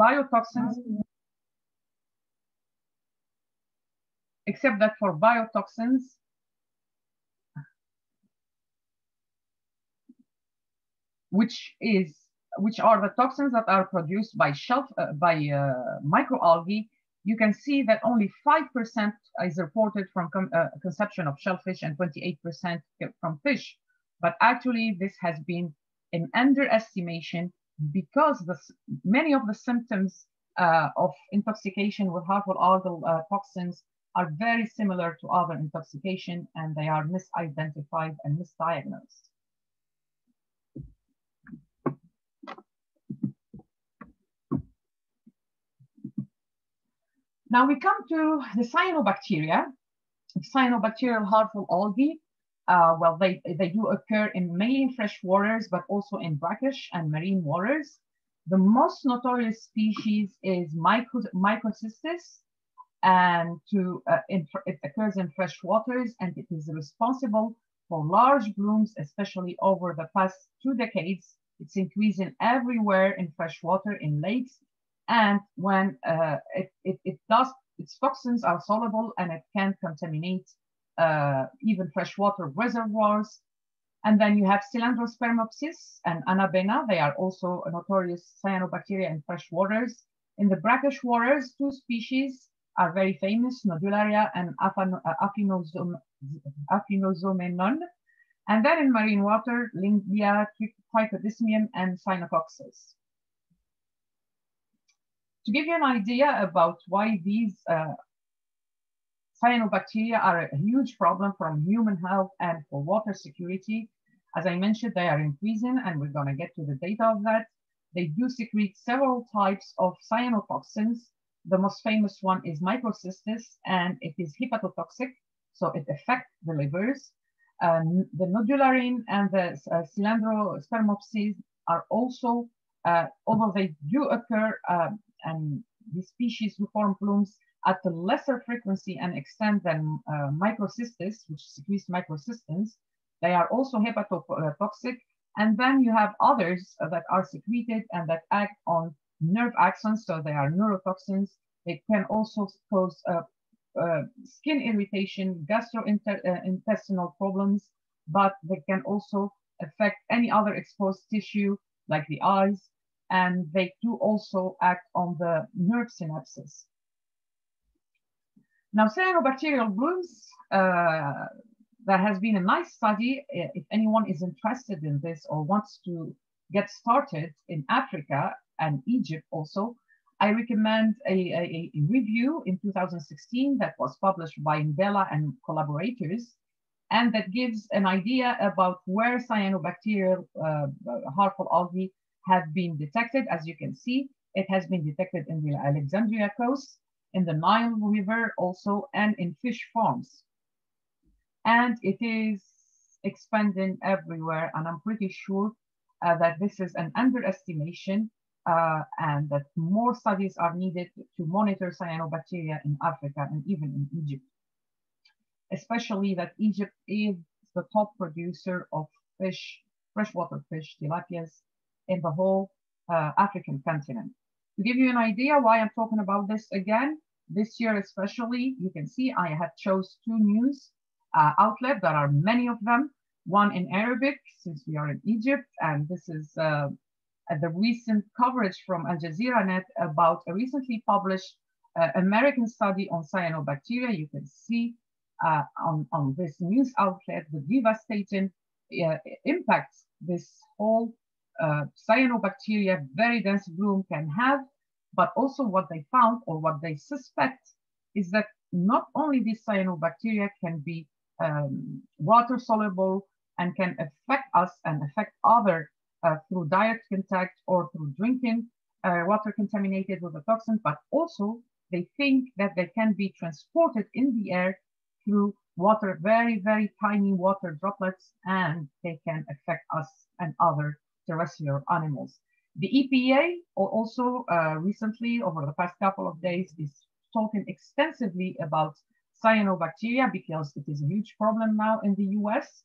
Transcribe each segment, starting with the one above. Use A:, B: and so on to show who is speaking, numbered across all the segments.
A: biotoxins, except that for biotoxins, which is which are the toxins that are produced by shelf uh, by uh, microalgae, you can see that only 5% is reported from uh, consumption of shellfish and 28% from fish. But actually, this has been an underestimation because the, many of the symptoms uh, of intoxication with harmful algal uh, toxins are very similar to other intoxication and they are misidentified and misdiagnosed. Now we come to the cyanobacteria, cyanobacterial harmful algae. Uh, well, they, they do occur in mainly in fresh waters, but also in brackish and marine waters. The most notorious species is micro, Microcystis, and to, uh, in, it occurs in fresh waters, and it is responsible for large blooms, especially over the past two decades. It's increasing everywhere in fresh water, in lakes, and when uh, it, it, it, does, its toxins are soluble and it can contaminate uh, even freshwater reservoirs. And then you have Cylindrospermopsis and Anabaena. They are also notorious cyanobacteria in fresh waters. In the brackish waters, two species are very famous, Nodularia and Aphanizomenon. And then in marine water, Lyngbya, Trichodesmium, and Cyanococcus. To give you an idea about why these uh, cyanobacteria are a huge problem from human health and for water security, as I mentioned, they are increasing and we're gonna get to the data of that. They do secrete several types of cyanotoxins. The most famous one is microcystis and it is hepatotoxic, so it affects the livers. Um, the nodularin and the uh, are also, uh, although they do occur um, and these species who form plumes at a lesser frequency and extent than uh, microcystis, which secretes microcystins. They are also hepatotoxic. And then you have others that are secreted and that act on nerve axons, so they are neurotoxins. They can also cause uh, uh skin irritation, gastrointestinal uh, problems, but they can also affect any other exposed tissue like the eyes, and they do also act on the nerve synapses. Now, cyanobacterial blooms, uh, there has been a nice study. Uh, if anyone is interested in this or wants to get started in Africa and Egypt also, I recommend a, a, a review in 2016 that was published by Ndlela and collaborators, and that gives an idea about where cyanobacterial uh, harmful algae have been detected. As you can see, it has been detected in the Alexandria coast, in the Nile River also, and in fish farms. And it is expanding everywhere. And I'm pretty sure uh, that this is an underestimation uh, and that more studies are needed to monitor cyanobacteria in Africa and even in Egypt. Especially that Egypt is the top producer of fish, freshwater fish, tilapias, in the whole uh, African continent. To give you an idea why I'm talking about this again, this year especially, you can see I have chose two news uh, outlets. There are many of them. One in Arabic, since we are in Egypt, and this is uh, the recent coverage from Al Jazeera Net about a recently published uh, American study on cyanobacteria. You can see uh, on, on this news outlet the devastating uh, impacts this whole uh, cyanobacteria, very dense bloom can have, but also what they found or what they suspect is that not only these cyanobacteria can be um, water soluble and can affect us and affect other uh, through diet contact or through drinking uh, water contaminated with a toxin, but also they think that they can be transported in the air through water, very, very tiny water droplets, and they can affect us and other terrestrial animals. The EPA also uh, recently, over the past couple of days, is talking extensively about cyanobacteria because it is a huge problem now in the US.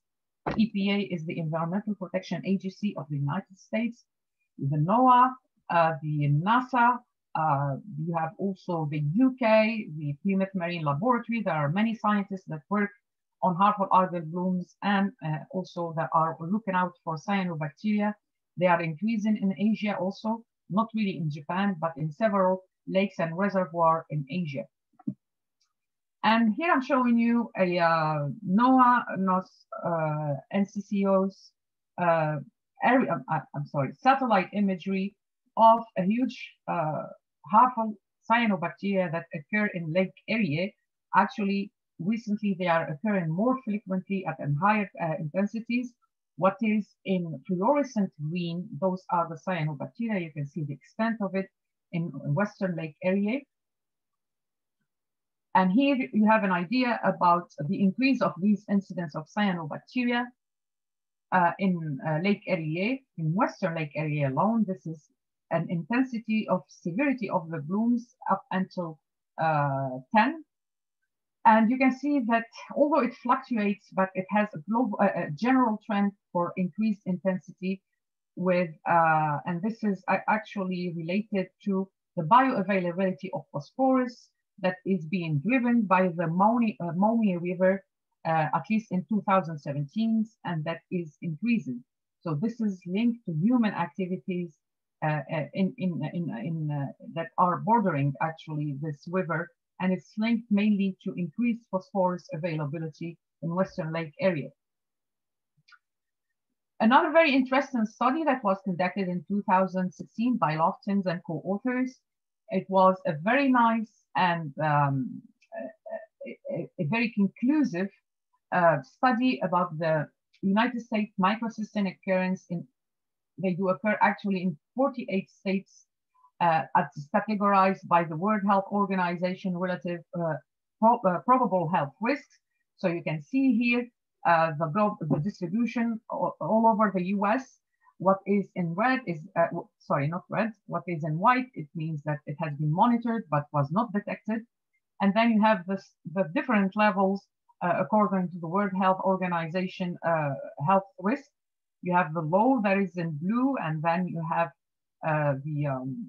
A: EPA is the Environmental Protection Agency of the United States. The NOAA, uh, the NASA, Uh, you have also the UK, the Plymouth Marine Laboratory. There are many scientists that work on harmful algal blooms and uh, also that are looking out for cyanobacteria. They are increasing in Asia also, not really in Japan, but in several lakes and reservoirs in Asia. And here I'm showing you a uh, NOAA, NOS, uh, NCCOS uh, area, I'm sorry, satellite imagery of a huge uh, harmful cyanobacteria that occur in Lake Erie. Actually, recently they are occurring more frequently at higher uh, intensities. What is in fluorescent green, those are the cyanobacteria. You can see the extent of it in Western Lake Erie. And here you have an idea about the increase of these incidents of cyanobacteria uh, in uh, Lake Erie, in Western Lake Erie alone. This is an intensity of severity of the blooms up until uh, 10. And you can see that although it fluctuates, but it has a, global, a general trend for increased intensity with, uh, and this is actually related to the bioavailability of phosphorus that is being driven by the Maumee, uh, River, uh, at least in 2017, and that is increasing. So this is linked to human activities uh, uh, in, in, in, in uh, that are bordering actually this river, and it's linked mainly to increased phosphorus availability in Western Lake Erie. Another very interesting study that was conducted in 2016 by Loftins and co-authors. It was a very nice and um, a, a, very conclusive uh, study about the United States microcystin occurrence in they do occur actually in 48 states uh, as categorized by the World Health Organization relative uh, pro uh, probable health risks. So you can see here uh, the, the distribution all, all, over the US. What is in red is, uh, sorry, not red. What is in white, it means that it has been monitored but was not detected. And then you have this, the different levels uh, according to the World Health Organization health risk you have the low that is in blue, and then you have uh, the, um,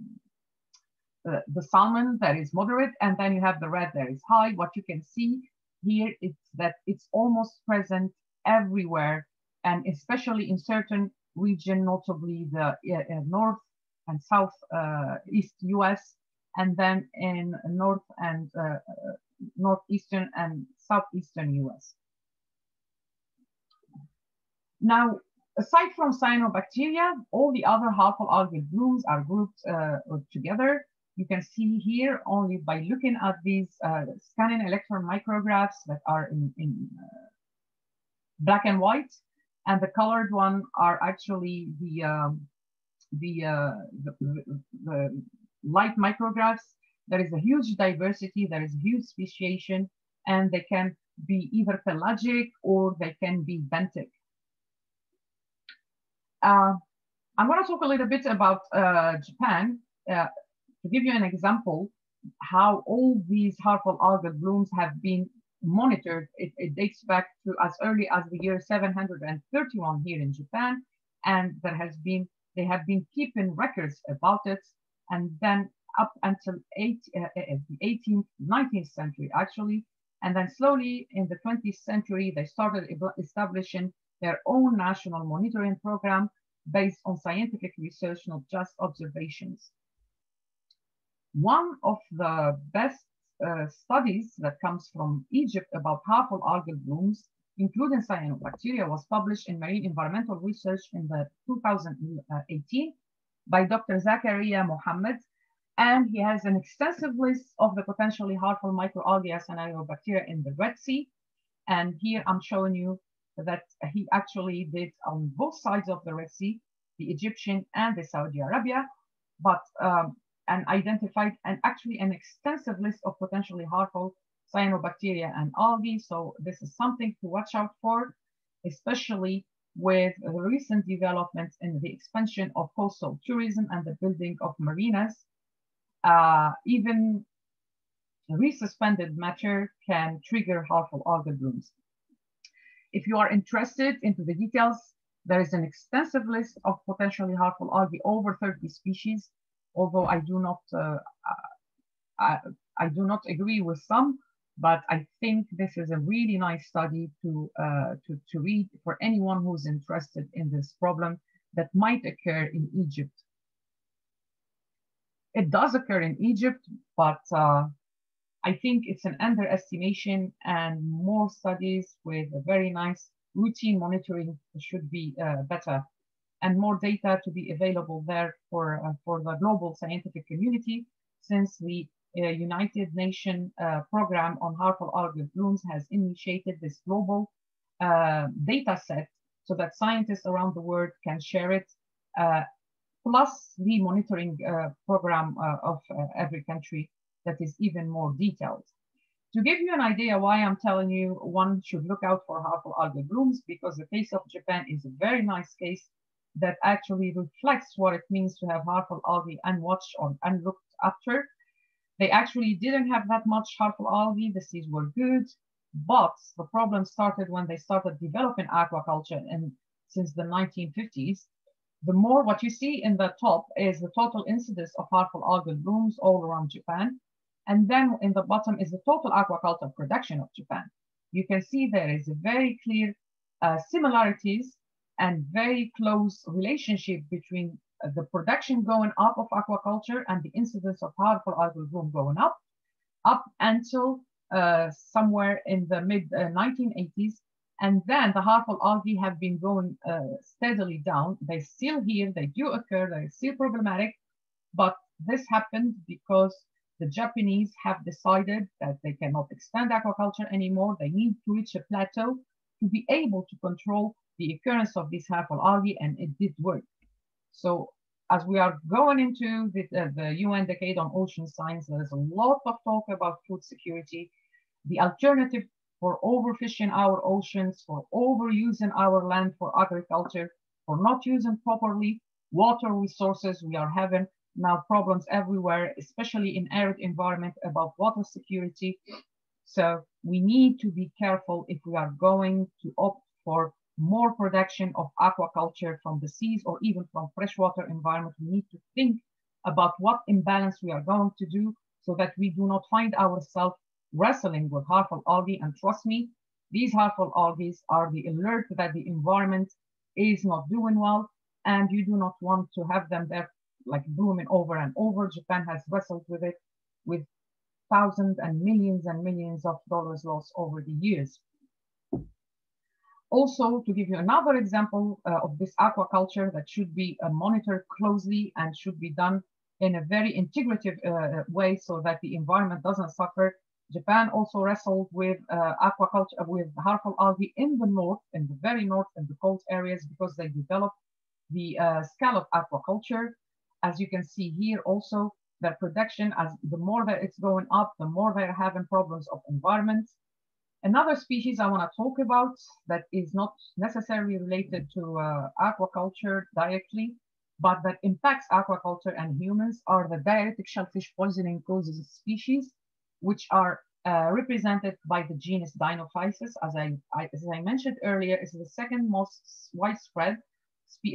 A: the, salmon that is moderate, and then you have the red that is high. What you can see here is that it's almost present everywhere, and especially in certain region, notably the uh, north and south uh, east U.S., and then in north and uh, uh, northeastern and southeastern U.S. Now, Aside from cyanobacteria, all the other harmful algal blooms are grouped uh, together. You can see here only by looking at these uh, scanning electron micrographs that are in, in uh, black and white, and the colored one are actually the um, the, uh, the, the light micrographs. There is a huge diversity, there is huge speciation, and they can be either pelagic or they can be benthic. Uh, I'm going to talk a little bit about uh, Japan uh, to give you an example how all these harmful algal blooms have been monitored. It, it, dates back to as early as the year 731 here in Japan, and there has been they have been keeping records about it, and then up until eight, uh, uh the 18th, 19th century actually, and then slowly in the 20th century they started establishing their own national monitoring program based on scientific research, not just observations. One of the best uh, studies that comes from Egypt about harmful algal blooms, including cyanobacteria, was published in Marine Environmental Research in the 2018 by Dr. Zakaria Mohammed. And he has an extensive list of the potentially harmful microalgae and cyanobacteria in the Red Sea. And here I'm showing you that he actually did on both sides of the Red Sea, the Egyptian and the Saudi Arabia, but um, and identified and actually an extensive list of potentially harmful cyanobacteria and algae. So this is something to watch out for, especially with the recent developments in the expansion of coastal tourism and the building of marinas. Uh, even resuspended matter can trigger harmful algal blooms. If you are interested into the details, there is an extensive list of potentially harmful algae, over 30 species, although I do not, uh, I, I, do not agree with some, but I think this is a really nice study to, uh, to, to read for anyone who's interested in this problem that might occur in Egypt. It does occur in Egypt, but uh, I think it's an underestimation and more studies with a very nice routine monitoring should be uh, better. And more data to be available there for, uh, for the global scientific community since the uh, United Nations uh, program on harmful algal blooms has initiated this global uh, data set so that scientists around the world can share it, uh, plus the monitoring program of every country that is even more detailed. To give you an idea why I'm telling you one should look out for harmful algal blooms, because the case of Japan is a very nice case that actually reflects what it means to have harmful algae unwatched or unlooked after. They actually didn't have that much harmful algae. The seas were good, but the problem started when they started developing aquaculture and since the 1950s. The more what you see in the top is the total incidence of harmful algal blooms all around Japan. And then in the bottom is the total aquaculture production of Japan. You can see there is a very clear uh, similarities and very close relationship between uh, the production going up of aquaculture and the incidence of harmful algal bloom going up, up until uh, somewhere in the mid 1980s. Uh, and then the harmful algae have been going uh, steadily down. They're still here, they do occur, they're still problematic, but this happened because the Japanese have decided that they cannot extend aquaculture anymore. They need to reach a plateau to be able to control the occurrence of this harmful algae, and it did work. So as we are going into the, uh, the UN Decade on Ocean Science, there's a lot of talk about food security. The alternative for overfishing our oceans, for overusing our land for agriculture, for not using properly water resources. We are having now problems everywhere, especially in arid environment about water security. So we need to be careful if we are going to opt for more production of aquaculture from the seas or even from freshwater environment. We need to think about what imbalance we are going to do so that we do not find ourselves wrestling with harmful algae. And trust me, these harmful algae are the alert that the environment is not doing well and you do not want to have them there like booming over and over. Japan has wrestled with it with thousands and millions and millions of dollars lost over the years. Also, to give you another example uh, of this aquaculture that should be uh, monitored closely and should be done in a very integrative uh, way so that the environment doesn't suffer. Japan also wrestled with uh, aquaculture, with harmful algae in the north, in the very north, in the cold areas, because they developed the uh, scallop aquaculture, as you can see here also, their production, as the more that it's going up, the more they're having problems of environment. Another species I want to talk about that is not necessarily related to uh, aquaculture directly, but that impacts aquaculture and humans are the diarrhetic shellfish poisoning causes species, which are uh, represented by the genus Dinophysis. As I, I, as I mentioned earlier, is the second most widespread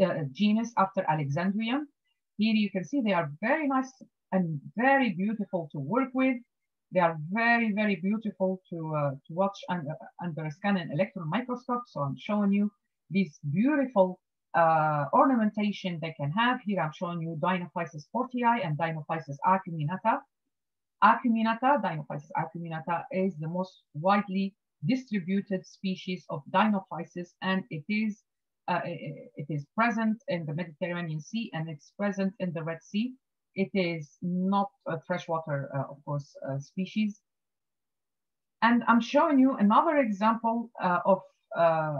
A: uh, genus after Alexandrium. Here you can see they are very nice and very beautiful to work with. They are very, very beautiful to, uh, to watch under, under a scanning electron microscope. So I'm showing you this beautiful uh, ornamentation they can have. Here I'm showing you Dinophysis fortii and Dinophysis acuminata. Acuminata, Dinophysis acuminata is the most widely distributed species of Dinophysis and it is uh, it is present in the Mediterranean Sea and it's present in the Red Sea. It is not a freshwater, uh, of course, uh, species. And I'm showing you another example uh, of uh,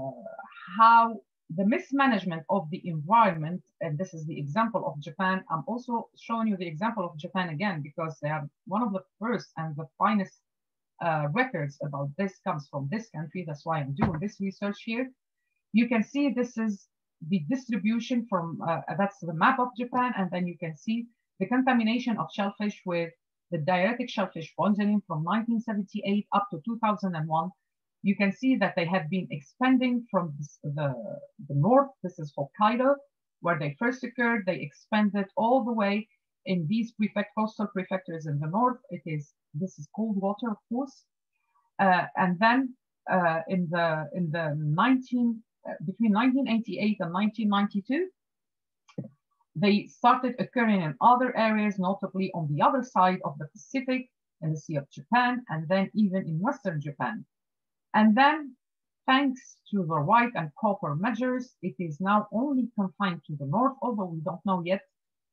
A: how the mismanagement of the environment, and this is the example of Japan. I'm also showing you the example of Japan again, because they are one of the first and the finest uh, records about this comes from this country. That's why I'm doing this research here. You can see this is the distribution from, uh, that's the map of Japan. And then you can see the contamination of shellfish with the diarrhetic shellfish poisoning from 1978 up to 2001. You can see that they have been expanding from the, the north. This is Hokkaido, where they first occurred. They expanded all the way in these prefect coastal prefectures in the north, it is this is cold water, of course, uh, and then uh, in the in the 19 uh, between 1988 and 1992, they started occurring in other areas, notably on the other side of the Pacific, in the Sea of Japan, and then even in Western Japan. And then, thanks to the white and copper measures, it is now only confined to the north, although we don't know yet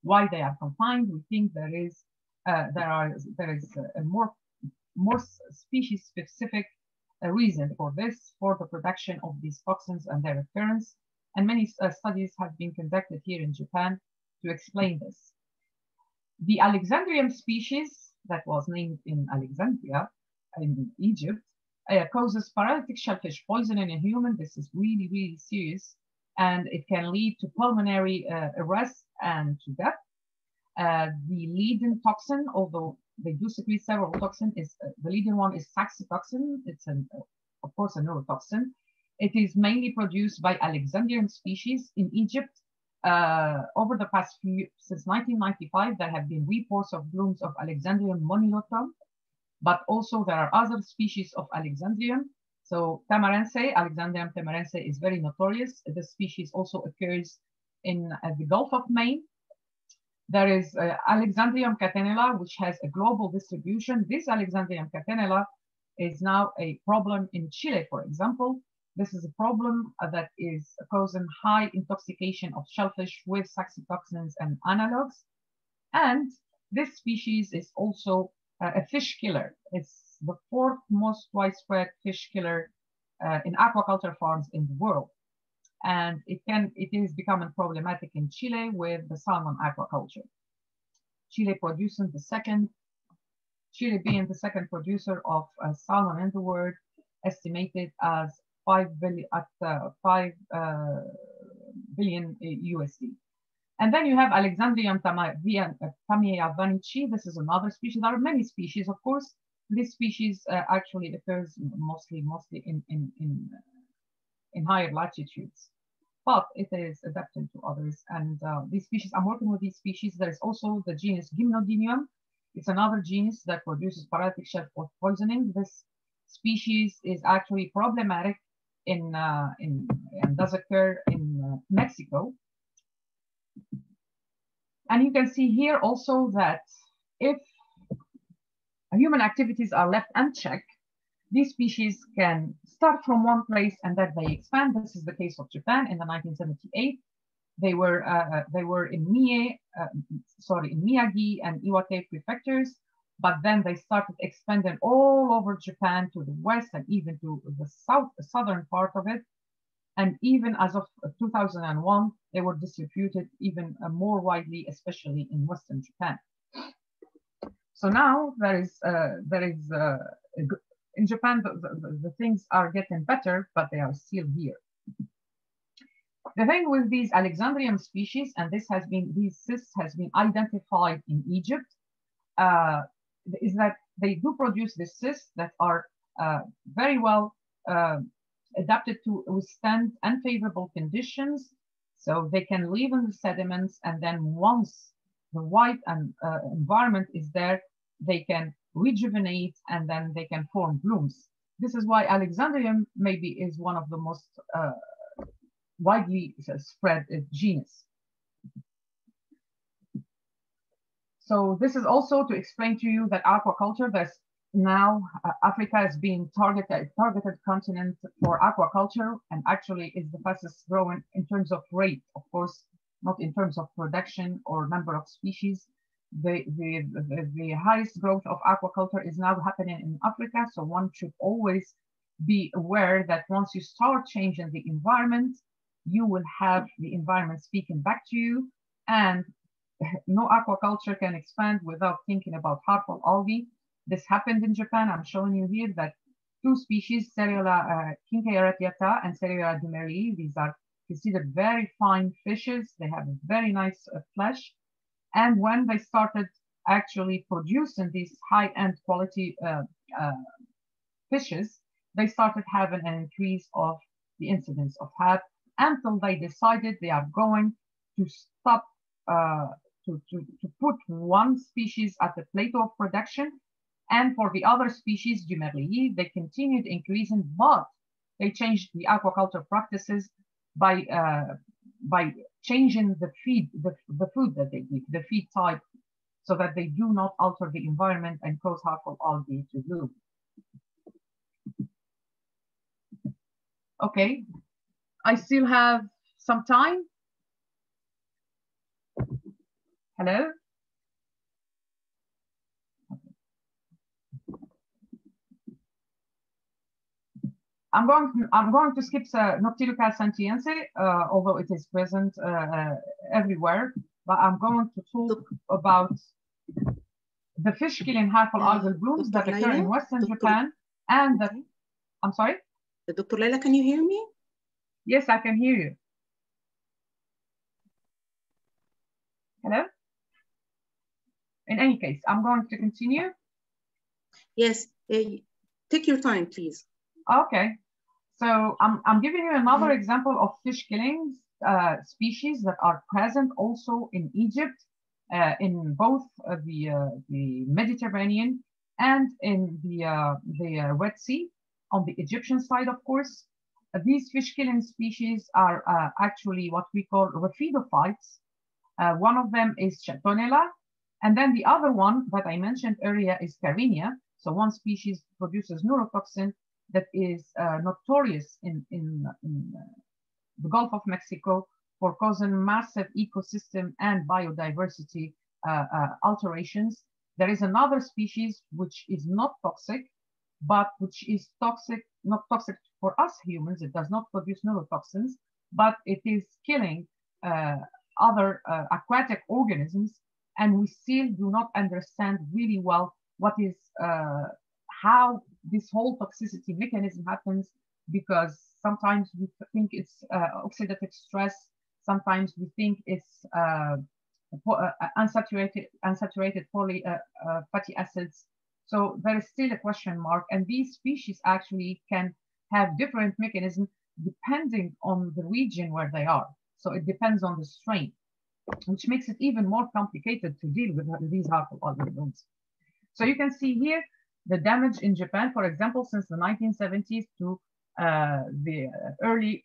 A: why they are confined. We think there is uh, there are there is a more more species specific uh, reason for this for the production of these toxins and their occurrence. And many uh, studies have been conducted here in Japan to explain this. The Alexandrium species that was named in Alexandria in Egypt uh, causes paralytic shellfish poisoning in human. This is really, really serious and it can lead to pulmonary uh, arrest and to death. Uh, the leading toxin, although they do secrete several toxins, is uh, the leading one is saxitoxin. It's an, uh, of course a neurotoxin. It is mainly produced by Alexandrium species in Egypt uh, over the past few, since 1995, there have been reports of blooms of Alexandrium minutum, but also there are other species of Alexandrium. So tamarense, Alexandrium tamarense is very notorious. The species also occurs in uh, the Gulf of Maine. There is uh, Alexandrium catenella, which has a global distribution. This Alexandrium catenella is now a problem in Chile, for example, this is a problem that is causing high intoxication of shellfish with saxitoxins and analogs. And this species is also uh, a fish killer. It's the fourth most widespread fish killer uh, in aquaculture farms in the world. And it can it is becoming problematic in Chile with the salmon aquaculture. Chile producing the second, Chile being the second producer of uh, salmon in the world, estimated as 5 billion at uh, 5 uh, billion USD. And then you have Alexandrium tamiyavanichii. This is another species. There are many species, of course. This species uh, actually occurs mostly mostly in in in, in higher latitudes, but it is adapted to others. And uh, these species, I'm working with these species. There is also the genus Gymnodinium. It's another genus that produces paralytic shellfish poisoning. This species is actually problematic in, uh, in and does occur in uh, Mexico. And you can see here also that if human activities are left unchecked, these species can start from one place and then they expand. This is the case of Japan in the 1978. They were uh, uh, they were in Mie, uh, sorry, in Miyagi and Iwate prefectures but then they started expanding all over Japan to the west and even to the south, southern part of it. And even as of 2001, they were distributed even uh, more widely, especially in Western Japan. So now there is, uh, there is uh, in Japan, the, the, the, things are getting better, but they are still here. The thing with these Alexandrium species, and this has been, these cysts has been identified in Egypt, uh, is that they do produce the cysts that are uh, very well uh, adapted to withstand unfavorable conditions. So they can live in the sediments, and then once the white and, uh, environment is there, they can rejuvenate and then they can form blooms. This is why Alexandrium maybe is one of the most uh, widely spread genus. So this is also to explain to you that aquaculture, that's now uh, Africa is being targeted, targeted continent for aquaculture and actually is the fastest growing in terms of rate, of course, not in terms of production or number of species. The, the, the, the highest growth of aquaculture is now happening in Africa. So one should always be aware that once you start changing the environment, you will have the environment speaking back to you and no aquaculture can expand without thinking about harmful algae. This happened in Japan. I'm showing you here that two species, Seriola uh, and Seriola dumerili, these are considered very fine fishes. They have very nice uh, flesh. And when they started actually producing these high-end quality uh, uh, fishes, they started having an increase of the incidence of HAP until they decided they are going to stop uh, to, to, to put one species at the plateau of production. And for the other species, Dumerili, they continued increasing, but they changed the aquaculture practices by uh, by changing the feed, the, the food that they give, the feed type, so that they do not alter the environment and cause harmful algae to bloom. Okay, I still have some time. Hello? I'm going to, I'm going to skip uh, Noctiluca scintillans, uh, although it is present uh, uh, everywhere, but I'm going to talk about the fish killing harmful algal blooms that occur in Western Japan and the, I'm sorry?
B: Dr. Leila, can you hear me?
A: Yes, I can hear you. Hello? In any case, I'm going to continue.
B: Yes, uh, take your time, please.
A: Okay, so I'm, I'm giving you another mm -hmm. example of fish killing uh, species that are present also in Egypt, uh, in both uh, the, uh, the Mediterranean and in the, uh, the uh, Red Sea, on the Egyptian side, of course. these fish killing species are actually what we call raphidophytes. one of them is Chattonella, and then the other one that I mentioned earlier is Karenia. So one species produces neurotoxin that is uh, notorious in, in, in uh, the Gulf of Mexico for causing massive ecosystem and biodiversity uh, uh, alterations. There is another species which is not toxic, but which is toxic, not toxic for us humans. It does not produce neurotoxins, but it is killing uh, other uh, aquatic organisms. And we still do not understand really well what is how this whole toxicity mechanism happens because sometimes we think it's uh, oxidative stress, sometimes we think it's uh, uh, unsaturated, unsaturated poly uh, uh, fatty acids. So there is still a question mark, and these species actually can have different mechanisms depending on the region where they are. So it depends on the strain, which makes it even more complicated to deal with these harmful organisms. So you can see here the damage in Japan, for example, since the 1970s to uh, the early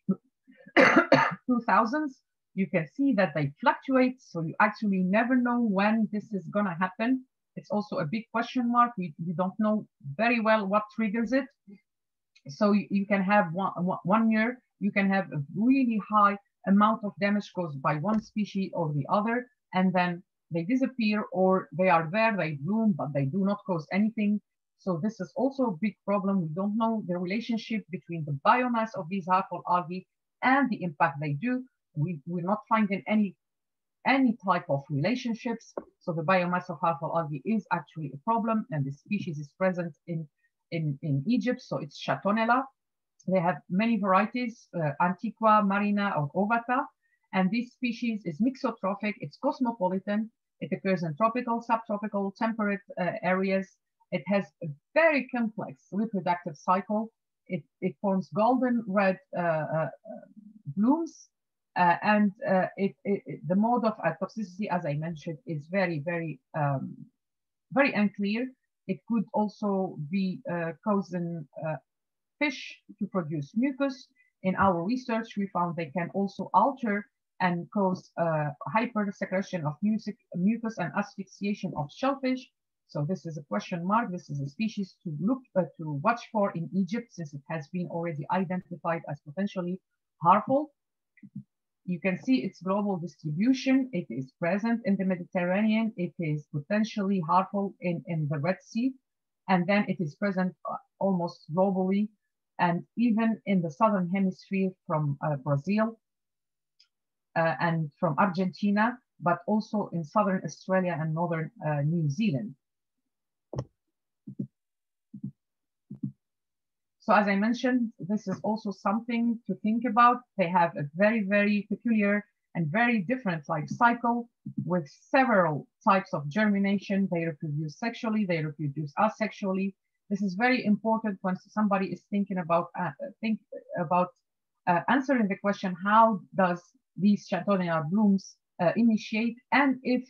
A: 2000s, you can see that they fluctuate. So you actually never know when this is going to happen. It's also a big question mark. We, we don't know very well what triggers it. So you, you can have one, one year, you can have a really high amount of damage caused by one species or the other, and then they disappear or they are there, they bloom, but they do not cause anything. So this is also a big problem. We don't know the relationship between the biomass of these harmful algae and the impact they do. We, we're not finding any, any type of relationships. So the biomass of harmful algae is actually a problem and the species is present in, in, in Egypt. So it's Chattonella. They have many varieties, uh, Antiqua, Marina, or Ovata. And this species is mixotrophic, it's cosmopolitan. It occurs in tropical, subtropical, temperate uh, areas it has a very complex reproductive cycle. It, it forms golden red uh, uh, blooms. Uh, and uh, it, it, the mode of toxicity, as I mentioned, is very, very, um, very unclear. It could also be uh, causing fish to produce mucus. In our research, we found they can also alter and cause hyper secretion of mucus and asphyxiation of shellfish. So this is a question mark. This is a species to look uh, to watch for in Egypt since it has been already identified as potentially harmful. You can see its global distribution. It is present in the Mediterranean. It is potentially harmful in, in the Red Sea. And then it is present uh, almost globally and even in the Southern hemisphere from uh, Brazil uh, and from Argentina, but also in Southern Australia and Northern uh, New Zealand. So as I mentioned, this is also something to think about. They have a very, very peculiar and very different life cycle with several types of germination. They reproduce sexually, they reproduce asexually. This is very important when somebody is thinking about uh, think about uh, answering the question, how does these Chattonella blooms uh, initiate? And if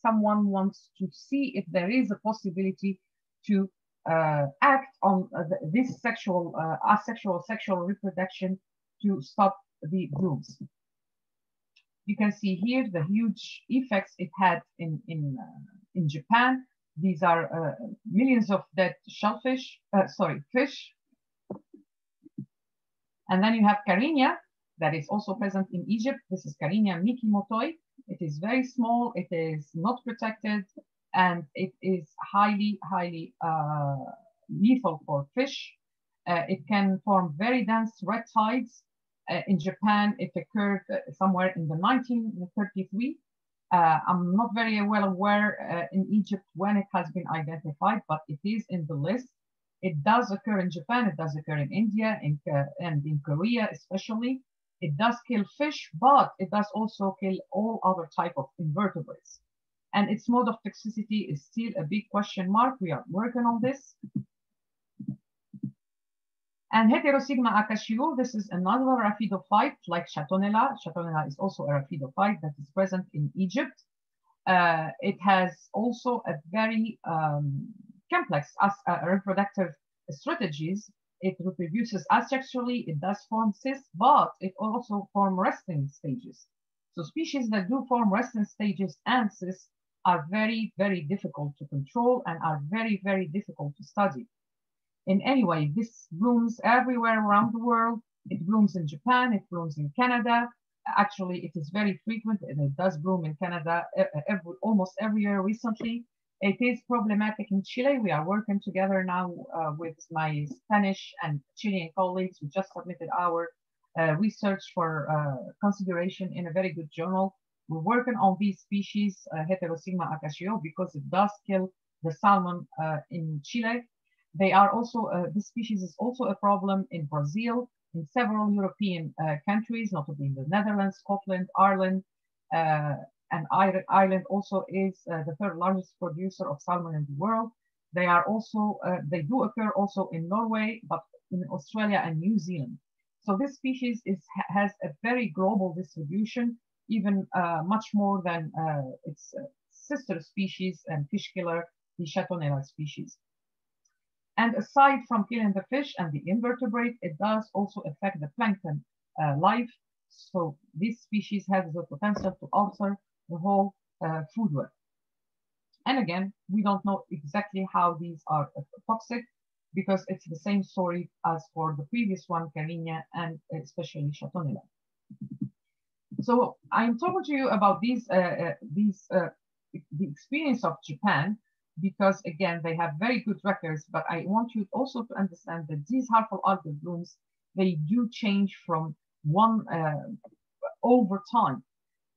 A: someone wants to see if there is a possibility to uh, act on uh, this sexual, uh, asexual sexual reproduction to stop the blooms. You can see here the huge effects it had in, in, uh, in Japan. These are millions of dead shellfish, sorry, fish. And then you have Karenia, that is also present in Egypt. This is Karenia mikimotoi. It is very small, it is not protected, and it is highly, highly uh, lethal for fish. Uh, it can form very dense red tides. Uh, in Japan, it occurred uh, somewhere in the 1933. Uh, I'm not very well aware uh, in Egypt when it has been identified, but it is in the list. It does occur in Japan, it does occur in India in, and in Korea especially. It does kill fish, but it does also kill all other type of invertebrates. And its mode of toxicity is still a big question mark. We are working on this. And Heterosigma akashiwo, this is another raphidophyte like Chattonella. Chattonella is also a raphidophyte that is present in Egypt. Uh, it has also a very um, complex as, uh, reproductive strategies it reproduces asexually, it does form cysts, but it also form resting stages. So species that do form resting stages and cysts are very, very difficult to control and are very, very difficult to study. In any way, this blooms everywhere around the world. It blooms in Japan, it blooms in Canada. Actually, it is very frequent and it does bloom in Canada every, almost every year recently. It is problematic in Chile. We are working together now uh, with my Spanish and Chilean colleagues. We just submitted our uh, research for uh, consideration in a very good journal. We're working on these species, uh, Heterosigma akashiwo, because it does kill the salmon uh, in Chile. They are also, uh, this species is also a problem in Brazil, in several European countries, notably in the Netherlands, Scotland, Ireland, and Ireland also is uh, the third largest producer of salmon in the world. They are also, uh, they do occur also in Norway, but in Australia and New Zealand. So this species is, has a very global distribution, even uh, much more than uh, its uh, sister species and fish killer, the Chattonella species. And aside from killing the fish and the invertebrate, it does also affect the plankton uh, life. So this species has the potential to alter the whole uh, food web. And again, we don't know exactly how these are toxic because it's the same story as for the previous one, Karenia, and especially Chattonella. So I'm talking to you about these, uh, uh, these uh, the experience of Japan because again, they have very good records, but I want you also to understand that these harmful algal blooms, they do change from one uh, over time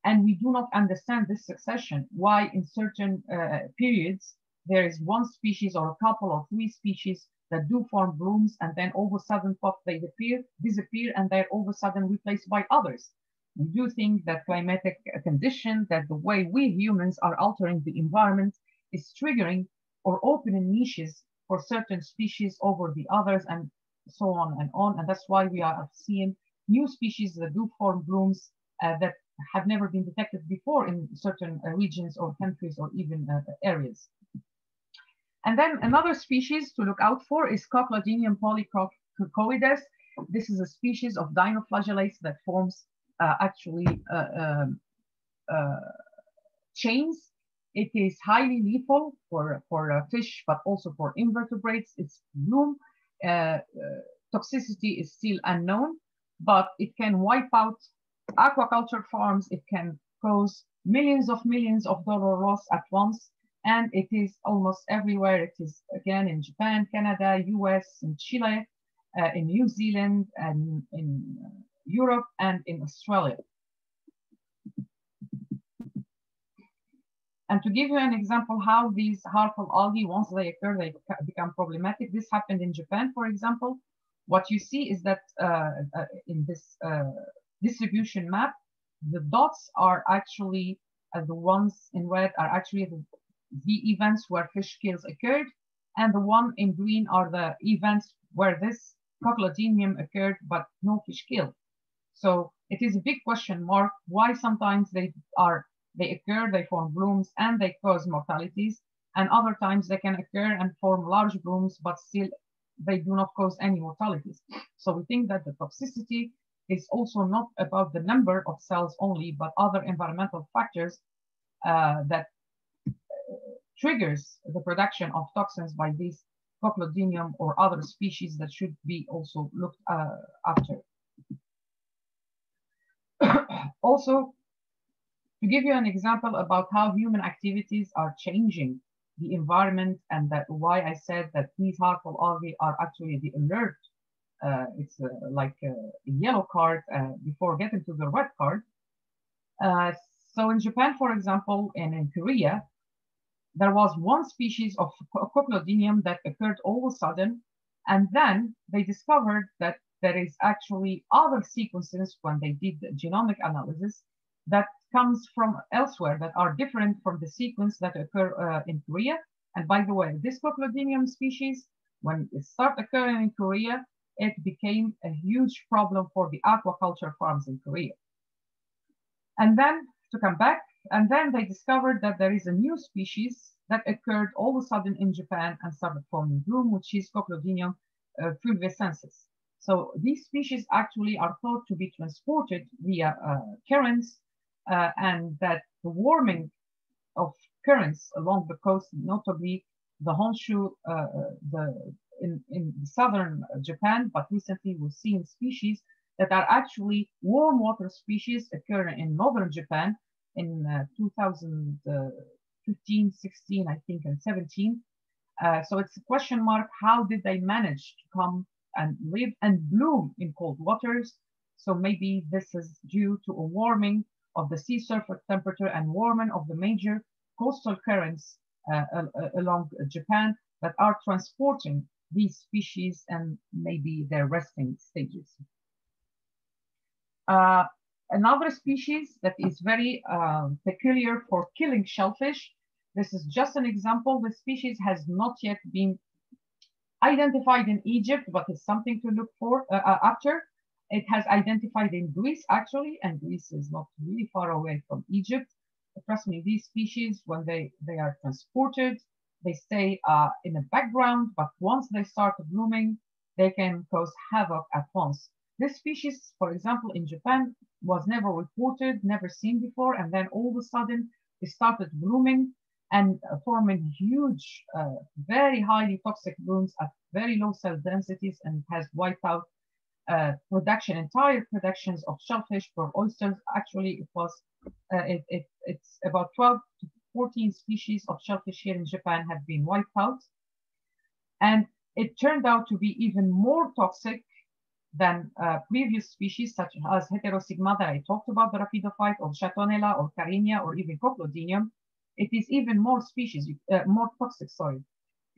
A: and we do not understand this succession, why in certain uh, periods there is one species or a couple or three species that do form blooms and then all of a sudden pop they appear, disappear and they're all of a sudden replaced by others. We do think that climatic condition, that the way we humans are altering the environment is triggering or opening niches for certain species over the others and so on and on. And that's why we are seeing new species that do form blooms uh, that have never been detected before in certain uh, regions or countries or even uh, areas. And then another species to look out for is Cochlodinium polykrikoides. This is a species of dinoflagellates that forms actually uh, um, uh, chains. It is highly lethal for, for uh, fish, but also for invertebrates. Its bloom toxicity is still unknown, but it can wipe out aquaculture farms, it can cause millions of millions of dollar loss at once. And it is almost everywhere. It is again in Japan, Canada, US, in Chile, uh, in New Zealand, and in uh, Europe, and in Australia. And to give you an example how these harmful algae, once they occur, they become problematic. This happened in Japan, for example. What you see is that uh, uh in this uh, distribution map, the dots are actually uh, the ones in red are actually the, the events where fish kills occurred, and the one in green are the events where this cochlodinium occurred but no fish killed. So it is a big question mark why sometimes they are they occur, they form blooms, and they cause mortalities. And other times they can occur and form large blooms, but still they do not cause any mortalities. So we think that the toxicity is also not about the number of cells only, but other environmental factors uh, that triggers the production of toxins by these Cochlodinium or other species that should be also looked uh, after. Also, to give you an example about how human activities are changing the environment and that why I said that these harmful algae are actually the alert. Uh, it's uh, like a, yellow card uh, before getting to the red card. Uh, so in Japan, for example, and in Korea, there was one species of Cochlodinium that occurred all of a sudden, and then they discovered that there is actually other sequences when they did the genomic analysis that comes from elsewhere that are different from the sequence that occur uh, in Korea. And by the way, this Cochlodinium species, when it started occurring in Korea, it became a huge problem for the aquaculture farms in Korea. And then to come back, and then they discovered that there is a new species that occurred all of a sudden in Japan and started forming bloom, which is Cochlodinium uh. So these species actually are thought to be transported via uh, currents uh, and that the warming of currents along the coast, notably the Honshu, uh, the in, in southern Japan, but recently we've seen species that are actually warm water species occurring in northern Japan in uh, 2015, 16, I think, and 17. Uh, so it's a question mark. How did they manage to come and live and bloom in cold waters? So maybe this is due to a warming of the sea surface temperature and warming of the major coastal currents uh, along Japan that are transporting these species and maybe their resting stages. Uh, another species that is very uh, peculiar for killing shellfish. This is just an example. The species has not yet been identified in Egypt, but it's something to look for uh, uh after. It has identified in Greece, actually, and Greece is not really far away from Egypt. Trust me, these species, when they, they are transported, they stay uh, in the background, but once they start blooming, they can cause havoc at once. This species, for example, in Japan, was never reported, never seen before, and then all of a sudden it started blooming and forming huge, uh, very highly toxic blooms at very low cell densities and has wiped out uh, production, entire productions of shellfish for oysters. Actually, it was uh, it, it, it's about 12 to 14 species of shellfish here in Japan have been wiped out. And it turned out to be even more toxic than uh, previous species such as Heterosigma that I talked about, the raphidophyte, or Chattonella, or Karenia, or even Cochlodinium. It is even more species, uh, more toxic, sorry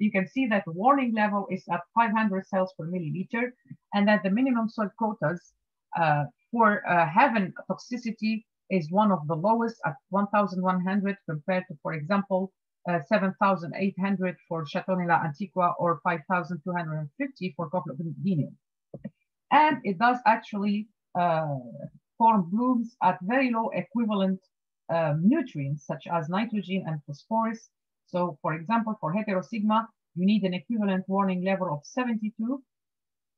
A: you can see that the warning level is at 500 cells per milliliter and that the minimum soil quotas uh, for uh, having toxicity is one of the lowest at 1,100 compared to, for example, uh, 7,800 for Chattonella antiqua or 5,250 for Cochlodinium. And it does actually uh, form blooms at very low equivalent um, nutrients such as nitrogen and phosphorus so for example, for heterosigma, you need an equivalent warning level of 72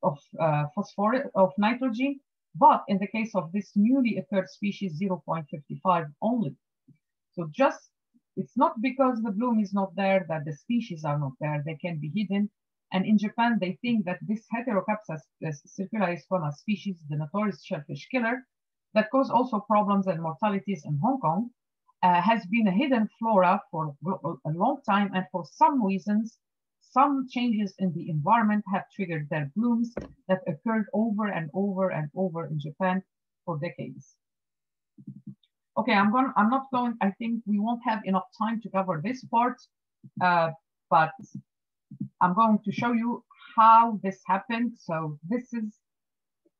A: of uh, phosphorus of nitrogen, but in the case of this newly occurred species, 0.55 only. So just, it's not because the bloom is not there that the species are not there, they can be hidden. And in Japan, they think that this Heterocapsa circularis species, the notorious shellfish killer, that cause also problems and mortalities in Hong Kong, uh, has been a hidden flora for a long time, and for some reasons, some changes in the environment have triggered their blooms that occurred over and over and over in Japan for decades. Okay, I'm going. I'm not going. I think we won't have enough time to cover this part, uh, but I'm going to show you how this happened. So this is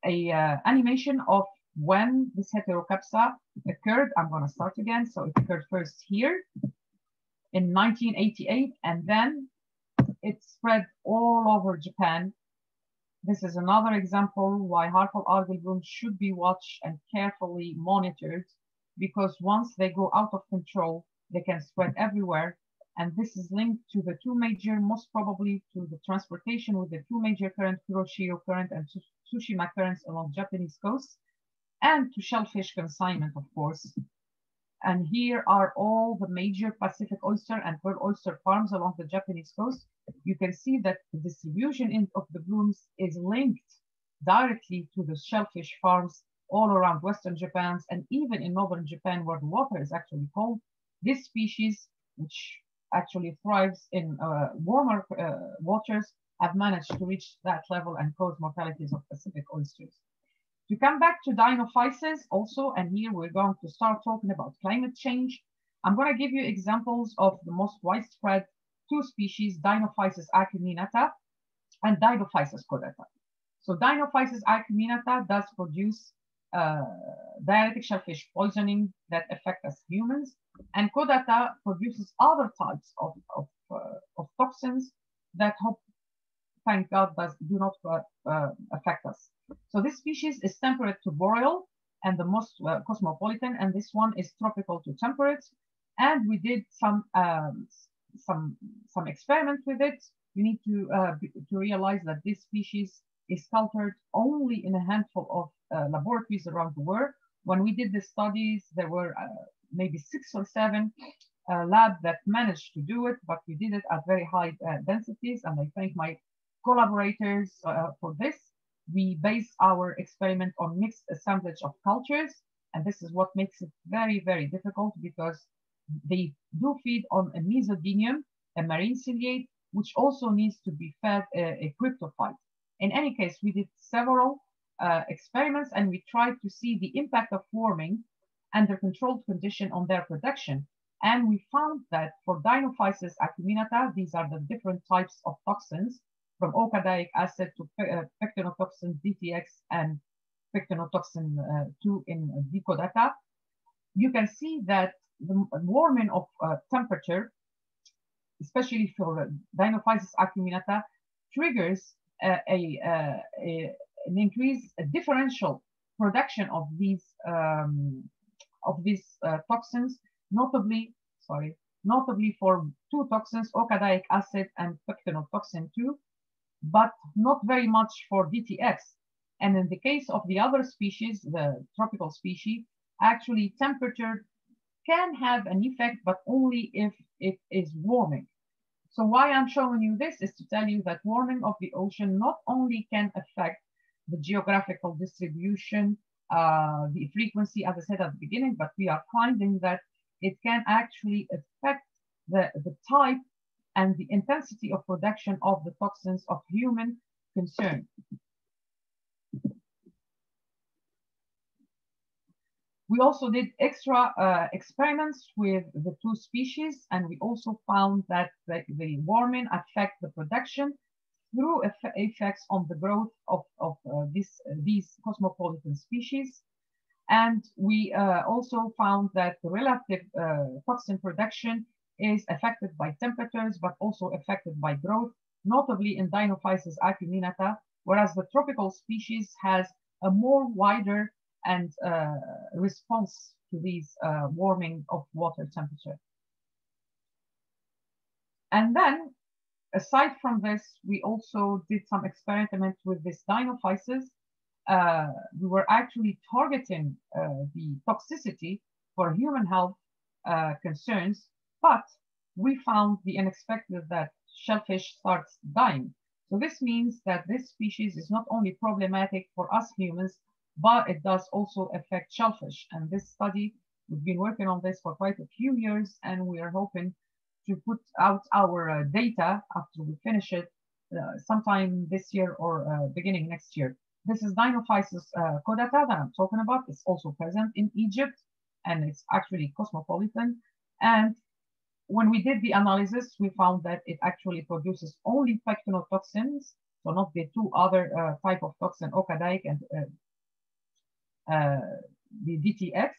A: a uh, animation of when this heterocapsa occurred, I'm going to start again. So it occurred first here in 1988, and then it spread all over Japan. This is another example why harmful algal blooms should be watched and carefully monitored because once they go out of control, they can spread everywhere. And this is linked to the two major, most probably to the transportation with the two major current, Kuroshio current and Tsushima currents along Japanese coast, and to shellfish consignment, of course. And here are all the major Pacific oyster and pearl oyster farms along the Japanese coast. You can see that the distribution of the blooms is linked directly to the shellfish farms all around Western Japan and even in Northern Japan where the water is actually cold. This species, which actually thrives in uh, warmer uh, waters, have managed to reach that level and cause mortalities of Pacific oysters. To come back to dinophysis also, and here we're going to start talking about climate change. I'm going to give you examples of the most widespread two species, Dinophysis acuminata and Dinophysis caudata. So Dinophysis acuminata does produce uh, diarrhetic shellfish poisoning that affect us humans, and caudata produces other types of, of, uh, of toxins that thank God, does, do not uh, uh affect us. So this species is temperate to boreal and the most uh, cosmopolitan, and this one is tropical to temperate. And we did some um, some some experiment with it. You need to uh, to realize that this species is cultured only in a handful of uh, laboratories around the world. When we did the studies, there were uh, maybe six or seven uh, labs that managed to do it, but we did it at very high uh, densities. And I thank my collaborators uh, for this. We base our experiment on mixed assemblage of cultures. And this is what makes it very, very difficult because they do feed on a Mesodinium, a marine ciliate, which also needs to be fed a, a cryptophyte. In any case, we did several uh, experiments and we tried to see the impact of warming under controlled condition on their production. And we found that for Dinophysis acuminata, these are the different types of toxins from okadaic acid to uh, pectinotoxin DTX and pectinotoxin uh, 2 in uh, data. You can see that the warming of uh, temperature, especially for Dinophysis acuminata, triggers uh, a, a, an increase, a differential production of these um, of these toxins, notably, sorry, notably for two toxins, okadaic acid and pectinotoxin 2, but not very much for DTX. And in the case of the other species, the tropical species, actually temperature can have an effect, but only if it is warming. So why I'm showing you this is to tell you that warming of the ocean not only can affect the geographical distribution, uh, the frequency, as I said at the beginning, but we are finding that it can actually affect the, the type and the intensity of production of the toxins of human concern. We also did extra uh, experiments with the two species, and we also found that the, the warming affect the production through eff effects on the growth of, of uh, this, uh, these cosmopolitan species. And we uh, also found that the relative uh, toxin production is affected by temperatures, but also affected by growth, notably in Dinophysis acuminata, whereas the tropical species has a more wider and uh, response to these uh, warming of water temperature. And then, aside from this, we also did some experiment with this dinophysis. Uh, we were actually targeting uh, the toxicity for human health uh, concerns, but we found the unexpected that shellfish starts dying. So this means that this species is not only problematic for us humans, but it does also affect shellfish. And this study, we've been working on this for quite a few years, and we are hoping to put out our uh, data after we finish it uh, sometime this year or uh, beginning next year. This is Dinophysis uh, caudata that I'm talking about. It's also present in Egypt, and it's actually cosmopolitan. And when we did the analysis, we found that it actually produces only pectinotoxins, so not the two other uh, type of toxin, okadaic and uh, uh, the DTX.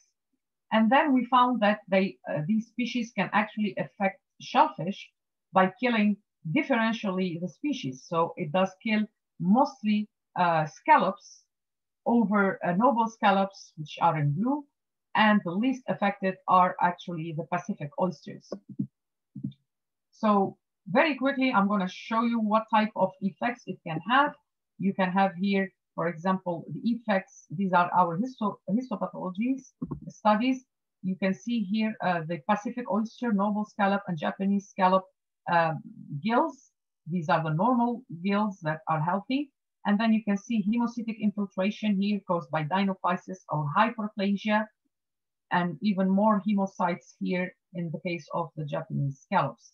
A: And then we found that they, uh, these species can actually affect shellfish by killing differentially the species. So it does kill mostly uh, scallops over noble scallops, which are in blue, and the least affected are actually the Pacific oysters. So very quickly, I'm going to show you what type of effects it can have. You can have here, for example, the effects. These are our histo histopathologies studies. You can see here uh, the Pacific oyster, noble scallop, and Japanese scallop um, gills. These are the normal gills that are healthy. And then you can see hemocytic infiltration here caused by dinophysis or hyperplasia, and even more hemocytes here in the case of the Japanese scallops.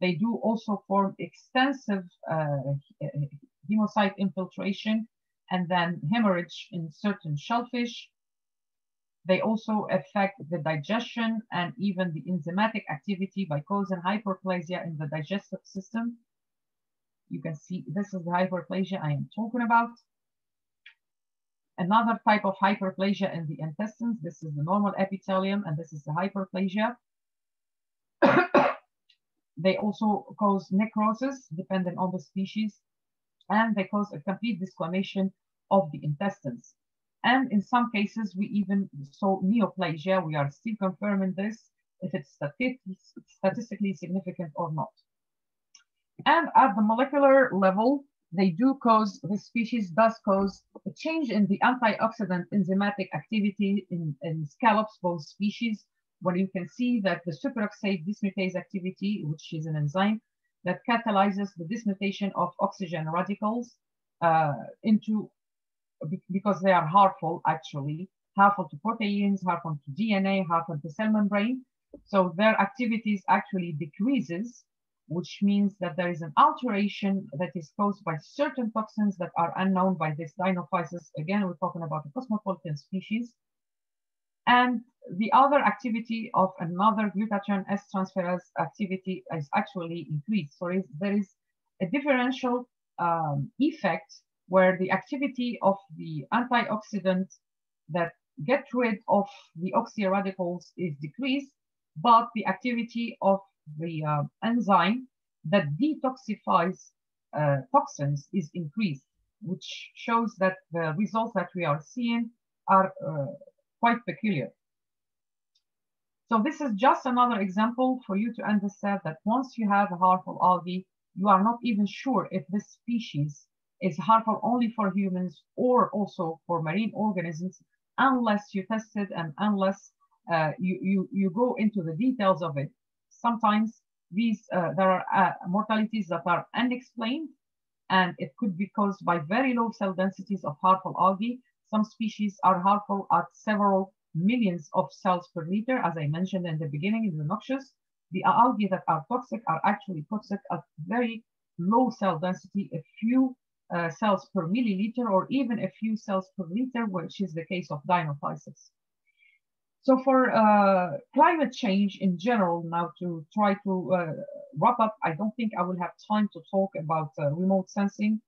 A: They do also form extensive uh, hemocyte infiltration and then hemorrhage in certain shellfish. They also affect the digestion and even the enzymatic activity by causing hyperplasia in the digestive system. You can see this is the hyperplasia I am talking about. Another type of hyperplasia in the intestines. This is the normal epithelium and this is the hyperplasia. they also cause necrosis depending on the species and they cause a complete desquamation of the intestines. And in some cases, we even saw neoplasia. We are still confirming this, if it's statistically significant or not. And at the molecular level, they do cause, the species does cause a change in the antioxidant enzymatic activity in, in scallops, both species, where you can see that the superoxide dismutase activity, which is an enzyme that catalyzes the dismutation of oxygen radicals uh, into, because they are harmful actually, harmful to proteins, harmful to DNA, harmful to cell membrane. So their activities actually decreases which means that there is an alteration that is caused by certain toxins that are unknown by this dinophysis. Again, we're talking about a cosmopolitan species. And the other activity of another glutathione S transferase activity is actually increased. So there is a differential um, effect where the activity of the antioxidant that get rid of the oxy radicals is decreased, but the activity of the uh, enzyme that detoxifies uh, toxins is increased, which shows that the results that we are seeing are uh, quite peculiar. So this is just another example for you to understand that once you have a harmful algae, you are not even sure if this species is harmful only for humans or also for marine organisms unless you test it and unless uh, you, you, you go into the details of it sometimes these uh, there are uh, mortalities that are unexplained and it could be caused by very low cell densities of harmful algae. Some species are harmful at several millions of cells per liter, as I mentioned in the beginning in the noxious. The algae that are toxic are actually toxic at very low cell density, a few uh, cells per milliliter or even a few cells per liter, which is the case of dinophysis. So for uh, climate change in general, now to try to uh, wrap up, I don't think I will have time to talk about uh, remote sensing.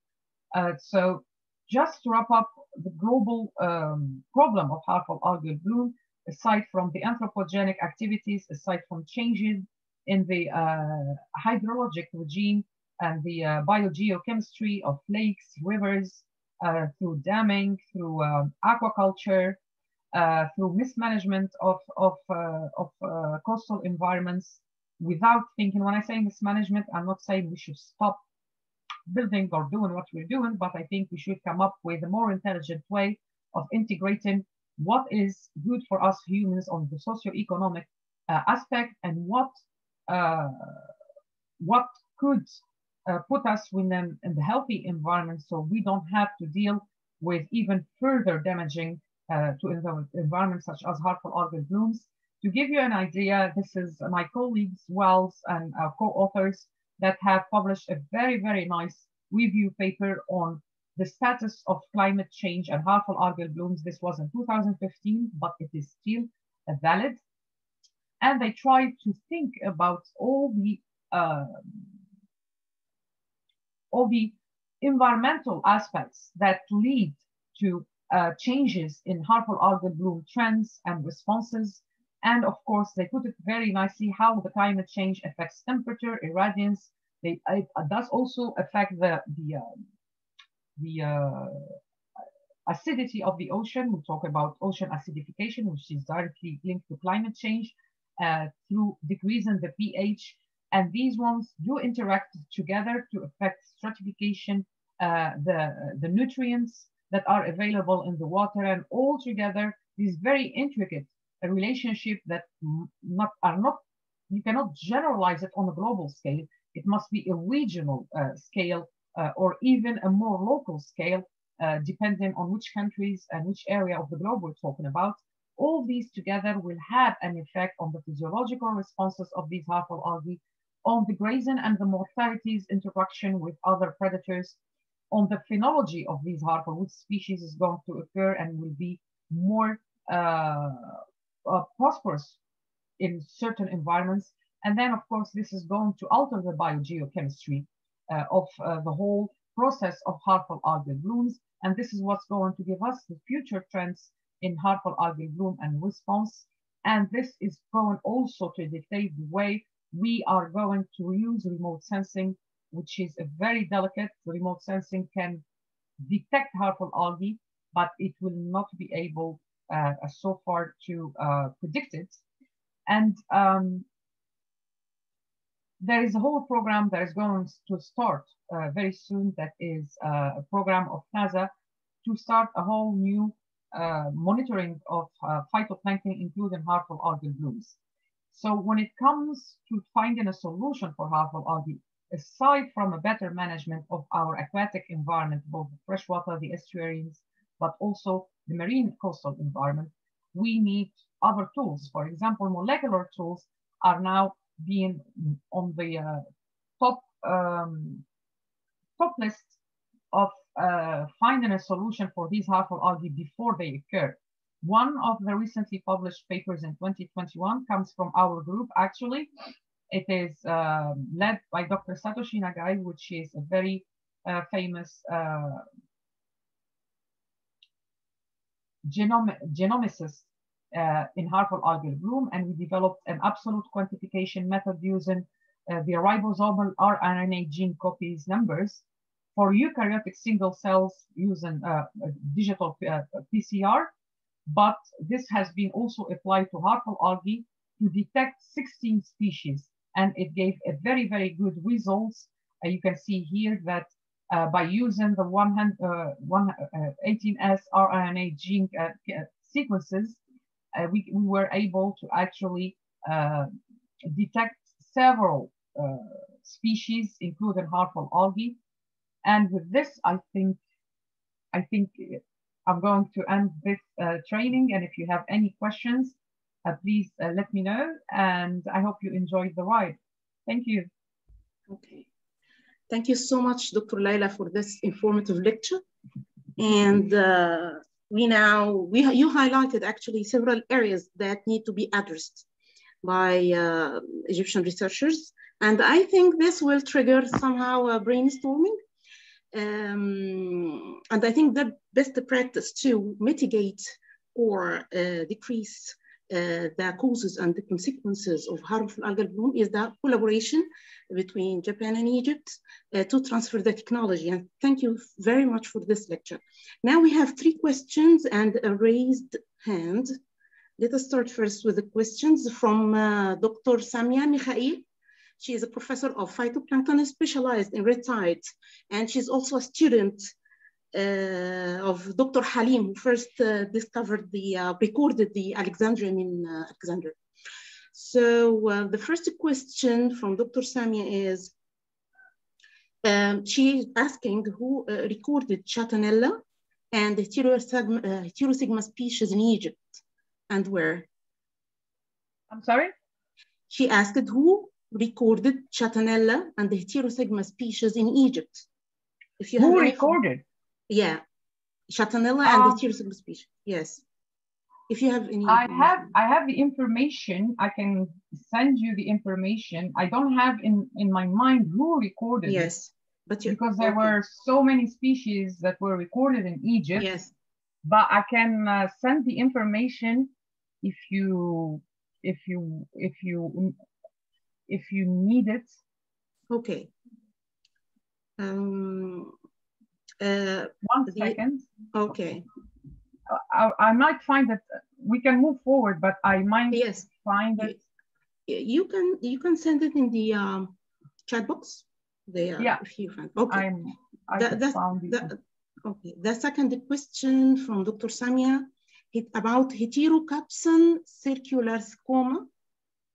A: Uh, so just to wrap up the global um, problem of harmful algal bloom, aside from the anthropogenic activities, aside from changes in the uh, hydrologic regime and the uh, biogeochemistry of lakes, rivers, through damming, through um, aquaculture, through mismanagement of, of, uh, of uh, coastal environments without thinking. When I say mismanagement, I'm not saying we should stop building or doing what we're doing, but I think we should come up with a more intelligent way of integrating what is good for us humans on the socioeconomic uh, aspect and what uh, what could uh, put us within in the healthy environment so we don't have to deal with even further damaging uh, to environments such as harmful algal blooms. To give you an idea, this is my colleagues Wells and uh, co-authors that have published a very, very nice review paper on the status of climate change and harmful algal blooms. This was in 2015, but it is still valid. And they tried to think about all the uh, all the environmental aspects that lead to uh, changes in harmful algal bloom trends and responses. And of course, they put it very nicely how the climate change affects temperature, irradiance. They, it does also affect the, the, uh, the uh, acidity of the ocean. We'll talk about ocean acidification, which is directly linked to climate change uh, through decreasing the pH. And these ones do interact together to affect stratification, uh, the, the nutrients that are available in the water, and all together, these very intricate relationship that not are not you cannot generalize it on a global scale. It must be a regional uh, scale uh, or even a more local scale, uh, depending on which countries and which area of the globe we're talking about. All these together will have an effect on the physiological responses of these harmful algae, on the grazing and the mortality's interaction with other predators, on the phenology of these harmful, which species is going to occur and will be more uh, uh, prosperous in certain environments. And then, of course, this is going to alter the biogeochemistry uh, of uh, the whole process of harmful algal blooms. And this is what's going to give us the future trends in harmful algal bloom and response. And this is going also to dictate the way we are going to use remote sensing, which is a very delicate, remote sensing can detect harmful algae, but it will not be able uh, so far to uh, predict it. And um, there is a whole program that is going to start uh, very soon that is uh, a program of NASA to start a whole new uh, monitoring of uh, phytoplankton, including harmful algal blooms. So when it comes to finding a solution for harmful algae, aside from a better management of our aquatic environment, both the freshwater, the estuaries, but also the marine coastal environment, we need other tools. For example, molecular tools are now being on the uh, top um, top list of uh, finding a solution for these harmful algae before they occur. One of the recently published papers in 2021 comes from our group, actually. It is uh, led by Dr. Satoshi Nagai, which is a very uh, famous uh, genome, genomicist uh, in harmful algal bloom, and we developed an absolute quantification method using uh, the ribosomal rRNA gene copies numbers for eukaryotic single cells using uh, digital uh, PCR. But this has been also applied to harmful algae to detect 16 species, and it gave a very, very good results. Uh, you can see here that uh, by using the 118S rRNA gene sequences, uh, we, we were able to actually uh, detect several uh, species, including harmful algae. And with this, I think, I think I'm going to end this uh, training. And if you have any questions, uh, please uh, let me know. And I hope you enjoyed the ride. Thank you.
B: Okay. Thank you so much, Dr. Laila, for this informative lecture. And we now, we, you highlighted actually several areas that need to be addressed by uh, Egyptian researchers. And I think this will trigger somehow a brainstorming. Um, and I think the best practice to mitigate or uh, decrease uh, the causes and the consequences of harmful algal bloom is the collaboration between Japan and Egypt uh, to transfer the technology. And thank you very much for this lecture. Now we have three questions and a raised hand. Let us start first with the questions from uh, Dr. Samia Mikhail. She is a professor of phytoplankton specialized in red tides, and she's also a student uh, of Dr. Halim, who first uh, discovered the, uh, recorded the Alexandrium in Alexandria. So the first question from Dr. Samia is, um, is asking who recorded Chattonella and Heterosigma, Heterosigma species in Egypt and where?
A: I'm sorry?
B: She asked who recorded Chattonella and the Heterosigma species in Egypt.
A: If you who recorded?
B: Yeah, Chattonella um, and the um, species. Yes. If you have any.
A: I have I have the information. I can send you the information. I don't have in in my mind who recorded.
B: Yes,
A: but because there okay. were so many species that were recorded in Egypt.
B: Yes.
A: But I can uh, send the information if you if you if you if you need it.
B: Okay. Um,
A: uh, One
B: the,
A: second.
B: Okay.
A: I, I might find that we can move forward, but I might
B: Yes,
A: find it.
B: you can you can send it in the um, chat box there
A: Yeah.
B: if you find. Okay.
A: I'm I
B: That- that's-
A: found.
B: The, okay. The second question from Dr. Samia it about heterocapson circular scoma.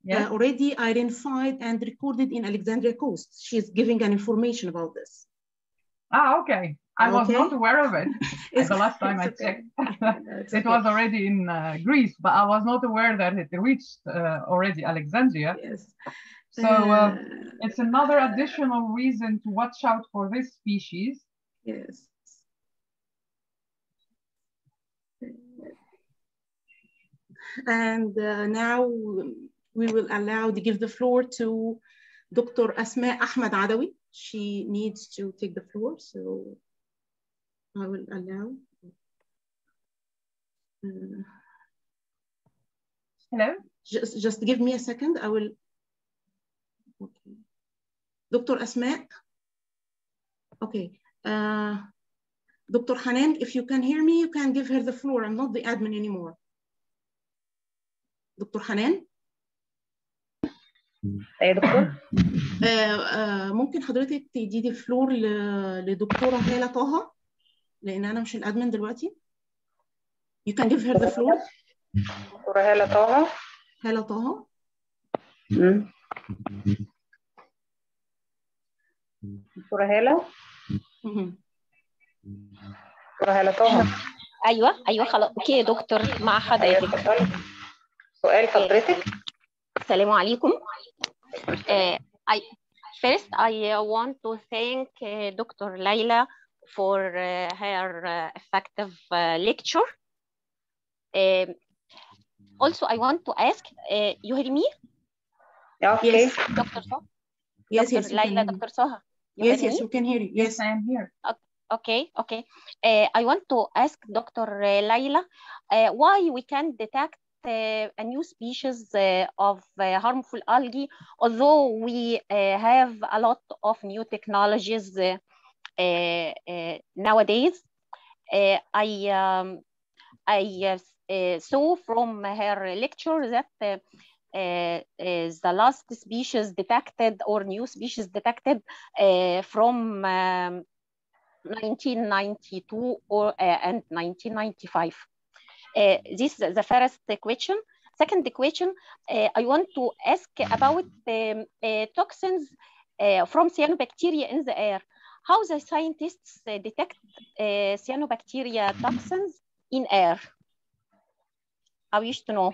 A: yes.
B: uh, already identified and recorded in Alexandria Coast. She's giving an information about this.
A: ah, okay. I was
B: Okay.
A: not aware of it the last time I checked. It was already in uh, Greece, but I was not aware that it reached uh, already Alexandria.
B: Yes.
A: So uh,
B: Uh,
A: it's another additional reason to watch out for this species.
B: Yes. And uh, now we will allow to give the floor to Dr. Asma Ahmed Adawi. She needs to take the floor, so I will allow. Uh,
A: Hello?
B: just, just give me a second. I will. Okay. Dr. Asma. Okay. Uh, Dr. Hanan, if you can hear me, you can give her the floor. I'm not the admin anymore. Dr. Hanan,
C: يا دكتور
B: آه آه ممكن حضرتك تديني الفلور ل- لدكتورة هالة طه لأن أنا مش الأدمن دلوقتي. You can give her the floor.
C: هالة طه
B: هالة طه.
C: هالة
B: مهم.
C: دكتورة هالة طه
D: أيوه أيوه خلاص أوكي يا دكتور مع حضرتك
C: اتفضلي سؤال حضرتك
D: السلام عليكم uh, I first I want to thank uh, Dr. Laila for uh, her uh, effective uh, lecture. Um, also, I want to ask, uh, you hear me?
C: Okay.
B: Yes,
D: Dr. Soha?
B: Yes,
D: Dr.
B: yes.
D: Laila, Dr. Soha?
B: yes, yes, you can hear you.
A: Yes, I am here.
D: Okay. Okay. Uh, I want to ask Dr. Laila uh, why we can detect uh, a new species of harmful algae, although we have a lot of new technologies nowadays. Uh, I um, I uh, uh, saw from her lecture that uh, uh, the last species detected or new species detected uh, from um, 1992 or uh, and 1995. Uh, this is the first question. Second question, uh, I want to ask about um, uh, toxins uh, from cyanobacteria in the air. How the scientists uh, detect uh, cyanobacteria toxins in air? I wish to know.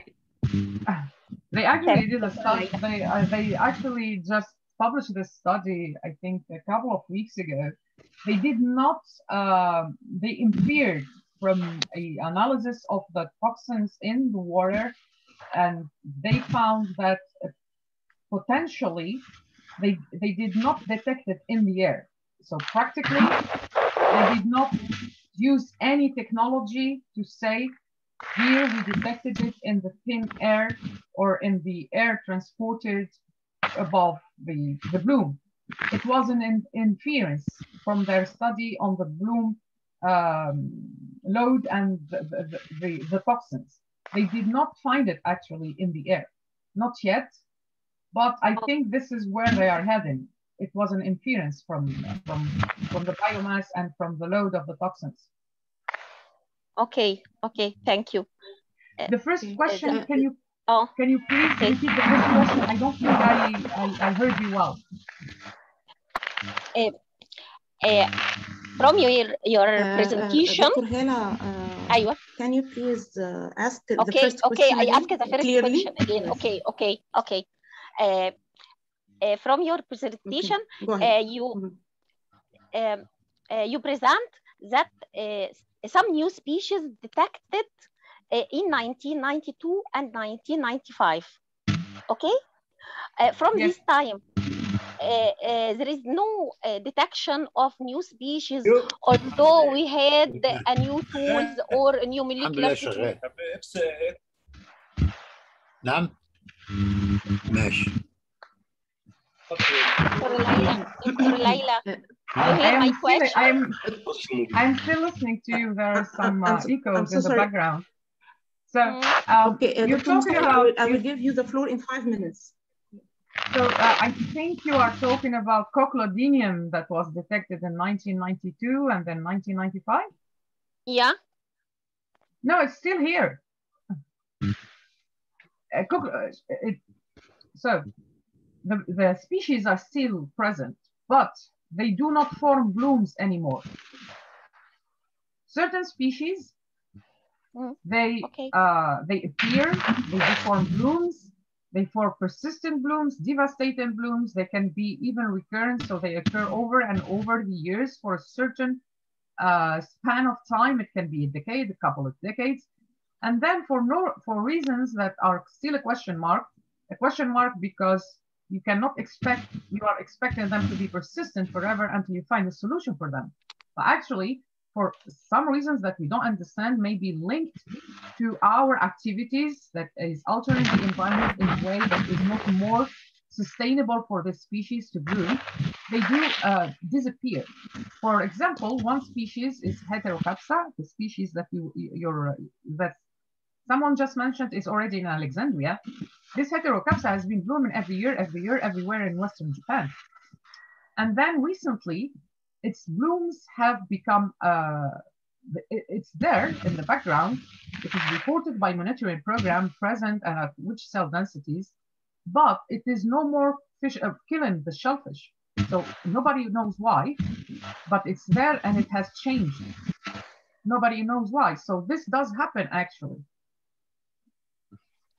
A: They actually did a study. They uh, they actually just published this study. I think a couple of weeks ago. They did not. um they inferred from a analysis of the toxins in the water, and they found that uh, potentially they they did not detect it in the air. So practically, they did not use any technology to say here we detected it in the thin air or in the air transported above the, the bloom. It was an in, inference from their study on the bloom um, load and the, the, the, the toxins. They did not find it actually in the air, not yet, but I think this is where they are heading it was an inference from, from, from the biomass and from the load of the toxins.
D: Okay, okay, thank you.
A: The first question,
B: uh,
A: can you
D: oh,
A: can you please
D: okay.
A: repeat the first question? I don't think I, I, I heard you well.
D: Uh, uh, from your, your
B: uh, uh,
D: presentation,
B: Hela, uh,
D: Aywa.
B: can you please ask
D: okay, the
B: first
D: okay,
B: question?
D: Okay,
B: I
D: ask the first
B: clearly?
D: question again.
B: Yes.
D: Okay, okay, okay. Eh, Uh, uh, from your presentation,
B: Go
D: uh,
B: ahead.
D: you
B: Mhm.
D: um, uh, you present that uh, some new species detected uh, in 1992 and 1995. Okay, uh, from
A: Yes.
D: this time. Uh, uh, there is no uh, detection of new species, although we had a new tools or a new
E: الحمد لله
D: molecular technique.
E: شغال نعم ماشي
D: Dr. Laila, Dr. Laila, you
A: I'm,
D: my
A: still,
D: question?
A: I'm I'm still listening to you. There are some uh,
B: so-
A: echoes
B: so
A: in the background. So
D: Mm.
A: um,
B: Okay, uh,
A: you're talking
B: Mustafa, I
A: about
B: will, I will give you the floor in five minutes.
A: So uh, I think you are talking about cochlodinium that was detected in 1992 and then 1995.
D: Yeah.
A: No, it's still here. Uh, coc- uh, it, so the, the species are still present, but they do not form blooms anymore. Certain species,
D: Mm.
A: they
D: Okay.
A: uh, they appear, they do form blooms, they form persistent blooms, devastating blooms. They can be even recurrent, so they occur over and over the years for a certain uh, span of time. It can be a decade, a couple of decades, and then for no for reasons that are still a question mark, a question mark because you cannot expect you are expecting them to be persistent forever until you find a solution for them. But actually, for some reasons that we don't understand, may be linked to our activities that is altering the environment in a way that is not more sustainable for the species to bloom, they do uh, disappear. For example, one species is Heterocapsa, the species that you, you're, uh, that someone just mentioned is already in Alexandria. This Heterocapsa has been blooming every year, every year, everywhere in Western Japan. And then recently, its blooms have become, uh, it's there in the background. It is reported by monitoring program present and at which cell densities, but it is no more fish uh, killing the shellfish. So nobody knows why, but it's there and it has changed. Nobody knows why. So this does happen actually.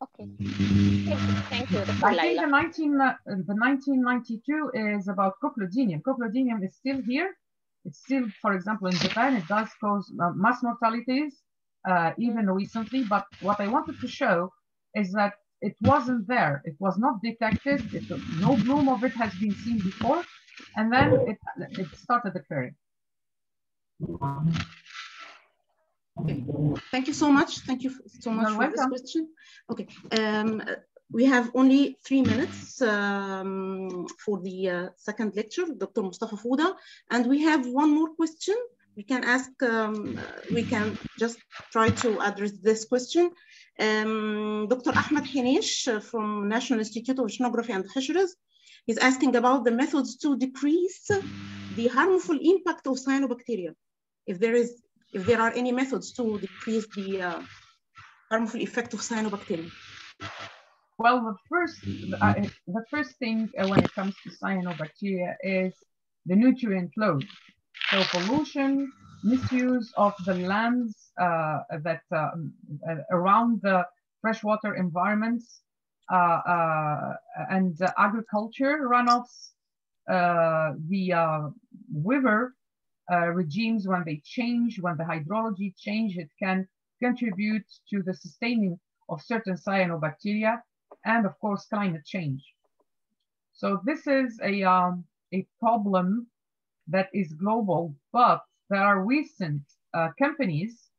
D: Okay. Thank you. Thank you,
A: I think the, 19, uh, the 1992 is about cochlodinium. Cochlodinium is still here. It's still, for example, in Japan, it does cause uh, mass mortalities, uh, even recently. But what I wanted to show is that it wasn't there. It was not detected. It, no bloom of it has been seen before. And then it, it started occurring.
B: Okay. Thank you so much. Thank you so much
A: You're
B: for this question. Okay. Um, we have only three minutes um, for the uh, second lecture, Dr. Mustafa Fouda, and we have one more question. We can ask, um, we can just try to address this question. Um, Dr. Ahmed Hinesh uh, from National Institute of Oceanography and Fisheries is asking about the methods to decrease the harmful impact of cyanobacteria. If there is if there are any methods to decrease the uh, harmful effect of cyanobacteria.
A: Well, the first, uh, the first thing uh, when it comes to cyanobacteria is the nutrient load. So pollution, misuse of the lands uh, that uh, around the freshwater environments uh, and agriculture runoffs, the river uh, regimes when they change, when the hydrology change, it can contribute to the sustaining of certain cyanobacteria and of course climate change. So this is a, um, a problem that is global, but there are recent uh, companies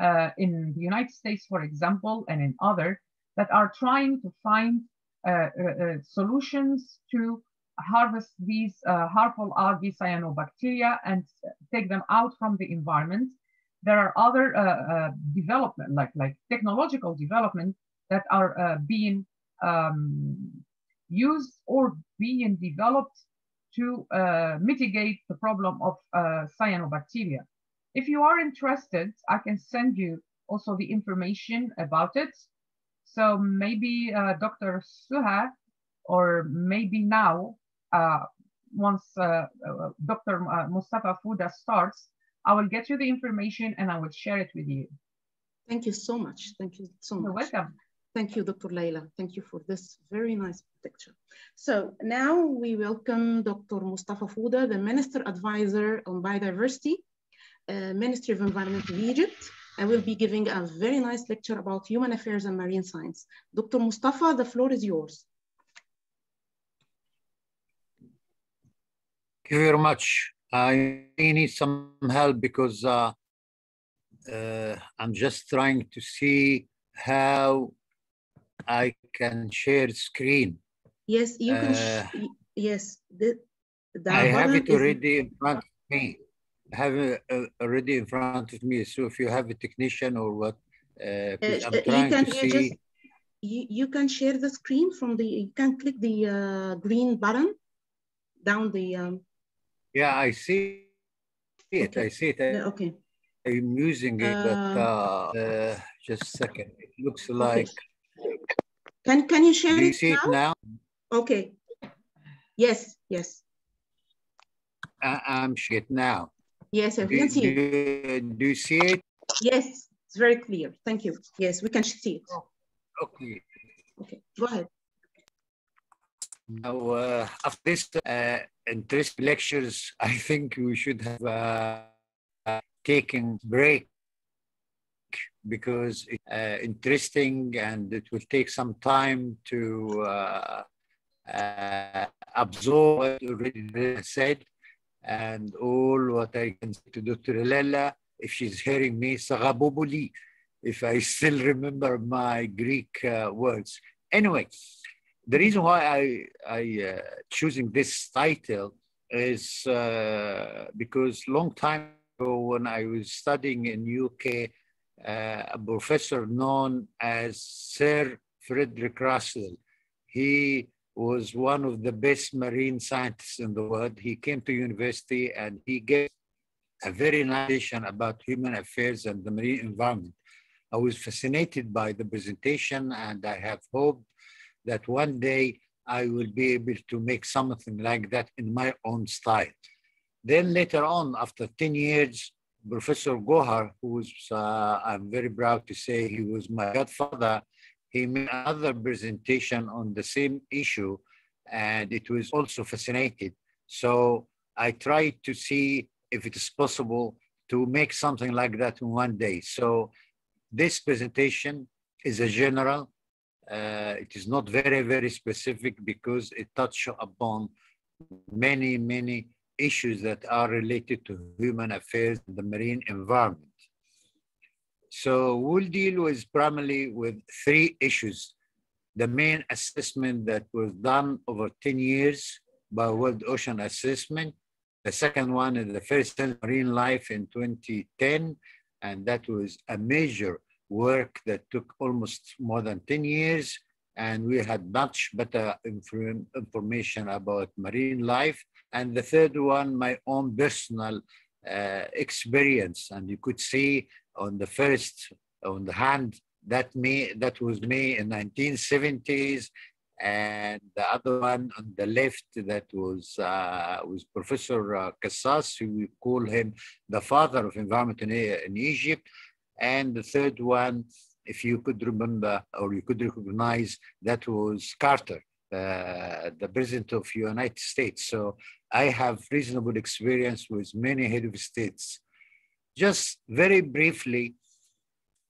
A: uh, in the United States, for example, and in other that are trying to find uh, uh, uh, solutions to harvest these uh, harmful algae cyanobacteria and take them out from the environment. There are other uh, uh, development, like like technological development, that are uh, being um, used or being developed to uh, mitigate the problem of cyanobacteria. If you are interested, I can send you also the information about it. So maybe uh, Dr. Suha, or maybe now, once uh, uh, Dr. Uh, Mustafa Fouda starts, I will get you the information and I will share it with you.
B: Thank you so much. Thank you so
A: You're
B: much.
A: welcome.
B: Thank you, Dr. Leila. Thank you for this very nice lecture. So now we welcome Dr. Mustafa Fouda, the Minister Advisor on Biodiversity, uh, Ministry of Environment of Egypt. I will be giving a very nice lecture about human affairs and marine science. Dr. Mustafa, the floor is yours.
E: You very much. I need some help because uh, uh, I'm just trying to see how I can share screen.
B: Yes, you can,
E: Uh,
B: yes, the, the
E: I have it already in front of me. I have it uh, already in front of me. So if you have a technician or what, uh, please, I'm trying
B: can
E: to see.
B: just you, you can share the screen from the you can click the uh, green button down the um,
E: Yeah, I see it.
B: Okay.
E: I see it. I-
B: okay
E: I'm using it, but
B: Uh,
E: uh, just a second. It looks like.
B: can can you share
E: Do you
B: it
E: see it
B: now?
E: now?
B: okay yes yes
E: I, I'm seeing it now.
B: yes
E: Do,
B: we can
E: do,
B: see it
E: you- do you see it?
B: yes it's very clear thank you yes we can see it
E: Okay.
B: okay go ahead
E: Now, uh, after this uh, interesting lectures, I think we should have uh, taken break because it's uh, interesting and it will take some time to uh, uh, absorb what you already said and all what I can say to Dr. Lella, if she's hearing me, if I still remember my Greek uh, words. Anyway, the reason why I I uh, choosing this title is uh, because long time ago when I was studying in UK, uh, a professor known as Sir Frederick Russell, he was one of the best marine scientists in the world. He came to university and he gave a very nice presentation about human affairs and the marine environment. I was fascinated by the presentation and I have hope that one day I will be able to make something like that in my own style. Then later on, after 10 years, Professor Gohar, who was, uh, I'm very proud to say he was my godfather, he made another presentation on the same issue and it was also fascinating. So I tried to see if it is possible to make something like that in one day. So this presentation is a general, Uh, it is not very, very specific because it touches upon many, many issues that are related to human affairs and the marine environment. So we'll deal with primarily with three issues. The main assessment that was done over 10 years by World Ocean Assessment. The second one is the first marine life in 2010, and that was a major work that took almost more than 10 years. And we had much better inform information about marine life. And the third one, my own personal uh, experience. And you could see on the first, on the hand, that me that was me in 1970s and the other one on the left that was uh, was Professor uh, Kassas, who we call him the father of environment in, in Egypt. And the third one, if you could remember or you could recognize, that was Carter, uh, the president of United States. So I have reasonable experience with many head of states. Just very briefly,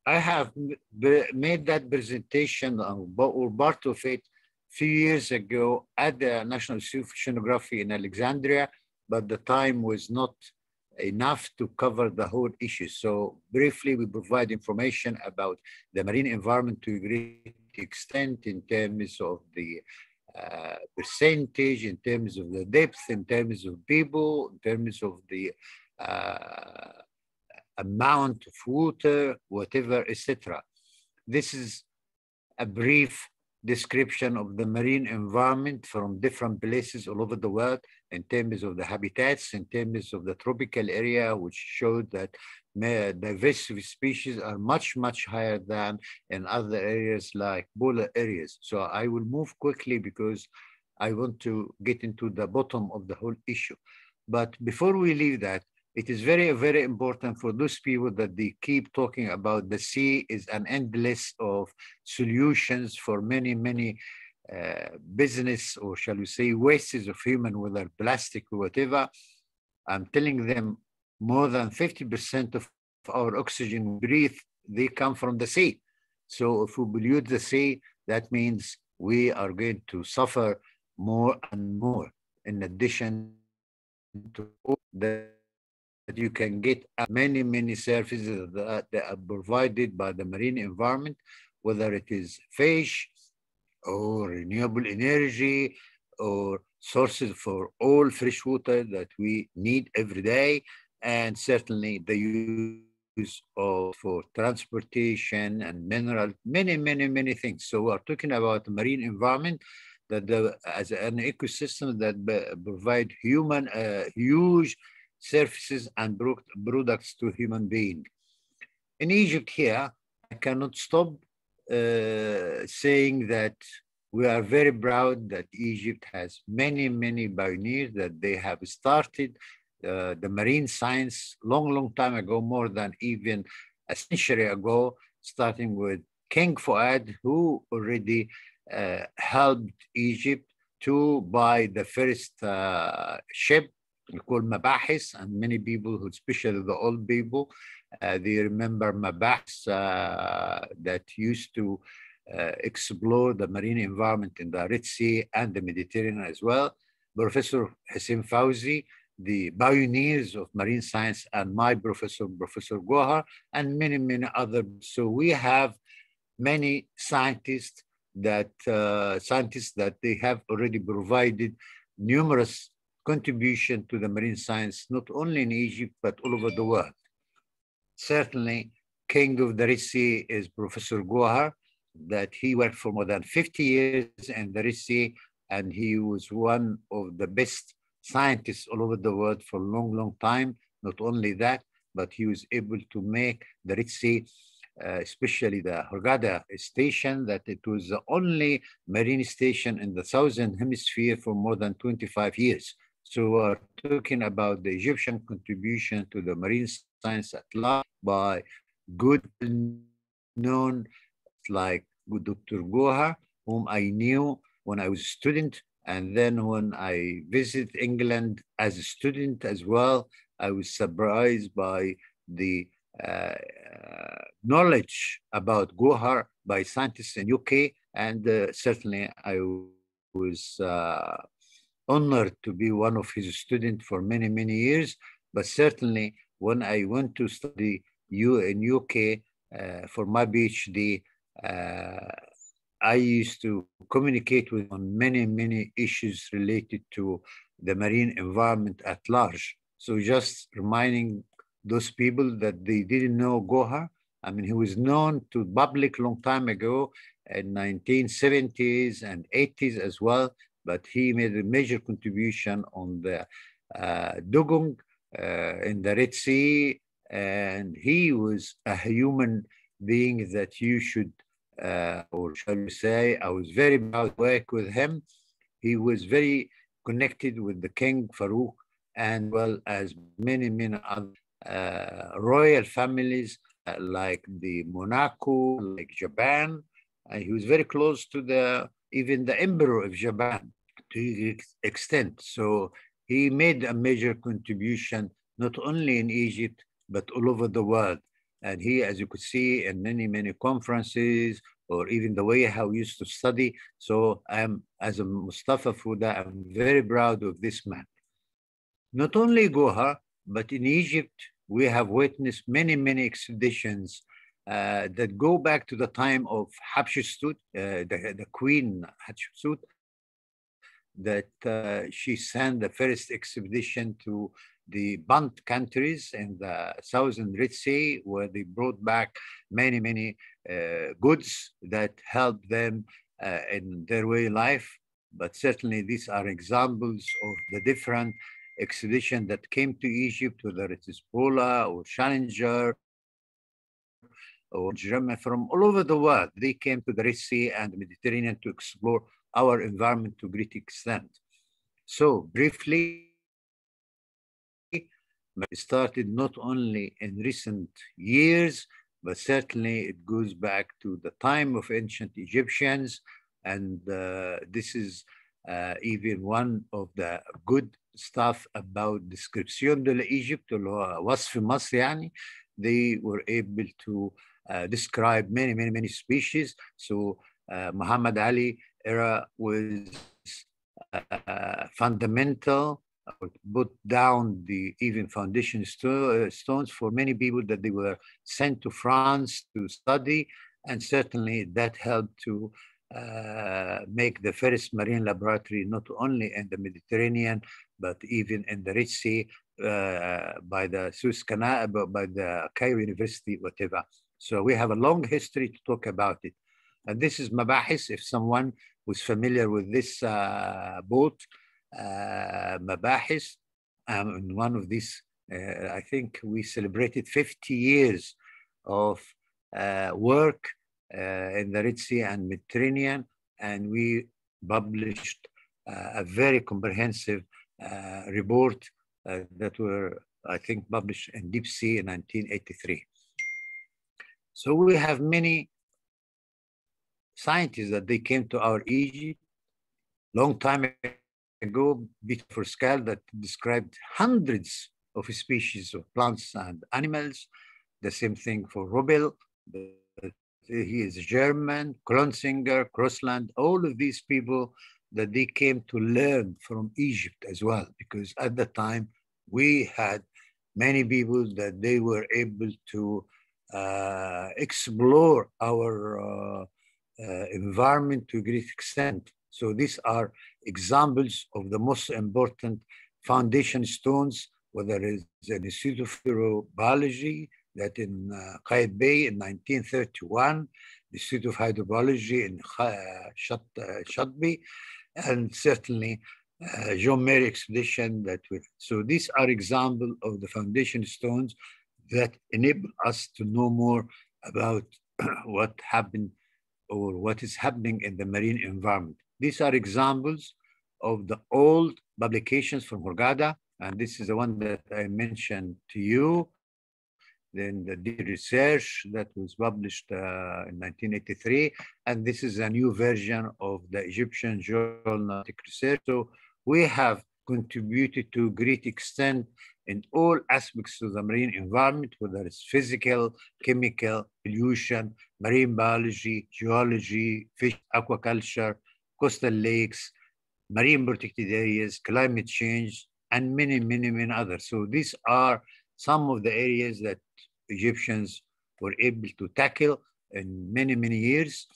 E: I have made that presentation or part of it few years ago at the National Institute of Oceanography in Alexandria, but the time was not enough to cover the whole issue. So briefly, we provide information about the marine environment to a great extent in terms of the uh, percentage, in terms of the depth, in terms of people, in terms of the uh, amount of water, whatever, etc. This is a brief description of the marine environment from different places all over the world in terms of the habitats, in terms of the tropical area, which showed that diversity species are much, much higher than in other areas like polar areas. So I will move quickly because I want to get into the bottom of the whole issue. But before we leave that, it is very, very important for those people that they keep talking about the sea is an endless of solutions for many, many Uh, business or shall we say wastes of human, whether plastic or whatever. I'm telling them more than 50% of our oxygen breathe, they come from the sea. So if we pollute the sea, that means we are going to suffer more and more in addition to that you can get many, many services that, are provided by the marine environment, whether it is fish or renewable energy or sources for all fresh water that we need every day, and certainly the use of for transportation and mineral, many, many, many things. So we're talking about marine environment that the, as an ecosystem that provide human uh, huge services and products to human being. In Egypt here, I cannot stop saying that we are very proud that Egypt has many, many pioneers that they have started uh, the marine science long, long time ago, more than even a century ago, starting with King Fuad, who already uh, helped Egypt to buy the first uh, ship called Mabahis, and many people, who, especially the old people, uh, they remember Mabahis uh, that used to uh, explore the marine environment in the Red Sea and the Mediterranean as well. Professor Hussein Fawzi, the pioneers of marine science, and my professor, Professor Gohar, and many, many others. So we have many scientists that uh, scientists that they have already provided numerous contribution to the marine science, not only in Egypt, but all over the world. Certainly, king of the Red Sea is Professor Gohar, that he worked for more than 50 years in the Red Sea, and he was one of the best scientists all over the world for a long, long time. Not only that, but he was able to make the Red Sea uh, especially the Hurghada station, that it was the only marine station in the southern hemisphere for more than 25 years. So we're talking about the Egyptian contribution to the marine science at large by good known like Dr. Gohar, whom I knew when I was a student. And then when I visited England as a student as well, I was surprised by the uh, knowledge about Gohar by scientists in UK, and uh, certainly I was uh, honored to be one of his students for many, many years. But certainly when I went to study U in UK uh, for my PhD, uh, I used to communicate with on many, many issues related to the marine environment at large. So just reminding those people that they didn't know Gohar. I mean, he was known to public long time ago in 1970s and 80s as well, but he made a major contribution on the uh, Dugong in the Red Sea, and he was a human being that you should, uh, or shall we say, I was very proud to work with him. He was very connected with the King Farouk and well as many, many other uh, royal families uh, like the Monaco, like Japan. Uh, he was very close to the even the emperor of Japan to extent. So he made a major contribution not only in Egypt but all over the world. And he, as you could see, in many many conferences or even the way how he used to study. So I'm, as a Mustafa Fouda, I'm very proud of this man. Not only Goha, but in Egypt, we have witnessed many, many expeditions uh, that go back to the time of Hatshepsut, uh, the, the queen Hatshepsut, that uh, she sent the first expedition to the Punt countries in the southern Red Sea, where they brought back many, many uh, goods that helped them uh, in their way life. But certainly these are examples of the different expedition that came to Egypt, whether it is Pola or Challenger or German from all over the world. They came to the Red Sea and the Mediterranean to explore our environment to great extent. So briefly, it started not only in recent years, but certainly it goes back to the time of ancient Egyptians. And uh, this is uh, even one of the good stuff about description de l'Egypte اللي هو وصف مصر يعني they were able to uh, describe many many many species so uh, Muhammad Ali era was uh, fundamental put down the even foundation sto stones for many people that they were sent to France to study and certainly that helped to uh, make the first marine laboratory not only in the Mediterranean, but even in the Red Sea uh, by the Suez Canal, by the Cairo University, whatever. So we have a long history to talk about it. And this is Mabahis, if someone was familiar with this uh, boat, uh, Mabahis, um, in one of these, uh, I think we celebrated 50 years of uh, work uh, in the Red Sea and Mediterranean, and we published uh, a very comprehensive report that were, I think, published in Deep Sea in 1983. So we have many scientists that they came to our Egypt long time ago, Peter Forsskål that described hundreds of species of plants and animals. The same thing for Rüppell. He is German, Klunzinger, Crossland, all of these people that they came to learn from Egypt as well, because at the time we had many people that they were able to uh, explore our uh, environment to a great extent. So these are examples of the most important foundation stones, whether it's an Institute of Hydrobiology that in uh, Bay in 1931, the Institute of Hydrobiology in uh, Shat, uh, Shatbi, and certainly uh, John Murray expedition that we, so these are examples of the foundation stones that enable us to know more about what happened or what is happening in the marine environment. These are examples of the old publications from Hurghada, and this is the one that I mentioned to you. Then the research that was published uh, in 1983, and this is a new version of the Egyptian Journal of Research. So we have contributed to great extent in all aspects of the marine environment, whether it's physical, chemical, pollution, marine biology, geology, fish, aquaculture, coastal lakes, marine protected areas, climate change, and many, many, many others. So these are some of the areas that Egyptians were able to tackle in many, many years.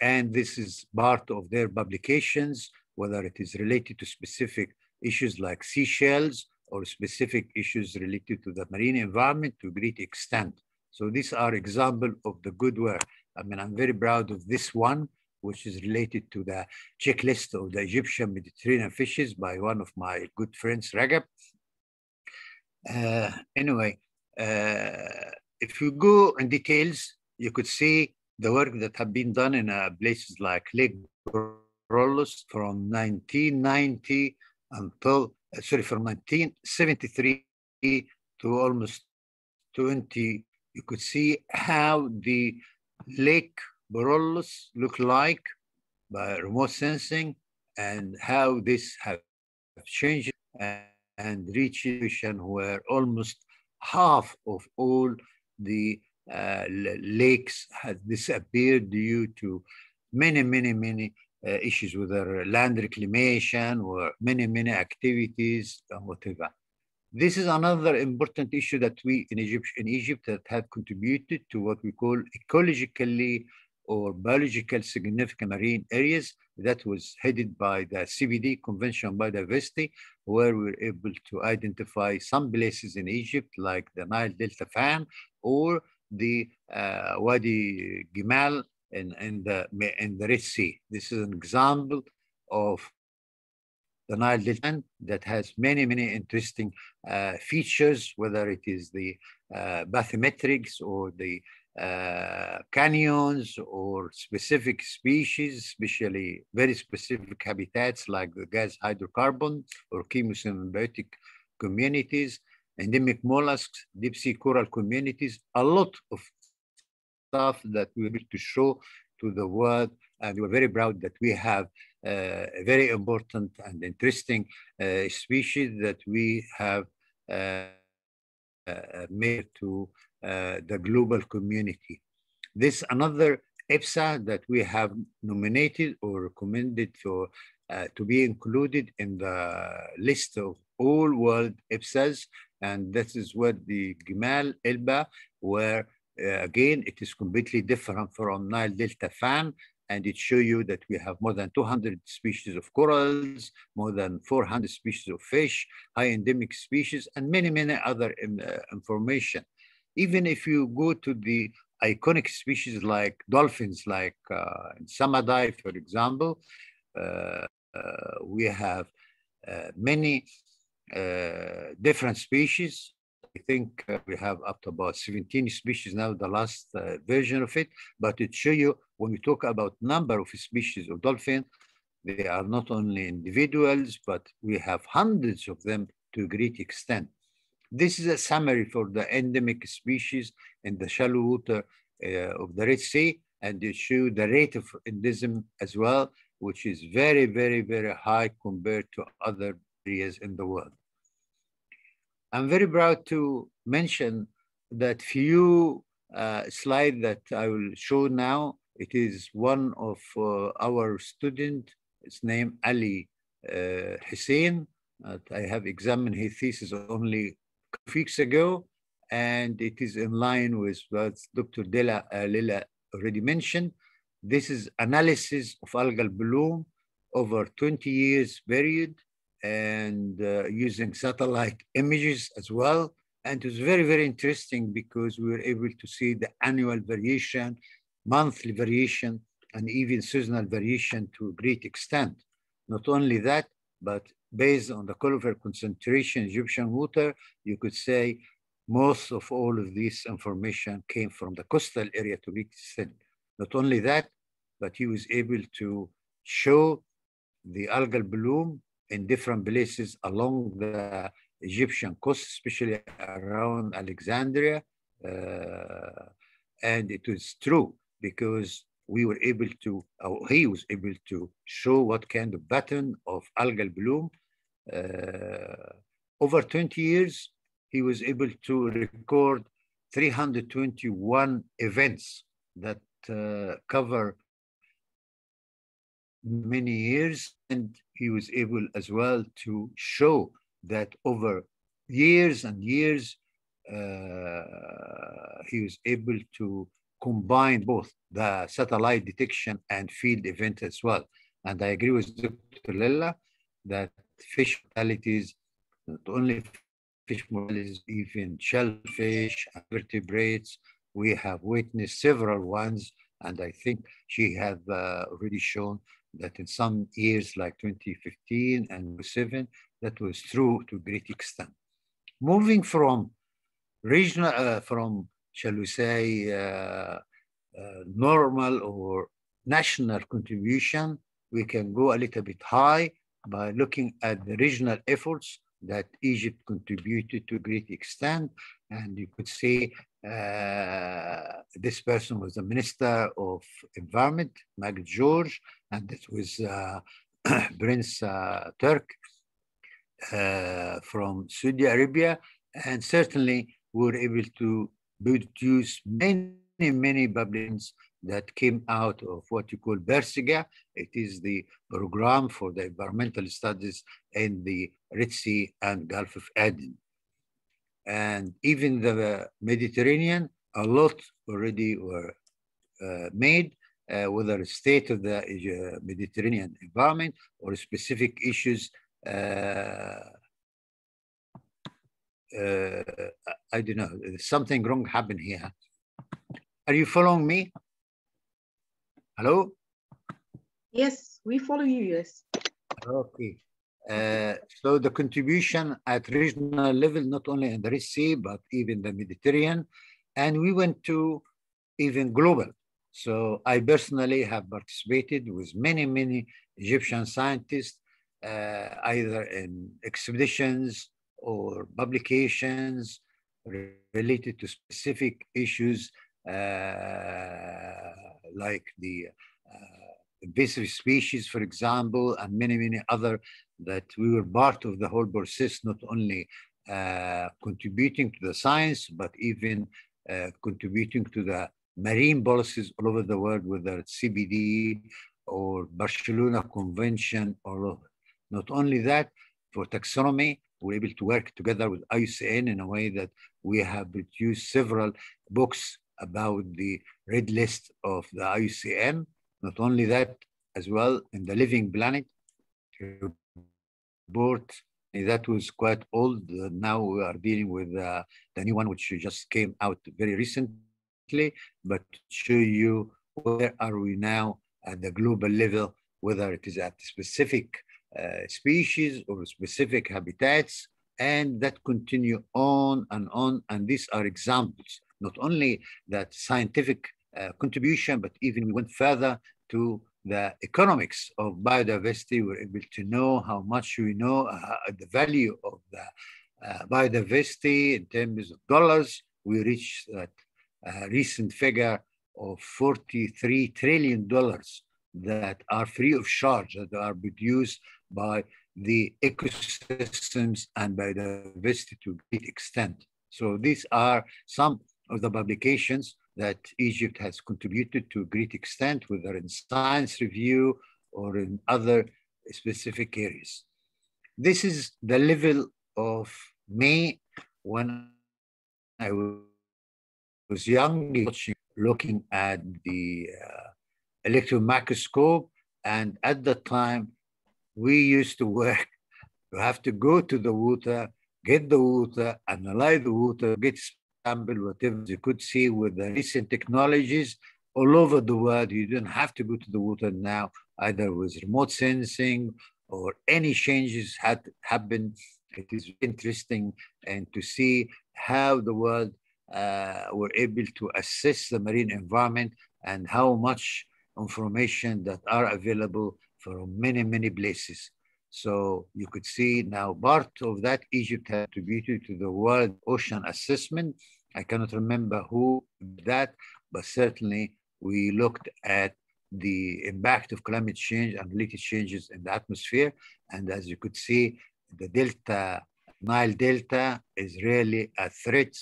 E: And this is part of their publications, whether it is related to specific issues like seashells or specific issues related to the marine environment to a great extent. So these are examples of the good work. I mean, I'm very proud of this one, which is related to the checklist of the Egyptian Mediterranean fishes by one of my good friends, Ragab. Uh, anyway, uh, if you go in details, you could see the work that have been done in uh, places like Lake Borolus from 1990 until, uh, sorry, from 1973 to almost 20, you could see how the Lake Borolus look like by remote sensing and how this have changed and, and reached where almost half of all the uh, lakes has disappeared due to many, many, many issues with their land reclamation or many, many activities whatever. This is another important issue that we in Egypt, in Egypt that have contributed to what we call ecologically or biological significant marine areas that was headed by the CBD, Convention on Biodiversity, where we were able to identify some places in Egypt like the Nile Delta fan or the uh, Wadi Gimal in, the, in the Red Sea. This is an example of the Nile Delta that has many, many interesting uh, features, whether it is the uh, bathymetrics or the uh, canyons or specific species, especially very specific habitats like the gas hydrocarbon or chemosymbiotic communities, endemic mollusks, deep sea coral communities, a lot of stuff that we need to show to the world. And we're very proud that we have uh, a very important and interesting uh, species that we have uh, uh made to uh, the global community. This another EBSA that we have nominated or recommended for, uh, to be included in the list of all world EBSAs. And this is what the Gimal Elba, where uh, again, it is completely different from Nile Delta fan. and it show you that we have more than 200 species of corals, more than 400 species of fish, high endemic species, and many, many other um, uh, information. Even if you go to the iconic species like dolphins, like uh, in Samadai, for example, uh, uh, we have uh, many different species. I think uh, we have up to about 17 species now, the last uh, version of it, but it show you when we talk about number of species of dolphin, they are not only individuals, but we have hundreds of them to a great extent. This is a summary for the endemic species in the shallow water uh, of the Red Sea, and it show the rate of endism as well, which is very, very, very high compared to other areas in the world. I'm very proud to mention that few uh, slide that I will show now. It is one of uh, our student. His name Ali uh, Hussein. I have examined his thesis only few weeks ago, and it is in line with what Dr. Della uh, already mentioned. This is analysis of algal bloom over 20 years period and uh, using satellite images as well. And it was very, very interesting because we were able to see the annual variation, monthly variation, and even seasonal variation to a great extent. Not only that, but based on the colloidal concentration Egyptian water, you could say most of all of this information came from the coastal area to great extent. Not only that, but he was able to show the algal bloom in different places along the Egyptian coast, especially around Alexandria. Uh, and it was true because we were able to, or he was able to show what kind of pattern of algal bloom. Uh, over 20 years, he was able to record 321 events that uh, cover many years and he was able as well to show that over years and years uh, he was able to combine both the satellite detection and field event as well. And i agree with dr lilla that fish mortalities not only fish mortalities even shellfish vertebrates we have witnessed several ones and i think she has uh, already shown that in some years like 2015 and 7, that was true to great extent. Moving from regional, uh, from, shall we say, uh, uh, normal or national contribution, we can go a little bit high by looking at the regional efforts that Egypt contributed to a great extent. And you could say uh, this person was the Minister of Environment, Magd George, and it was uh, Prince uh, Turk uh, from Saudi Arabia. And certainly we were able to produce many, many publications that came out of what you call PERSGA. It is the program for the environmental studies in the Red Sea and Gulf of Aden and even the Mediterranean, a lot already were uh, made, uh, whether state of the uh, Mediterranean environment or specific issues. Uh, uh, I don't know, something wrong happened here. Are you following me? Hello?
B: Yes, we follow you, yes.
E: Okay. Uh, so the contribution at regional level, not only in the Red Sea, but even the Mediterranean. And we went to even global. So I personally have participated with many, many Egyptian scientists, uh, either in expeditions or publications related to specific issues uh, like the uh, invasive species, for example, and many, many other that we were part of the whole process, not only uh, contributing to the science, but even uh, contributing to the marine policies all over the world, whether it's CBD or Barcelona Convention, or not only that, for taxonomy, we're able to work together with IUCN in a way that we have produced several books about the red list of the IUCN, Not only that, as well, in the living planet report that was quite old. Uh, now we are dealing with uh, the new one, which just came out very recently, but show you where are we now at the global level, whether it is at specific uh, species or specific habitats, and that continue on and on. And these are examples, not only that scientific uh, contribution, but even we went further to the economics of biodiversity. We're able to know how much we know uh, the value of the uh, biodiversity in terms of dollars. We reached that uh, recent figure of 43 trillion dollars that are free of charge, that are produced by the ecosystems and biodiversity to a great extent. So these are some of the publications that Egypt has contributed to a great extent, whether in science review or in other specific areas. This is the level of me when I was young, looking at the uh, electron microscope. And at that time, we used to work, you have to go to the water, get the water, analyze the water, get sample, whatever you could see with the recent technologies all over the world. You don't have to go to the water now, either with remote sensing or any changes had happened. It is interesting and to see how the world uh, were able to assess the marine environment and how much information that are available from many, many places. So you could see now part of that Egypt had contributed to the World Ocean Assessment. I cannot remember who that, but certainly we looked at the impact of climate change and related changes in the atmosphere. And as you could see, the Delta, Nile Delta is really a threat.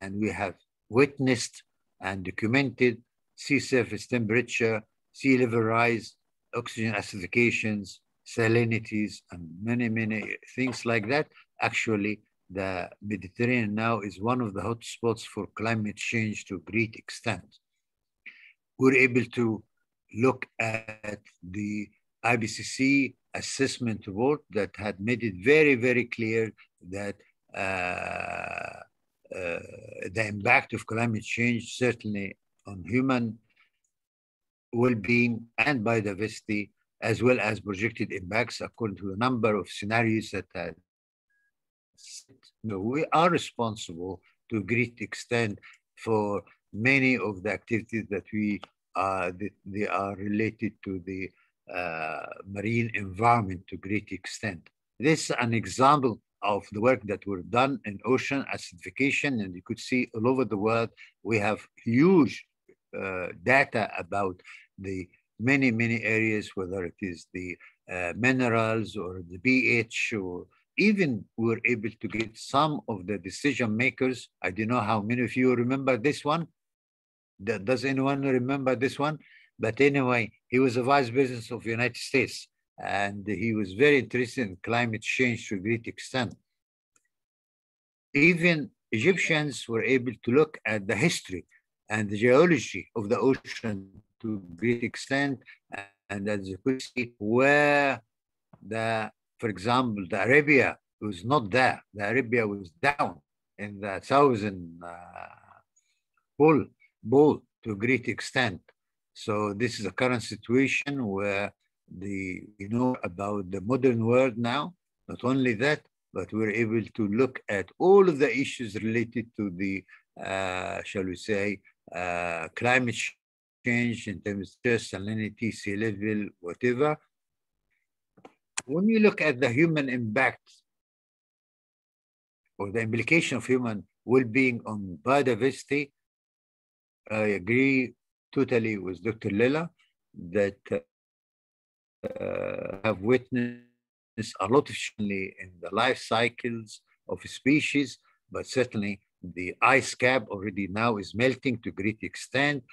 E: And we have witnessed and documented sea surface temperature, sea level rise, oxygen acidifications, salinities, and many, many things like that. Actually, the Mediterranean now is one of the hotspots for climate change to a great extent. We're able to look at the IPCC assessment report that had made it very, very clear that uh, uh, the impact of climate change, certainly on human well-being and biodiversity, as well as projected impacts according to a number of scenarios that had we are responsible to a great extent for many of the activities that we uh, that they are related to the uh, marine environment to great extent. This is an example of the work that were done in ocean acidification, and you could see all over the world we have huge uh, data about the many, many areas, whether it is the uh, minerals or the pH or even were able to get some of the decision makers. I don't know how many of you remember this one. Does anyone remember this one? But anyway, he was a vice president of the United States and he was very interested in climate change to a great extent. Even Egyptians were able to look at the history and the geology of the ocean to a great extent. And as you could see, where the for example, the Arabia was not there. The Arabia was down in the thousand uh, bull, to a great extent. So this is a current situation where the you know about the modern world now. Not only that, but we're able to look at all of the issues related to the, uh, shall we say, uh, climate change in terms of salinity, sea level, whatever, when you look at the human impact or the implication of human well-being on biodiversity, I agree totally with Dr. Lela that uh, have witnessed a lot of in the life cycles of species, but certainly the ice cap already now is melting to great extent.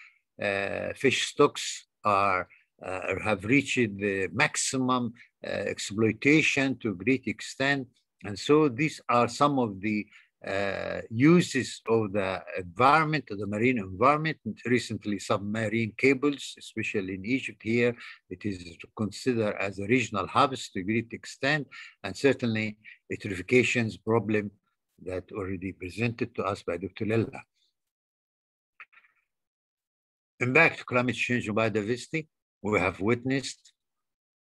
E: Uh, fish stocks are uh, have reached the maximum exploitation to a great extent. And so these are some of the uh, uses of the environment, of the marine environment, recently submarine cables, especially in Egypt here, it is considered as a regional hubs to a great extent, and certainly eutrophication's problem that already presented to us by Dr. Lella. And back to climate change and biodiversity, we have witnessed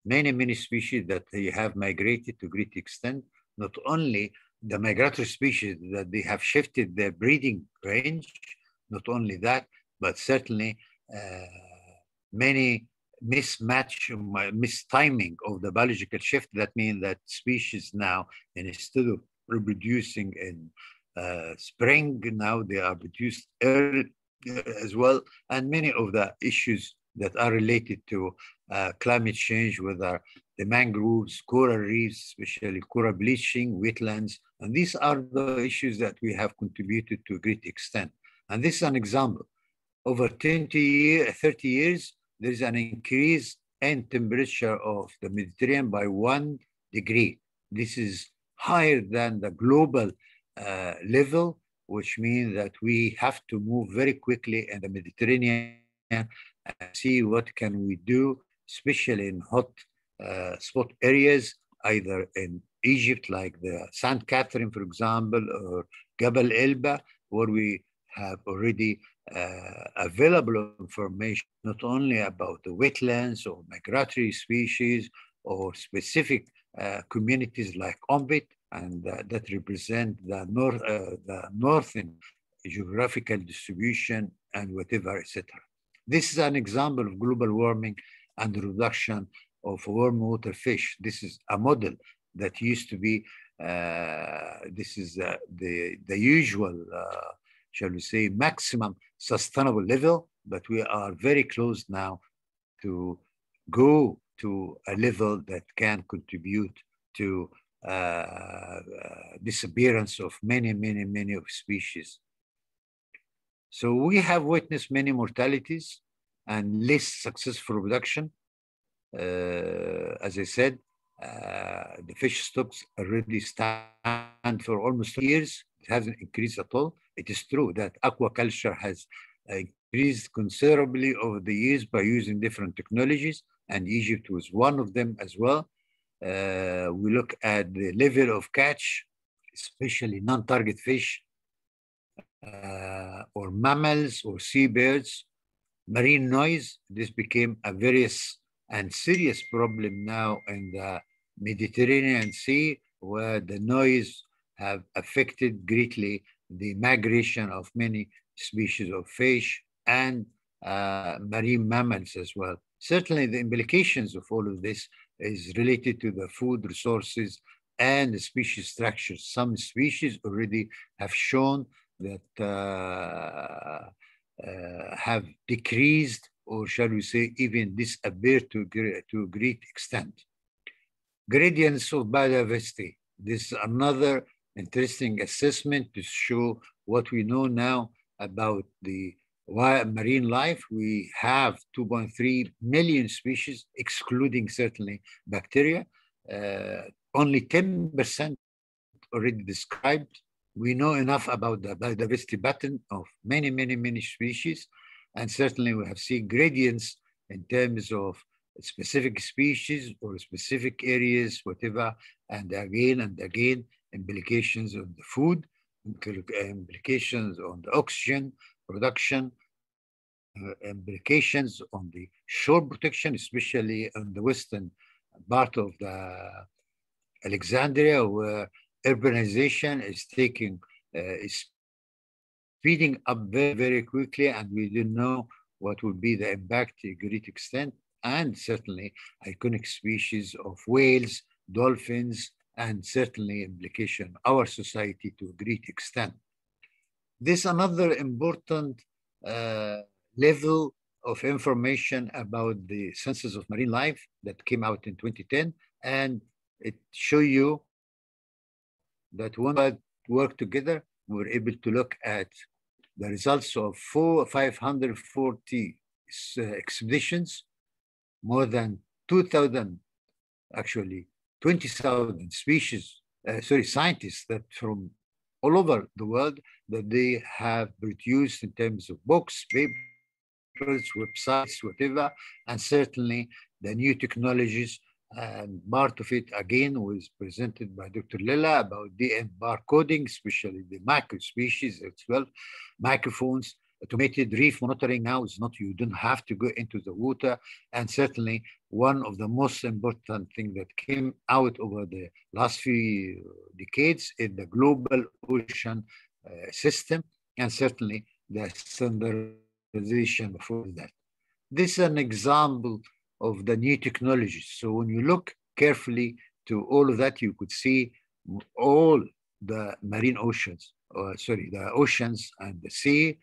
E: many, many species that they have migrated to great extent, not only the migratory species that they have shifted their breeding range, not only that, but certainly uh, many mismatch, mistiming of the biological shift. That means that species now, instead of reproducing in uh, spring, now they are produced early uh, as well. And many of the issues that are related to uh, climate change, whether the mangroves, coral reefs, especially coral bleaching, wetlands, and these are the issues that we have contributed to a great extent. And this is an example. Over 20 years, 30 years, there is an increase in temperature of the Mediterranean by one degree. This is higher than the global uh, level, which means that we have to move very quickly in the Mediterranean and see what can we do, especially in hot uh, spot areas, either in Egypt, like the St. Catherine, for example, or Jebel Elba, where we have already uh, available information not only about the wetlands or migratory species or specific uh, communities like Ombit, and uh, that represent the north, uh, the northern geographical distribution and whatever, etc. This is an example of global warming and reduction of warm water fish. This is a model that used to be, uh, this is uh, the, the usual, uh, shall we say, maximum sustainable level, but we are very close now to go to a level that can contribute to uh, uh, disappearance of many, many, many of species. So we have witnessed many mortalities and less successful reproduction. Uh, as I said, uh, the fish stocks already stand for almost years. It hasn't increased at all. It is true that aquaculture has increased considerably over the years by using different technologies, and Egypt was one of them as well. Uh, we look at the level of catch, especially non-target fish, uh, or mammals or seabirds, marine noise. This became a various and serious problem now in the Mediterranean Sea, where the noise have affected greatly the migration of many species of fish and uh, marine mammals as well. Certainly the implications of all of this is related to the food resources and the species structures. Some species already have shown that uh, have decreased or shall we say even disappeared to, to a great extent. Gradients of biodiversity. This is another interesting assessment to show what we know now about the marine life. We have 2.3 million species, excluding certainly bacteria. Uh, only 10% already described. We know enough about the biodiversity pattern of many, many, many species. And certainly we have seen gradients in terms of specific species or specific areas, whatever, and again and again, implications on the food, implications on the oxygen production, uh, implications on the shore protection, especially on the western part of the Alexandria, where urbanization is taking, uh, is speeding up very, very quickly, and we didn't know what would be the impact to a great extent, and certainly iconic species of whales, dolphins, and certainly implication our society to a great extent. This another important uh, level of information about the census of marine life that came out in 2010, and it show you that when we work together, we were able to look at the results of four, 540 uh, expeditions, more than 2,000, actually 20,000 species, uh, sorry, scientists that from all over the world that they have produced in terms of books, papers, websites, whatever, and certainly the new technologies. And part of it again was presented by Dr. Lila about DNA barcoding, especially the micro species as well, microphones, automated reef monitoring now is not, you don't have to go into the water. And certainly one of the most important thing that came out over the last few decades is the global ocean uh, system, and certainly the standardization for that. This is an example of the new technologies. So when you look carefully to all of that, you could see all the marine oceans, uh, sorry, the oceans and the sea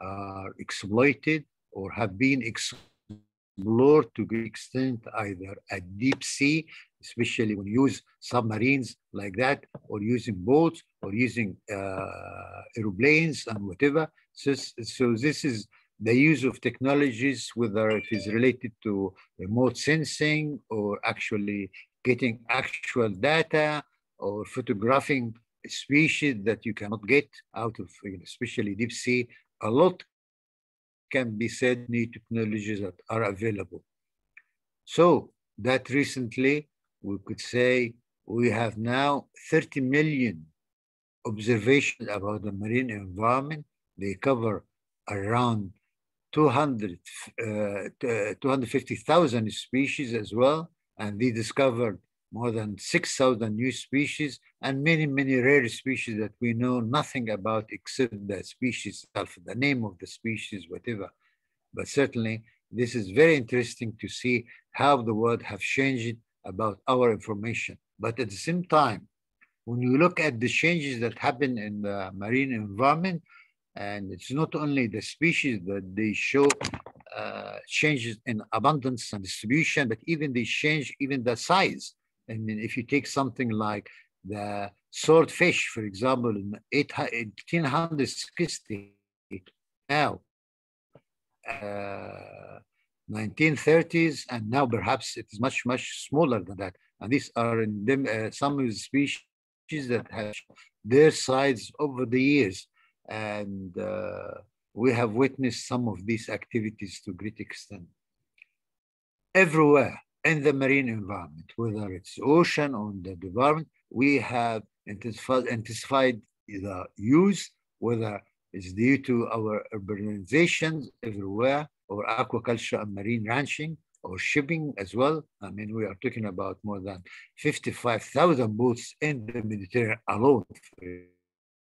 E: are exploited or have been explored to great extent either at deep sea, especially when you use submarines like that, or using boats, or using uh, aeroplanes and whatever. So, so this is the use of technologies, whether it is related to remote sensing or actually getting actual data or photographing species that you cannot get out of, especially deep sea a lot can be said new technologies that are available. So that recently we could say we have now 30 million observations about the marine environment. They cover around 200, uh, 250,000 species as well. And they discovered more than 6,000 new species and many, many rare species that we know nothing about except the species itself, the name of the species, whatever. But certainly, this is very interesting to see how the world have changed about our information. But at the same time, when you look at the changes that happen in the marine environment, and it's not only the species that they show uh, changes in abundance and distribution, but even they change even the size I mean, if you take something like the swordfish, for example, in 1860, now, uh, 1930s, and now perhaps it is much, much smaller than that. And these are in them, uh, some of the species that have their size over the years. And uh, we have witnessed some of these activities to great extent. Everywhere, in the marine environment, whether it's ocean or the environment, we have intensified, intensified the use, whether it's due to our urbanizations everywhere, or aquaculture and marine ranching, or shipping as well. I mean, we are talking about more than 55,000 boats in the Mediterranean alone, for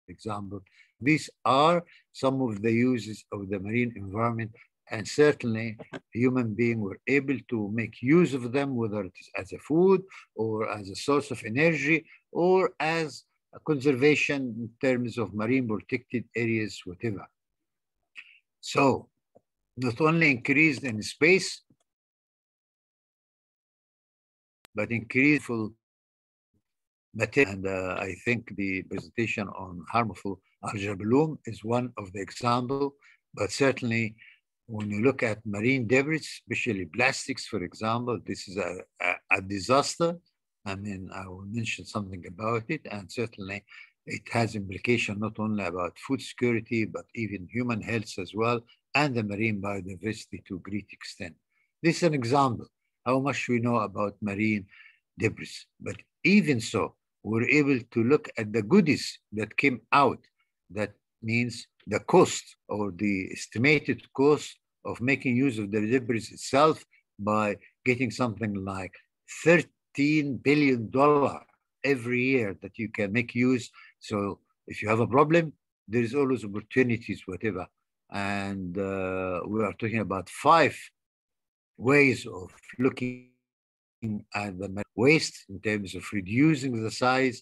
E: example. These are some of the uses of the marine environment and certainly human beings were able to make use of them, whether it is as a food or as a source of energy or as a conservation in terms of marine protected areas, whatever. So not only increased in space, but increased material. And uh, I think the presentation on harmful algal bloom is one of the example, but certainly when you look at marine debris, especially plastics, for example, this is a, a, a, disaster. I mean, I will mention something about it, and certainly it has implication not only about food security, but even human health as well, and the marine biodiversity to a great extent. This is an example how much we know about marine debris. But even so, we're able to look at the goodies that came out. That means the cost or the estimated cost of making use of the debris itself by getting something like 13 billion dollar every year that you can make use. So if you have a problem, there is always opportunities, whatever. And uh, we are talking about five ways of looking the waste in terms of reducing the size,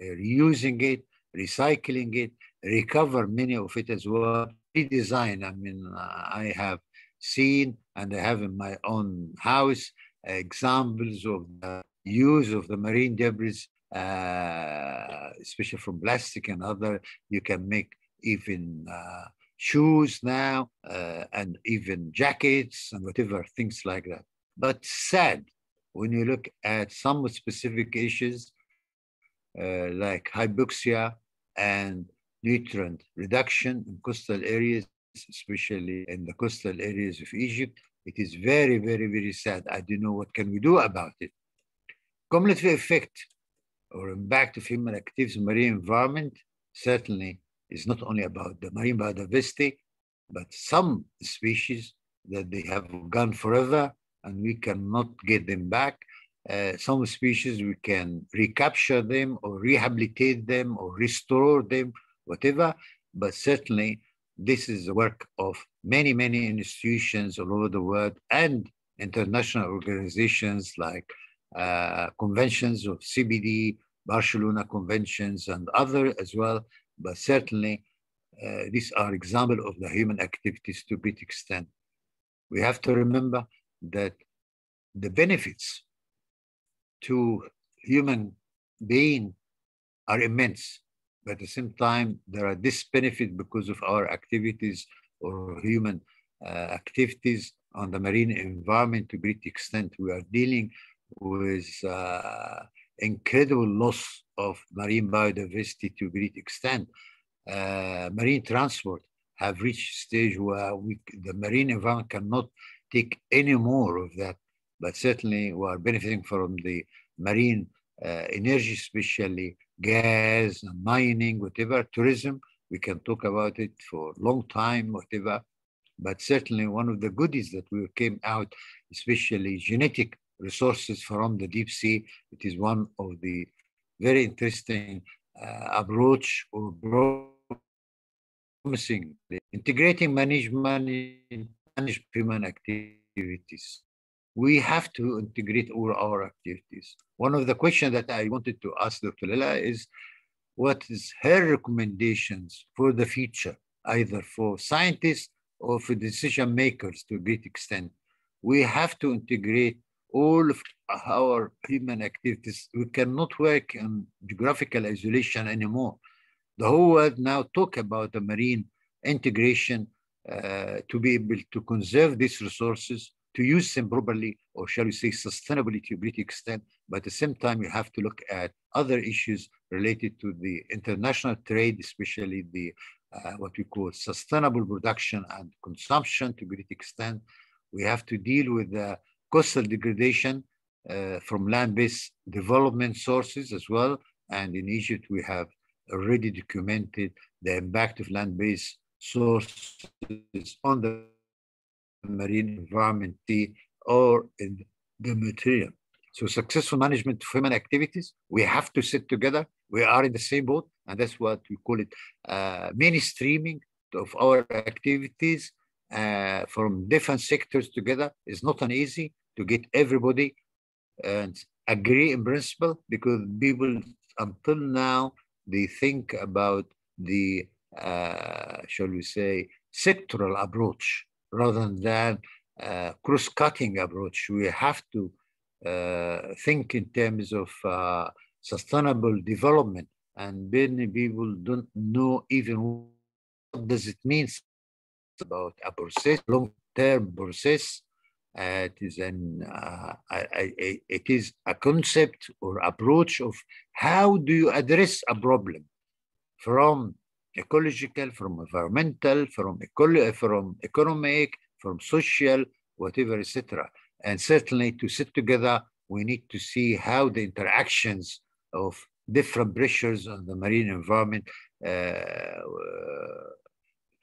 E: uh, reusing it, recycling it, recover many of it as well, redesign. I mean, I have seen and I have in my own house examples of the use of the marine debris, uh, especially from plastic and other. You can make even uh, shoes now uh, and even jackets and whatever, things like that. But sad when you look at some specific issues uh, like hypoxia and nutrient reduction in coastal areas, especially in the coastal areas of Egypt. It is very, very, very sad. I don't know what can we do about it. Cumulative effect or impact of human activities in marine environment certainly is not only about the marine biodiversity, but some species that they have gone forever and we cannot get them back. Uh, some species we can recapture them or rehabilitate them or restore them, whatever. But certainly, this is the work of many, many institutions all over the world and international organizations like uh, conventions of CBD, Barcelona conventions, and other as well. But certainly, uh, these are examples of the human activities to a great extent. We have to remember that the benefits to human being are immense. But at the same time, there are disbenefits because of our activities or human uh, activities on the marine environment to great extent. We are dealing with uh, incredible loss of marine biodiversity to great extent. Uh, marine transport have reached stage where we, the marine environment cannot take any more of that. But certainly we are benefiting from the marine uh, energy, especially gas, mining, whatever, tourism. We can talk about it for a long time, whatever. But certainly one of the goodies that we came out, especially genetic resources from the deep sea. It is one of the very interesting uh, approach or promising integrating management manage human activities. We have to integrate all our activities. One of the questions that I wanted to ask Dr. Laila is, what is her recommendations for the future, either for scientists or for decision makers to a great extent? We have to integrate all of our human activities. We cannot work in geographical isolation anymore. The whole world now talk about the marine integration to be able to conserve these resources, to use them properly, or shall we say sustainably to a great extent. But at the same time, you have to look at other issues related to the international trade, especially the uh, what we call sustainable production and consumption to a great extent. We have to deal with the coastal degradation uh, from land-based development sources as well. And in Egypt, we have already documented the impact of land-based sources on the marine environment or in the material. So successful management of human activities, we have to sit together. We are in the same boat, and that's what we call it uh, mainstreaming of our activities uh, from different sectors together It's not an easy, to get everybody and agree in principle because people until now they think about the shall we say sectoral approach rather than uh, cross-cutting approach. We have to uh, think in terms of uh, sustainable development. And many people don't know even what does it mean about a process long-term process. Uh, it is an uh, a, a, it is a concept or approach of how do you address a problem from ecological, from environmental, from eco- from economic, from social, whatever, etc. And certainly to sit together, we need to see how the interactions of different pressures on the marine environment uh,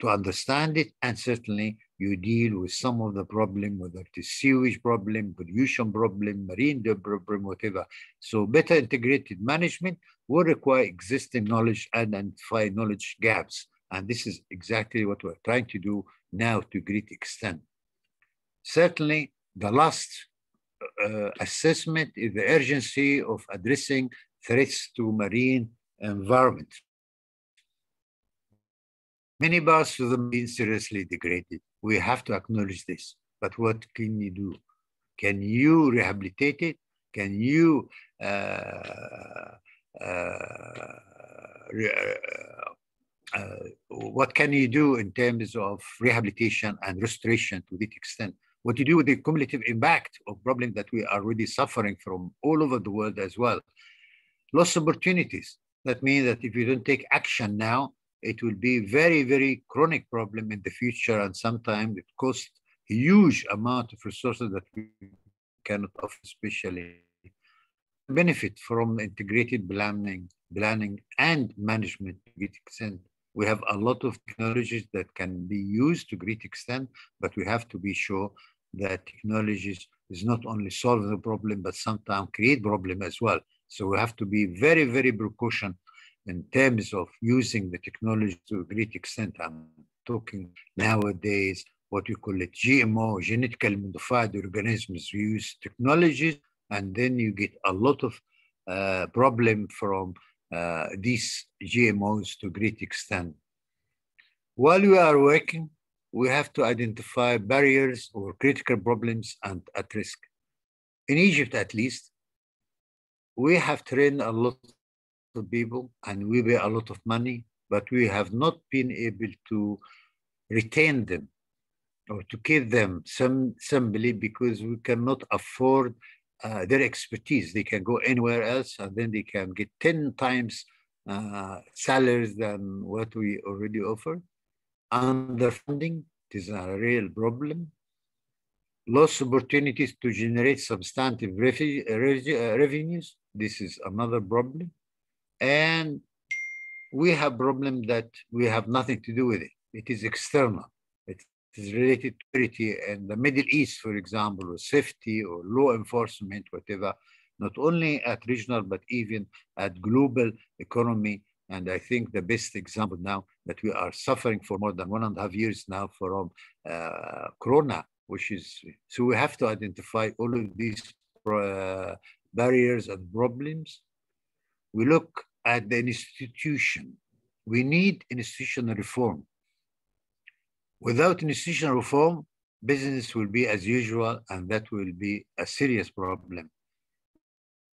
E: to understand it and certainly you deal with some of the problem, whether it is sewage problem, pollution problem, marine problem, whatever. So better integrated management will require existing knowledge and identify knowledge gaps. And this is exactly what we're trying to do now to great extent. Certainly, the last uh, assessment is the urgency of addressing threats to marine environment. Many parts of them being seriously degraded. We have to acknowledge this. But what can you do? Can you rehabilitate it? Can you, uh, Uh, uh, uh, what can you do in terms of rehabilitation and restoration to that extent? What you do with the cumulative impact of problems that we are already suffering from all over the world as well. Lost opportunities. That means that if you don't take action now, it will be very, very chronic problem in the future, and sometimes it costs huge amount of resources that we cannot offer, especially benefit from integrated planning, planning and management to great extent. We have a lot of technologies that can be used to great extent, but we have to be sure that technologies is not only solve the problem, but sometimes create problem as well. So we have to be very, very precaution in terms of using the technology to a great extent. I'm talking nowadays what we call it GMO, genetically modified organisms. We use technologies and then you get a lot of uh, problem from uh, these GMOs to great extent. While we are working, we have to identify barriers or critical problems and at risk. In Egypt, at least, we have trained a lot of people and we pay a lot of money, but we have not been able to retain them or to keep them some, simply because we cannot afford uh, their expertise. They can go anywhere else and then they can get 10 times uh, salaries than what we already offer. Underfunding is a real problem. Lost opportunities to generate substantive revenues. This is another problem. And we have problem that we have nothing to do with it. It is external. Is related to security in the Middle East, for example, or safety or law enforcement, whatever, not only at regional, but even at global economy and I think the best example now that we are suffering for more than one and a half years now from uh, Corona, which is, so we have to identify all of these uh, barriers and problems. We look at the institution. We need institutional reform. Without institutional reform, business will be as usual, and that will be a serious problem.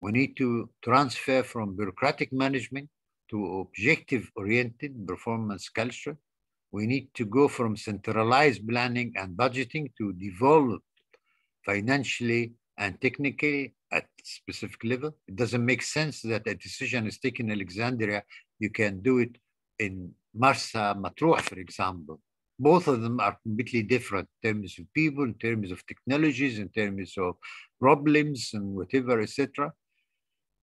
E: We need to transfer from bureaucratic management to objective-oriented performance culture. We need to go from centralized planning and budgeting to develop financially and technically at specific level. It doesn't make sense that a decision is taken in Alexandria. You can do it in Marsa Matruh, for example. Both of them are completely different in terms of people, in terms of technologies, in terms of problems and whatever, etc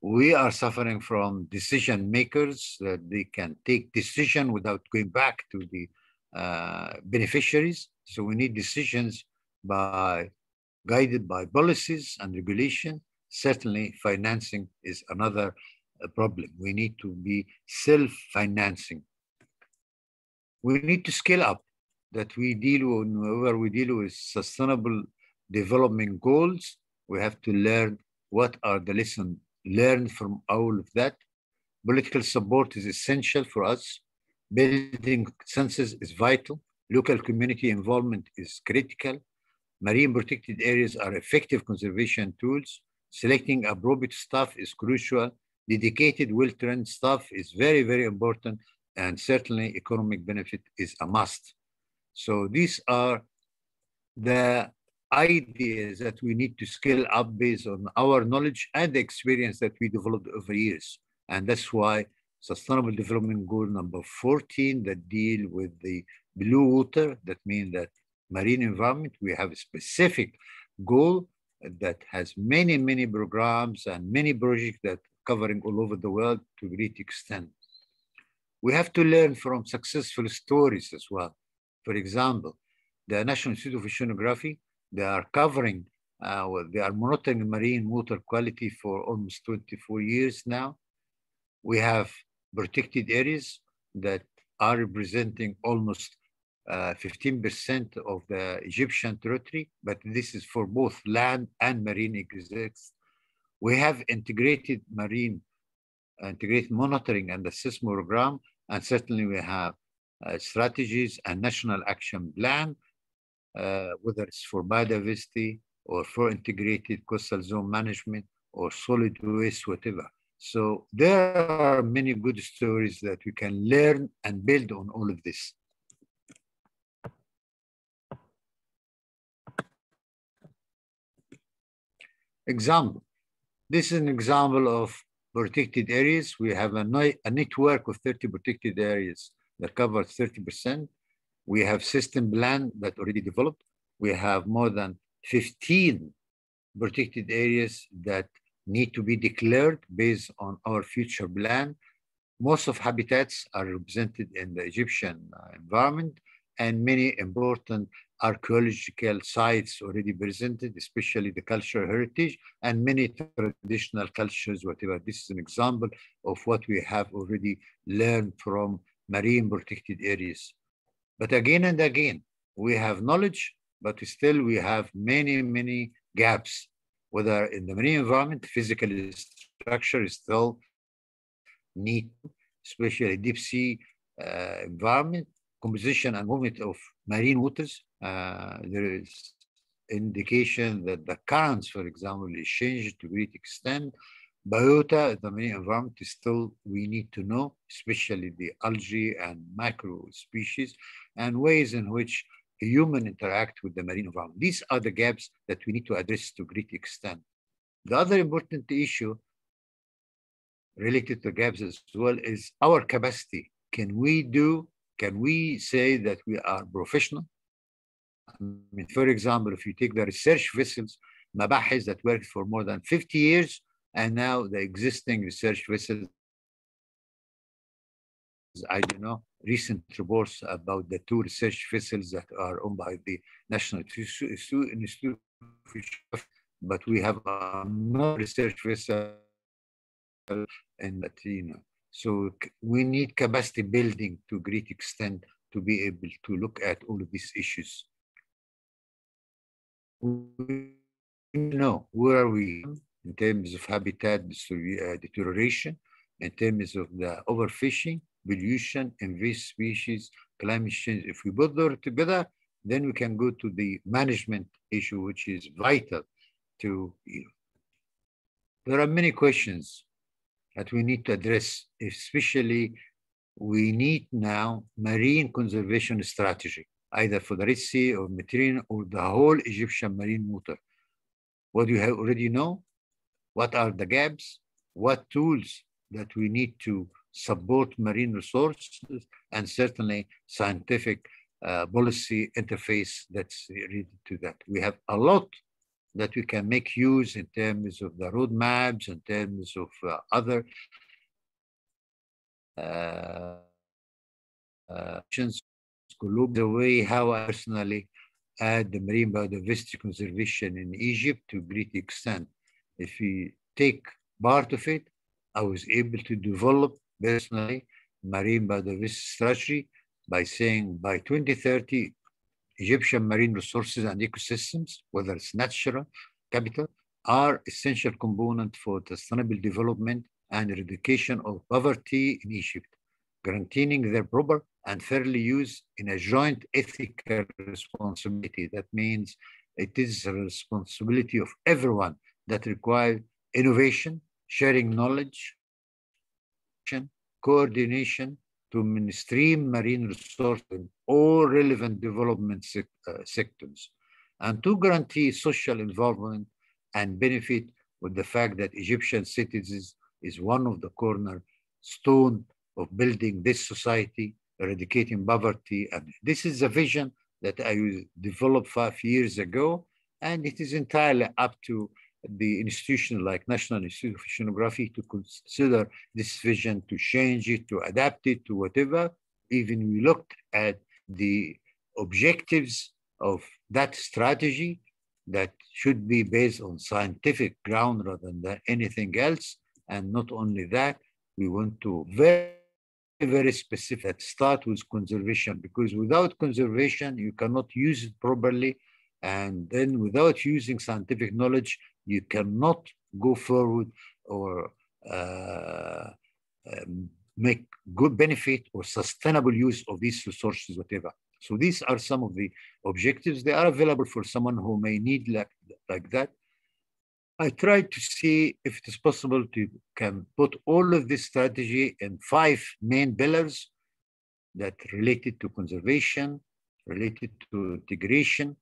E: we are suffering from decision makers that they can take decision without going back to the uh, beneficiaries. So we need decisions by guided by policies and regulation. Certainly financing is another uh, problem. We need to be self-financing. We need to scale up that we deal with, whenever we deal with sustainable development goals, we have to learn what are the lessons learn from all of that. Political support is essential for us. Building census is vital. Local community involvement is critical. Marine protected areas are effective conservation tools. Selecting appropriate staff is crucial. Dedicated, well-trained staff is very, very important. And certainly economic benefit is a must. So these are the ideas that we need to scale up based on our knowledge and the experience that we developed over years. And that's why Sustainable Development Goal number 14 that deal with the blue water, that means that marine environment, we have a specific goal that has many, many programs and many projects that covering all over the world to great extent. We have to learn from successful stories as well. For example, the National Institute of Oceanography they are covering, uh, they are monitoring marine water quality for almost 24 years now. We have protected areas that are representing almost 15% uh, of the Egyptian territory, but this is for both land and marine exists. We have integrated marine, integrated monitoring and assessment program, and certainly we have strategies and national action plan uh, whether it's for biodiversity or for integrated coastal zone management or solid waste, whatever. So there are many good stories that we can learn and build on all of this. Example. This is an example of protected areas. We have a, a network of 30 protected areas that covers 30%. We have system plan that already developed. We have more than 15 protected areas that need to be declared based on our future plan. Most of habitats are represented in the Egyptian uh, environment and many important archaeological sites already presented, especially the cultural heritage and many traditional cultures, whatever. This is an example of what we have already learned from marine protected areas. But again and again, we have knowledge, but still we have many, many gaps, whether in the marine environment, physical structure is still need, especially deep sea uh, environment, composition and movement of marine waters. Uh, there is indication that the currents, for example, is changed to great extent. Biota, the marine environment is still, we need to know, especially the algae and macro species and ways in which human interact with the marine environment. These are the gaps that we need to address to great extent. The other important issue related to gaps as well is our capacity. Can we do, can we say that we are professional? I mean, for example, if you take the research vessels, Mabahiss that worked for more than 50 years, and now the existing research vessels, I don't know, recent reports about the two research vessels that are owned by the National Institute, but we have no research vessel in Latina. So we need capacity building to a great extent to be able to look at all of these issues. We know where are we in terms of habitat uh, deterioration, in terms of the overfishing, pollution, invasive species, climate change. If we put them together, then we can go to the management issue, which is vital to you. There are many questions that we need to address, especially we need now marine conservation strategy, either for the Red Sea or Mediterranean or the whole Egyptian marine water. What you have already know? What are the gaps? What tools that we need to support marine resources and certainly scientific uh, policy interface that's related to that. We have a lot that we can make use in terms of the roadmaps, in terms of uh, other uh, uh, the way how I personally add the marine biodiversity conservation in Egypt to great extent. If we take part of it, I was able to develop personally marine biodiversity strategy by saying by 2030, Egyptian marine resources and ecosystems, whether it's natural capital, are essential component for sustainable development and eradication of poverty in Egypt, guaranteeing their proper and fairly use in a joint ethical responsibility. That means it is a responsibility of everyone that require innovation, sharing knowledge, coordination to mainstream marine resources in all relevant development uh, sectors, and to guarantee social involvement and benefit with the fact that Egyptian citizens is one of the cornerstone of building this society, eradicating poverty. And this is a vision that I developed five years ago, and it is entirely up to the institution like National Institute of Oceanography to consider this vision, to change it, to adapt it to whatever. Even we looked at the objectives of that strategy that should be based on scientific ground rather than anything else. And not only that, we want to very, very specific start with conservation because without conservation, you cannot use it properly. And then without using scientific knowledge, you cannot go forward or uh, um, make good benefit or sustainable use of these resources, whatever. So these are some of the objectives. They are available for someone who may need like, like that. I tried to see if it is possible to can put all of this strategy in five main pillars that related to conservation, related to integration,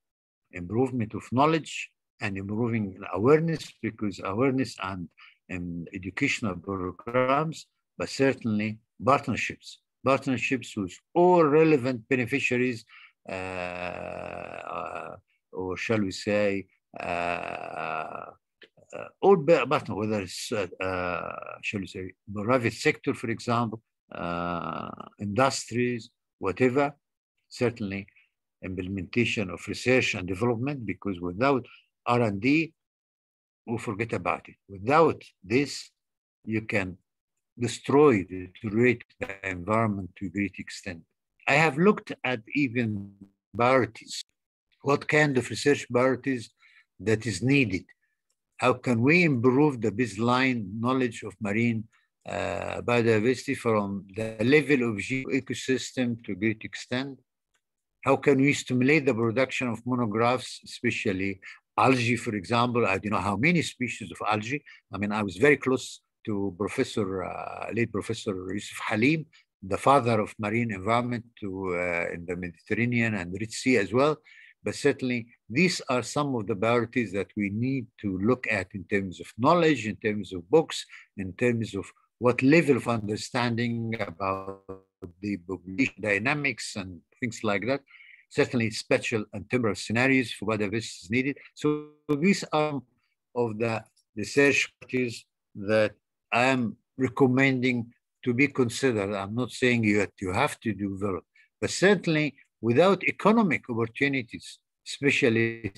E: improvement of knowledge, and improving awareness because awareness and in educational programs, but certainly partnerships, partnerships with all relevant beneficiaries, uh, uh, or shall we say, uh, uh, all partner, whether it's, uh, uh, shall we say, private sector, for example, industries, whatever, certainly implementation of research and development, because without R&D, we forget about it. Without this, you can destroy, deteriorate the environment to a great extent. I have looked at even priorities. What kind of research priorities that is needed? How can we improve the baseline knowledge of marine uh, biodiversity from the level of ecosystem to a great extent? How can we stimulate the production of monographs, especially algae, for example? I don't know how many species of algae. I mean, I was very close to Professor, uh, late Professor Yusuf Halim, the father of marine environment to, uh, in the Mediterranean and Red Sea as well. But certainly, these are some of the priorities that we need to look at in terms of knowledge, in terms of books, in terms of what level of understanding about the population dynamics and things like that. Certainly, special and temporal scenarios for this is needed. So these are of the research parties that I am recommending to be considered. I'm not saying you, you have to develop, but certainly without economic opportunities, especially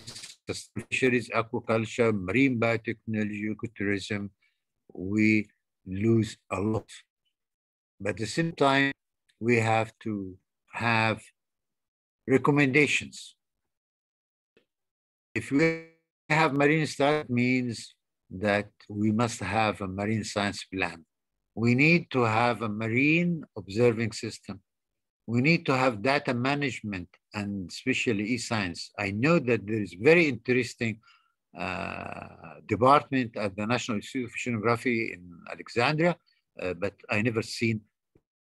E: fisheries, aquaculture, marine biotechnology, ecotourism, we lose a lot. But at the same time, we have to have recommendations. If we have marine study, means that we must have a marine science plan. We need to have a marine observing system. We need to have data management and especially e-science. I know that there is very interesting uh, department at the National Institute of Oceanography in Alexandria, uh, but I never seen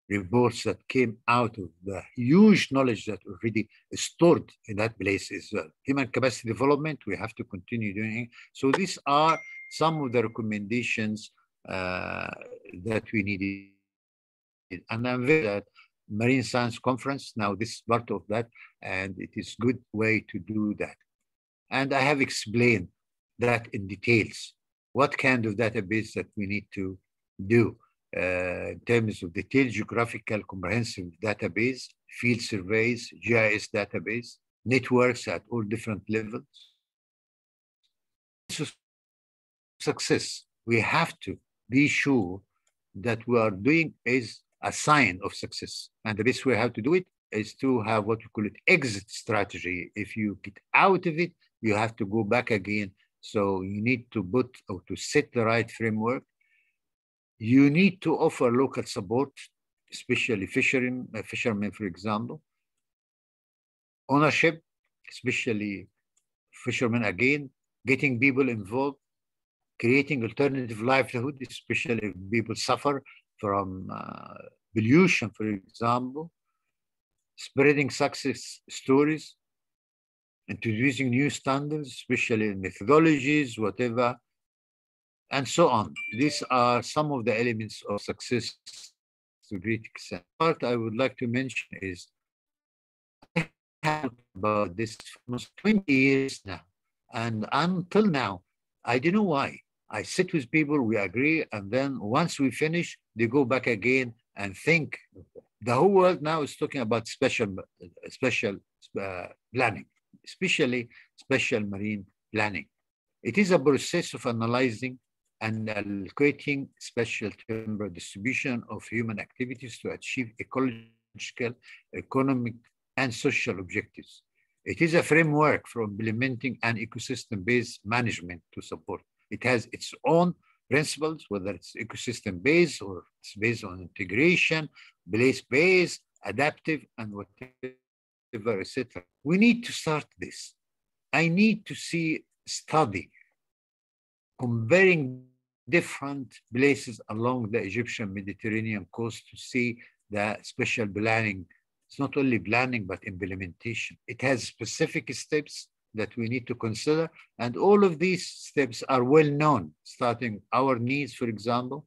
E: reports that came out of the huge knowledge that already is stored in that place as well. Human capacity development, we have to continue doing. So these are some of the recommendations uh, that we needed. And I'm very that Marine Science Conference, now this is part of that, and it is good way to do that. And I have explained that in details, what kind of database that we need to do uh, in terms of detailed geographical comprehensive database, field surveys, GIS database, networks at all different levels. So success, we have to be sure that we are doing is a sign of success. And the best way how to do it is to have what we call it exit strategy. If you get out of it, you have to go back again. So you need to put or to set the right framework. You need to offer local support, especially fishermen, uh, fishermen, for example. Ownership, especially fishermen again, getting people involved, creating alternative livelihood, especially if people suffer from uh, pollution, for example, spreading success stories, introducing new standards, especially methodologies, whatever, and so on. These are some of the elements of success to great extent. Part I would like to mention is I have about this almost 20 years now, and until now, I don't know why. I sit with people, we agree, and then once we finish, they go back again and think. The whole world now is talking about special, special uh, planning especially special marine planning. It is a process of analyzing allocating special timber distribution of human activities to achieve ecological, economic, and social objectives. It is a framework for implementing an ecosystem-based management to support. It has its own principles, whether it's ecosystem-based or it's based on integration, place-based, adaptive, and whatever etc. We need to start this. I need to see study comparing different places along the Egyptian Mediterranean coast to see the special planning. It's not only planning, but implementation. It has specific steps that we need to consider. And all of these steps are well known, starting our needs, for example.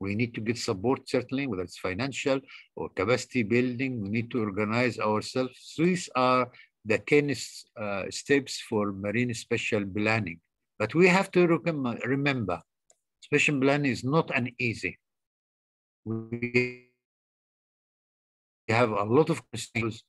E: We need to get support, certainly, whether it's financial or capacity building. We need to organize ourselves. These are the 10 uh, steps for marine special planning. But we have to remember, special planning is not an easy. We have a lot of questions.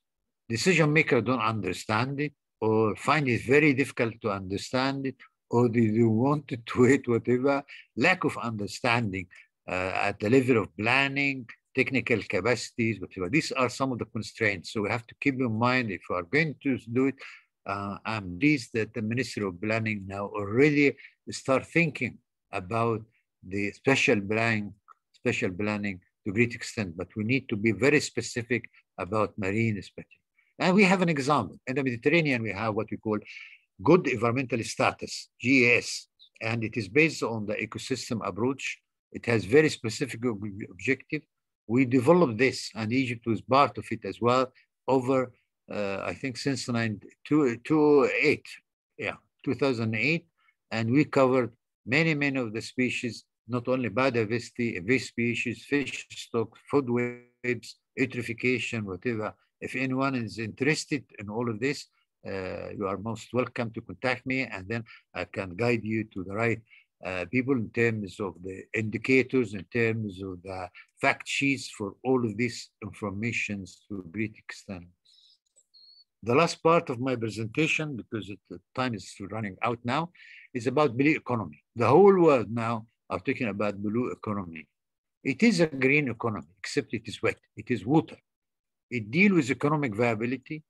E: Decision makers don't understand it or find it very difficult to understand it or they don't want to do it, whatever. Lack of understanding uh, at the level of planning, technical capacities, whatever. These are some of the constraints. So we have to keep in mind if we are going to do it, uh, I'm pleased that the Ministry of Planning now already start thinking about the special planning, special planning to great extent, but we need to be very specific about marine especially. And we have an example. In the Mediterranean, we have what we call good environmental status, GES, and it is based on the ecosystem approach. It has very specific objective. We developed this, and Egypt was part of it as well, over, uh, I think, since 2008, yeah, 2008, and we covered many, many of the species, not only biodiversity, invasive species, fish stock, food webs, eutrophication, whatever, if anyone is interested in all of this, uh, you are most welcome to contact me and then I can guide you to the right uh, people in terms of the indicators, in terms of the fact sheets for all of these informations to a great extent. The last part of my presentation, because it, the time is running out now, is about blue economy. The whole world now are talking about blue economy. It is a green economy, except it is wet, it is water. It deals with economic viability.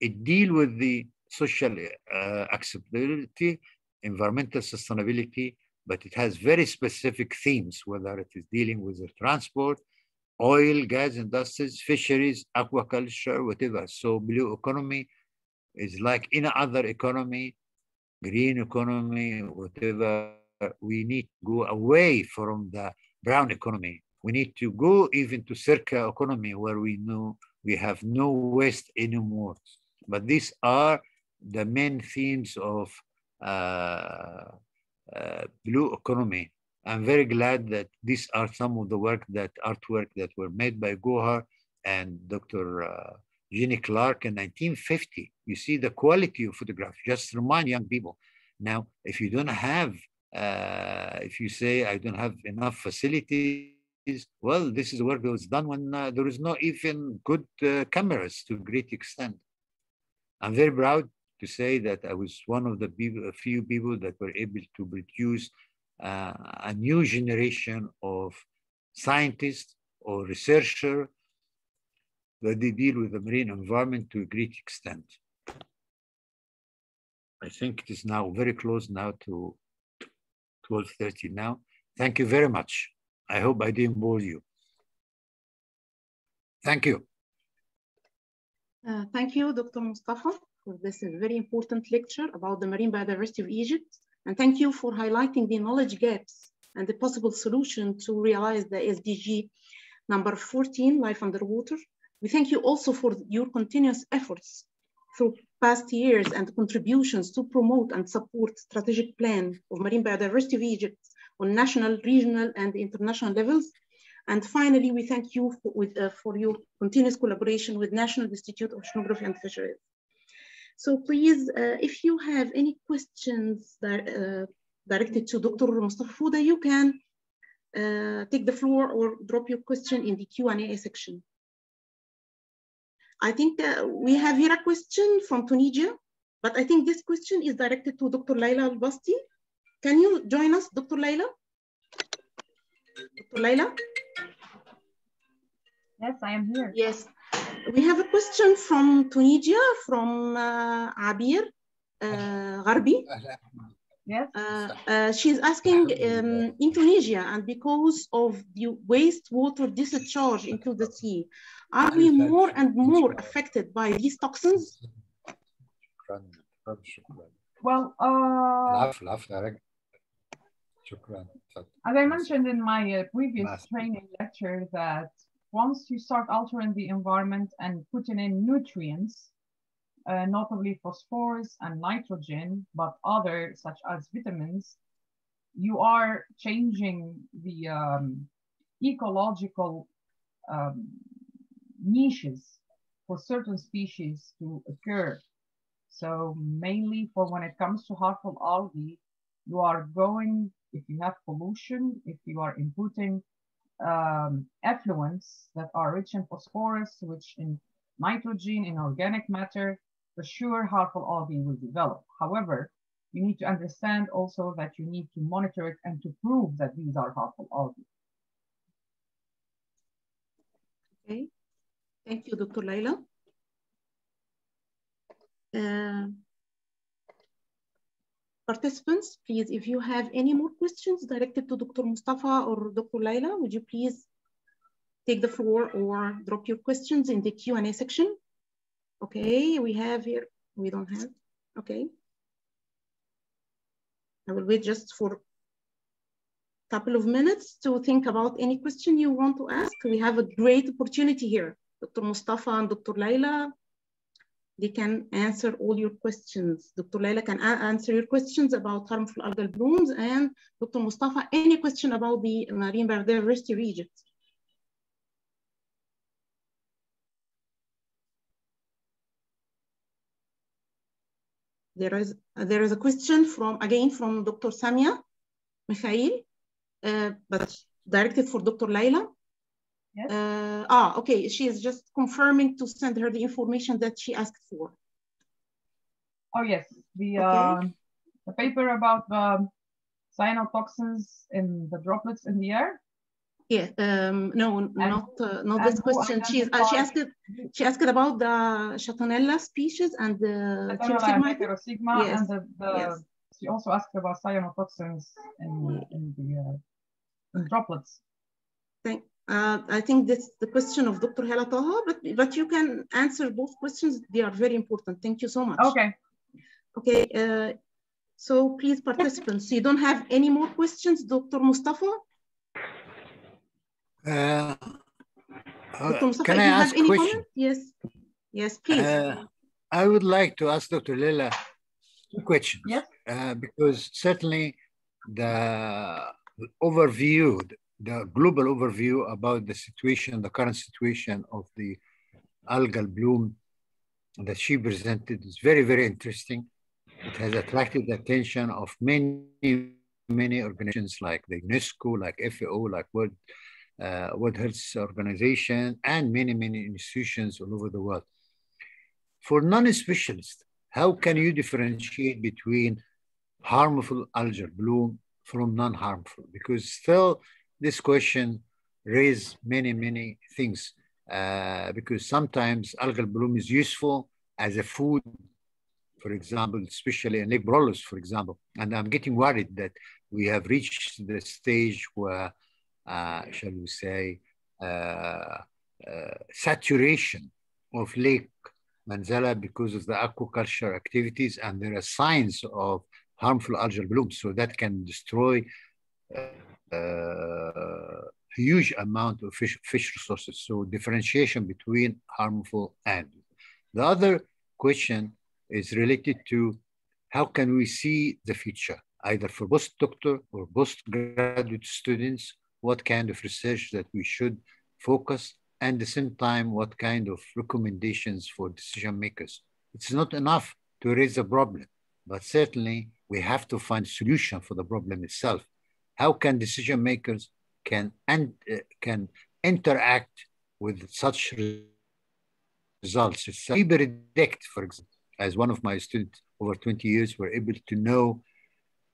E: It deals with the social uh, acceptability, environmental sustainability, but it has very specific themes, whether it is dealing with the transport, oil, gas industries, fisheries, aquaculture, whatever. So blue economy is like any other economy, green economy, whatever. We need to go away from the brown economy. We need to go even to circular economy where we know we have no waste anymore. But these are the main themes of uh, uh, blue economy. I'm very glad that these are some of the work that artwork that were made by Gohar and Dr. Uh, Eugenie Clark in 1950. You see the quality of photograph. Just remind young people. Now, if you don't have, uh, if you say I don't have enough facilities well, this is work that was done when uh, there is not even good uh, cameras to a great extent. I'm very proud to say that I was one of the people, few people that were able to produce uh, a new generation of scientists or researchers that they deal with the marine environment to a great extent. I think it is now very close now to 12.30 now. Thank you very much. I hope I didn't bore you. Thank you.
B: Uh, thank you, Dr. Mustafa, for this very important lecture about the marine biodiversity of Egypt. And thank you for highlighting the knowledge gaps and the possible solution to realize the SDG number 14, life underwater. We thank you also for your continuous efforts through past years and contributions to promote and support strategic plan of marine biodiversity of Egypt on national, regional, and international levels. And finally, we thank you for, with, uh, for your continuous collaboration with National Institute of Oceanography and Fisheries. So please, uh, if you have any questions that, uh, directed to Dr. Mustafa Fouda, you can uh, take the floor or drop your question in the Q&A section. I think uh, we have here a question from Tunisia, but I think this question is directed to Dr. Laila Al-Basti. Can you join us, Dr. Laila? Dr. Laila?
A: Yes, I am here.
B: Yes. We have a question from Tunisia, from uh, Abir uh, Gharbi.
A: Yes.
B: Uh, uh, she's asking um, in Tunisia, and because of the wastewater discharge into the sea, are we more and more affected by these toxins?
A: Well, uh, as I mentioned in my uh, previous training lecture that once you start altering the environment and putting in nutrients, uh, notably phosphorus and nitrogen, but other such as vitamins, you are changing the um, ecological um, niches for certain species to occur. So mainly for when it comes to harmful algae, you are going, if you have pollution, if you are inputting um, effluents that are rich in phosphorus, rich in nitrogen, in organic matter, for sure harmful algae will develop. However, you need to understand also that you need to monitor it and to prove that these are harmful algae.
B: Okay, thank you, Dr. Laila. Uh, participants, please, if you have any more questions directed to Dr. Mustafa or Dr. Laila, would you please take the floor or drop your questions in the Q&A section? Okay, we have here, we don't have, okay. I will wait just for a couple of minutes to think about any question you want to ask. We have a great opportunity here. Dr. Mustafa and Dr. Laila, they can answer all your questions. Dr. Laila can answer your questions about harmful algal blooms and Dr. Mustafa, any question about the marine biodiversity Egypt. There is, there is a question from, again, from Dr. Samia Mikhail, uh, but directed for Dr. Laila.
A: Yes.
B: Uh, ah, okay, she is just confirming to send her the information that she asked for.
A: Oh yes, the,
B: Okay.
A: uh, the paper about the cyanotoxins in the droplets in the air.
B: Yeah, um, no, not uh, not this question. She uh, she asked she asked about the Chattonella species and the Thyrosigma.
A: heterosigma
B: Yes,
A: and the, the
B: yes.
A: she also asked about cyanotoxins in, in the uh, in droplets.
B: Thank, uh, I think that's the question of Dr. Hala Taha, but but you can answer both questions. They are very important. Thank you so much.
A: Okay,
B: Okay. Uh, so please, participants, you don't have any more questions, Dr. Mustafa?
E: Uh, uh,
B: Dr. Mustafa,
E: can I
B: you have
E: ask
B: any
E: question?
B: comment? Yes. Yes, please.
E: Uh, I would like to ask Dr. Lila two questions.
A: Yes.
E: Uh, because certainly the overview, the global overview about the situation, the current situation of the algal bloom that she presented is very, very interesting. It has attracted the attention of many, many organizations like the UNESCO, like FAO, like World, uh, World Health Organization, and many, many institutions all over the world. For non-specialists, how can you differentiate between harmful algal bloom from non-harmful? Because still this question raises many, many things. Uh, because sometimes algal bloom is useful as a food, for example, especially in Lake Brolos, for example. And I'm getting worried that we have reached the stage where, uh, shall we say, uh, uh, saturation of Lake Manzala because of the aquaculture activities, and there are signs of harmful algal blooms. So that can destroy uh, Uh, huge amount of fish, fish resources. So differentiation between harmful and. The other question is related to how can we see the future, either for postdoctor or postgraduate students, what kind of research that we should focus, and at the same time, what kind of recommendations for decision makers. It's not enough to raise a problem, but certainly we have to find solution for the problem itself. How can decision makers can and uh, can interact with such results? So we predict, for example, as one of my students over 20 years were able to know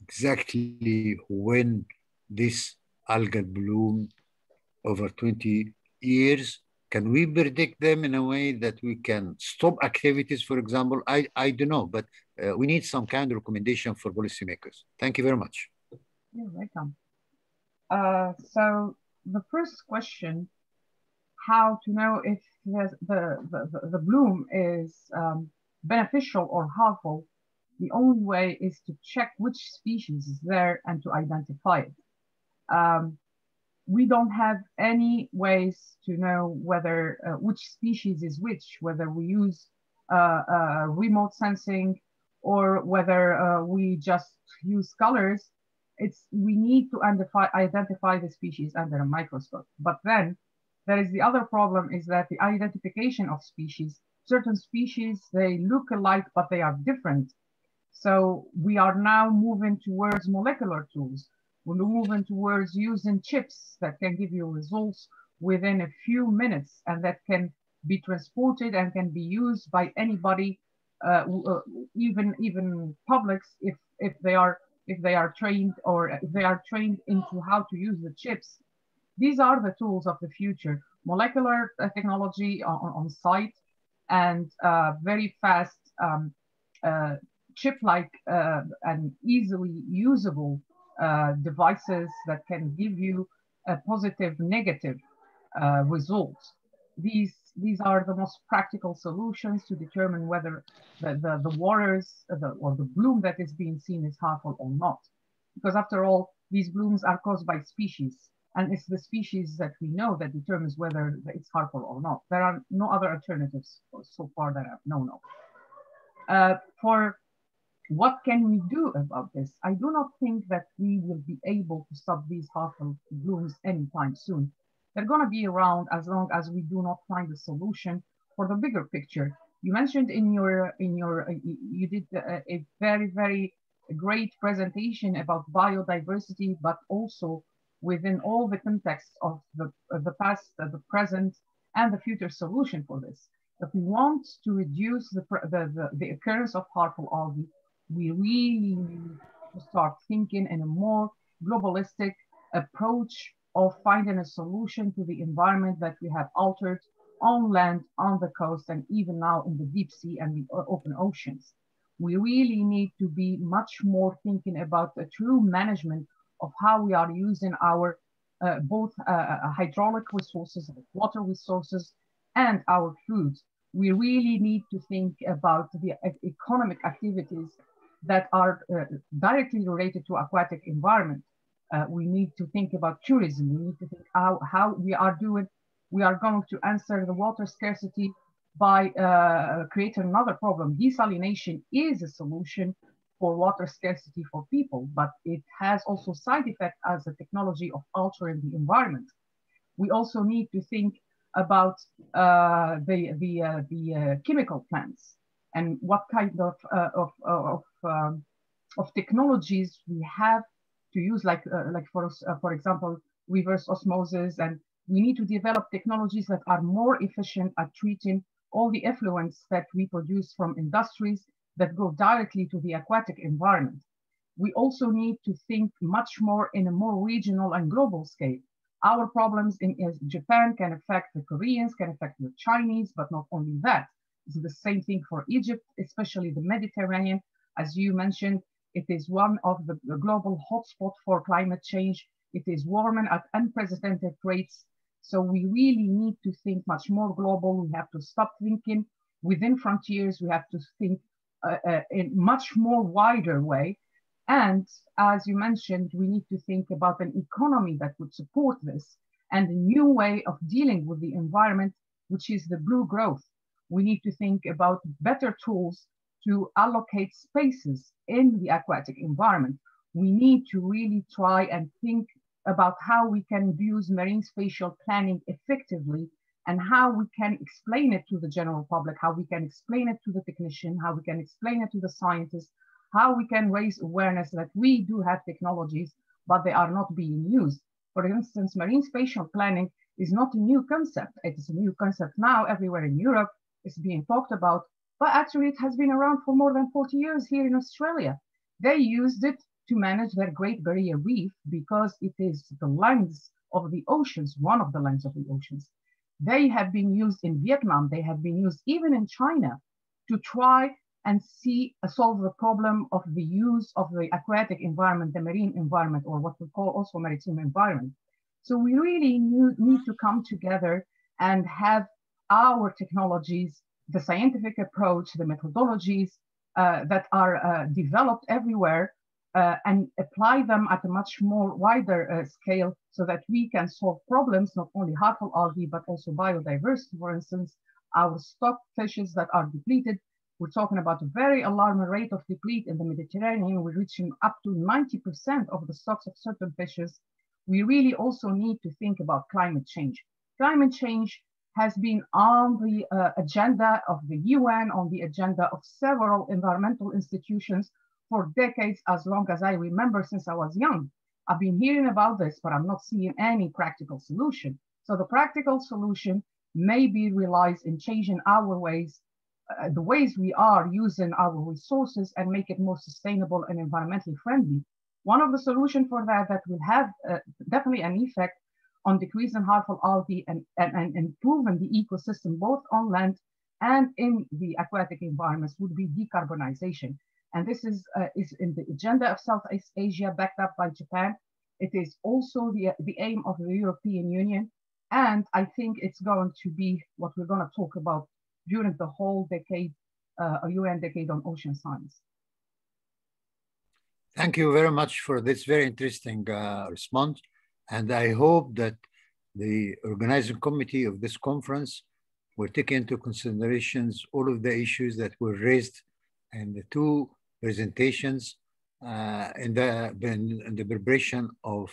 E: exactly when this algal bloom over 20 years can we predict them in a way that we can stop activities for example? I i don't know but uh, we need some kind of recommendation for policymakers. Thank you very much
A: you're welcome. Uh, so the first question, how to know if the, the, the, the bloom is um, beneficial or harmful, the only way is to check which species is there and to identify it. Um, we don't have any ways to know whether uh, which species is which, whether we use uh, uh, remote sensing or whether uh, we just use colors, it's we need to identify, identify the species under a microscope. But then there is the other problem is that the identification of species, certain species, they look alike, but they are different. So we are now moving towards molecular tools. We're moving towards using chips that can give you results within a few minutes and that can be transported and can be used by anybody, uh, uh, even even publics, if if they are if they are trained or if they are trained into how to use the chips. These are the tools of the future. Molecular uh, technology on, on site and uh, very fast um, uh, chip-like uh, and easily usable uh, devices that can give you a positive, negative uh, result. These these are the most practical solutions to determine whether the, the, the waters the, or the bloom that is being seen is harmful or not. Because after all, these blooms are caused by species and it's the species that we know that determines whether it's harmful or not. There are no other alternatives so far that I've known of. Uh, for what can we do about this? I do not think that we will be able to stop these harmful blooms anytime soon. They're going to be around as long as we do not find a solution for the bigger picture. You mentioned in your in your uh, you did a, a very very great presentation about biodiversity, but also within all the contexts of the, of the past, uh, the present, and the future solution for this. If we want to reduce the, the, the, the occurrence of harmful algae, we really need to start thinking in a more globalistic approach of finding a solution to the environment that we have altered on land, on the coast, and even now in the deep sea and the open oceans. We really need to be much more thinking about the true management of how we are using our uh, both uh, uh hydraulic resources, water resources, and our food. We really need to think about the economic activities that are uh, directly related to aquatic environment. Uh, we need to think about tourism. We need to think how, how we are doing. We are going to answer the water scarcity by uh, creating another problem. Desalination is a solution for water scarcity for people, but it has also side effects as a technology of altering the environment. We also need to think about uh, the, the, uh, the uh, chemical plants and what kind of, uh, of, of, um, of technologies we have to use, like, uh, like for, uh, for example, reverse osmosis. And we need to develop technologies that are more efficient at treating all the effluents that we produce from industries that go directly to the aquatic environment. We also need to think much more in a more regional and global scale. Our problems in Japan can affect the Koreans, can affect the Chinese, but not only that. It's the same thing for Egypt, especially the Mediterranean. As you mentioned, it is one of the, the global hotspot for climate change. It is warming at unprecedented rates. So we really need to think much more global. We have to stop thinking within frontiers. We have to think uh, uh, in much more wider way. And as you mentioned, we need to think about an economy that would support this and a new way of dealing with the environment, which is the blue growth. We need to think about better tools to allocate spaces in the aquatic environment. We need to really try and think about how we can use marine spatial planning effectively and how we can explain it to the general public, how we can explain it to the technician, how we can explain it to the scientists, how we can raise awareness that we do have technologies, but they are not being used. For instance, marine spatial planning is not a new concept. It is a new concept now everywhere in Europe. It's being talked about, but actually it has been around for more than 40 years here in Australia. They used it to manage their Great Barrier Reef because it is the lungs of the oceans, one of the lungs of the oceans. They have been used in Vietnam. They have been used even in China to try and see uh, solve the problem of the use of the aquatic environment, the marine environment, or what we call also maritime environment. So we really need, need to come together and have our technologies, the scientific approach, the methodologies uh, that are uh, developed everywhere uh, and apply them at a much more wider uh, scale so that we can solve problems, not only harmful algae, but also biodiversity, for instance, our stock fishes that are depleted. We're talking about a very alarming rate of deplete in the Mediterranean. We're reaching up to 90% of the stocks of certain fishes. We really also need to think about climate change. Climate change has been on the uh, agenda of the UN, on the agenda of several environmental institutions for decades, as long as I remember since I was young. I've been hearing about this, but I'm not seeing any practical solution. So the practical solution maybe relies in changing our ways, uh, the ways we are using our resources and make it more sustainable and environmentally friendly. One of the solutions for that that will have uh, definitely an effect on decreasing harmful algae and, and, and improving the ecosystem both on land and in the aquatic environments would be decarbonization. And this is, uh, is in the agenda of Southeast Asia backed up by Japan. It is also the, the aim of the European Union. And I think it's going to be what we're going to talk about during the whole decade, uh, UN decade on ocean science.
E: Thank you very much for this very interesting uh, response. And I hope that the organizing committee of this conference will take into considerations all of the issues that were raised in the two presentations uh, in, the, in, the preparation of,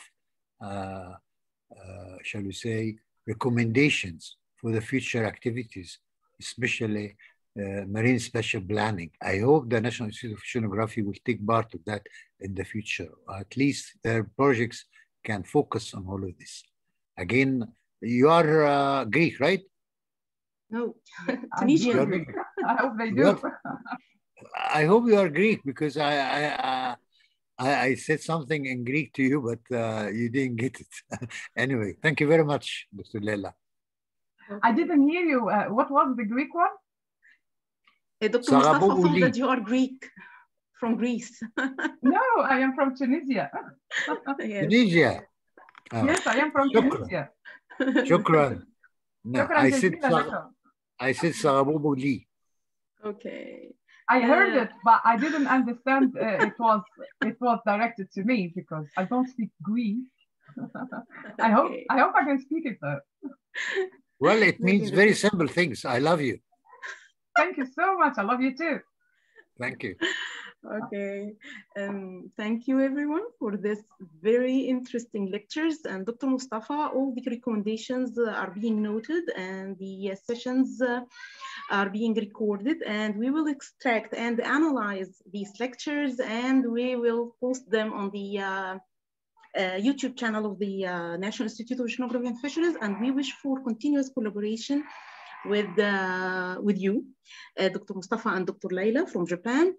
E: uh, uh, shall we say, recommendations for the future activities, especially uh, marine spatial planning. I hope the National Institute of Oceanography will take part of that in the future. At least their projects can focus on all of this. Again, you are uh, Greek, right?
B: No, Tunisian.
A: I hope they do.
E: I hope you are Greek because I I, uh, I, I said something in Greek to you, but uh, you didn't get it. anyway, thank you very much, Dr. Leila.
A: I didn't hear you. Uh, what was the Greek one?
B: Dr. Mustafa thought that you are Greek from Greece.
A: no, I am from Tunisia.
E: yes. Tunisia.
A: Oh. Yes, I am from Shukran. Tunisia.
E: Shukran. No, Shukran I said I said Saraboboli.
B: Okay.
A: I heard uh, it, but I didn't understand uh, it was it was directed to me because I don't speak Greek. I hope I hope I can speak it though.
E: Well, it means very simple things. I love you.
A: Thank you so much. I love you too.
E: Thank you.
B: Okay, um, thank you everyone for this very interesting lectures. And Dr. Mustafa, all the recommendations are being noted and the sessions uh, are being recorded and we will extract and analyze these lectures and we will post them on the uh, uh, YouTube channel of the uh, National Institute of Oceanography and Fisheries and we wish for continuous collaboration with, uh, with you, uh, Dr. Mustafa and Dr. Leila from Japan.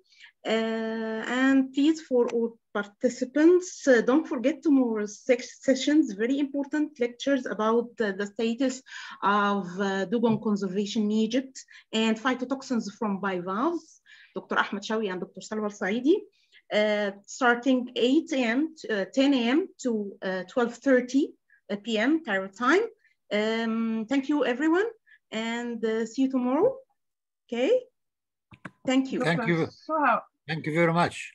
B: Uh, and please for all participants, uh, don't forget tomorrow's sessions, very important lectures about uh, the status of uh, dugong conservation in Egypt and phycotoxins from bivalves, Dr. Ahmed Shawi and Dr. Salwa Saidi. Uh, starting 8 a.m. Uh, 10 a.m. to 12.30 p.m. Cairo time. Um, thank you, everyone, and see you tomorrow. Okay? Thank you.
E: Thank you. Thank you very much.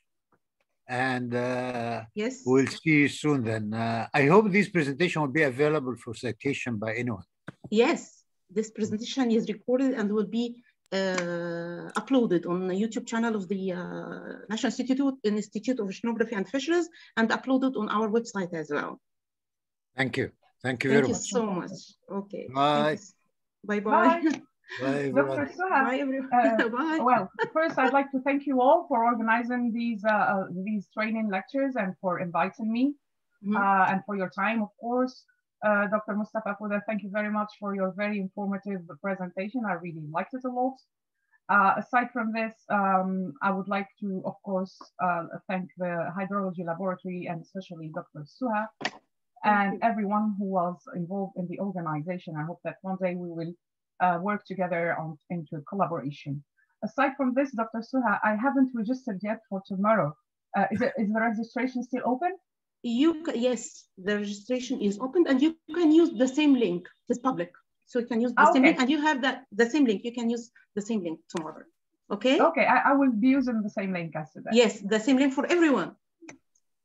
E: And uh,
B: yes,
E: we'll see you soon then. Uh, I hope this presentation will be available for citation by anyone.
B: Yes, this presentation is recorded and will be uh, uploaded on the YouTube channel of the uh, National Institute, Institute of Oceanography and Fisheries and uploaded on our website as well.
E: Thank you. Thank you
B: Thank
E: very
B: you
E: much.
B: Thank you so much. Okay.
E: Bye.
B: Bye-bye.
E: Bye,
A: Dr. Suha,
B: Bye, everyone.
A: uh,
B: Bye.
A: well, first I'd like to thank you all for organizing these uh, uh, these training lectures and for inviting me
B: Mhm.
A: uh, and for your time, of course. Uh, Dr. Mustafa Fouda, thank you very much for your very informative presentation. I really liked it a lot. Uh, aside from this, um, I would like to, of course, uh, thank the hydrology laboratory and especially Dr. Suha and everyone who was involved in the organization. I hope that one day we will uh, work together on into collaboration. Aside from this, Dr. Suha, I haven't registered yet for tomorrow. Uh, is, it, is the registration still open?
B: You yes, the registration is open and you can use the same link. It's public, so you can use the same link, and you have that the same link. You can use the same link tomorrow. Okay.
A: Okay, I, I will be using the same link as today.
B: Yes, the same link for everyone,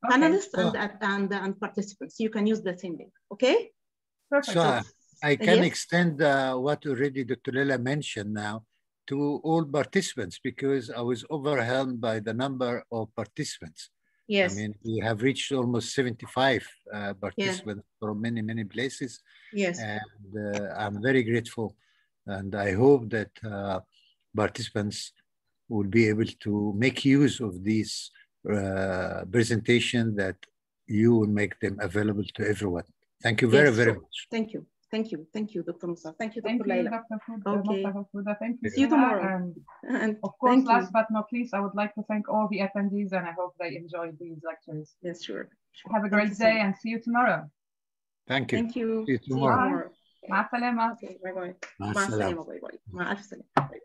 A: Okay,
B: panelists and, and and participants. You can use the same link. Okay.
A: perfect.
E: Sure. I can
B: Yes.
E: extend uh, what already Dr. Leila mentioned now to all participants because I was overwhelmed by the number of participants.
B: Yes.
E: I mean, we have reached almost 75 uh, participants from many, many places.
B: yes.
E: And uh, I'm very grateful. And I hope that uh, participants will be able to make use of this uh, presentation that you will make them available to everyone. Thank you very,
B: Yes,
E: very much.
B: Thank you. Thank you. Thank you, Dr. Musa. Thank you,
A: Thank
B: Dr.
A: you,
B: Laila.
A: Dr. Fud-
B: Okay.
A: Dr. Fuda. Thank you.
B: See you
A: Sila.
B: tomorrow.
A: And
B: And
A: of course,
B: thank
A: last
B: you.
A: but not least, I would like to thank all the attendees and I hope they enjoyed these lectures.
B: Yes, sure. sure.
A: Have a
B: Thank
A: great
B: you so
A: day
B: much.
A: and see you tomorrow.
E: Thank you.
B: Thank you.
E: See you
B: See you
E: tomorrow.
B: tomorrow.
A: مع السلامة.
B: Okay, bye bye.
E: مع
B: مع
E: السلامة.
B: السلامة باي باي مع ألف سلامة باي باي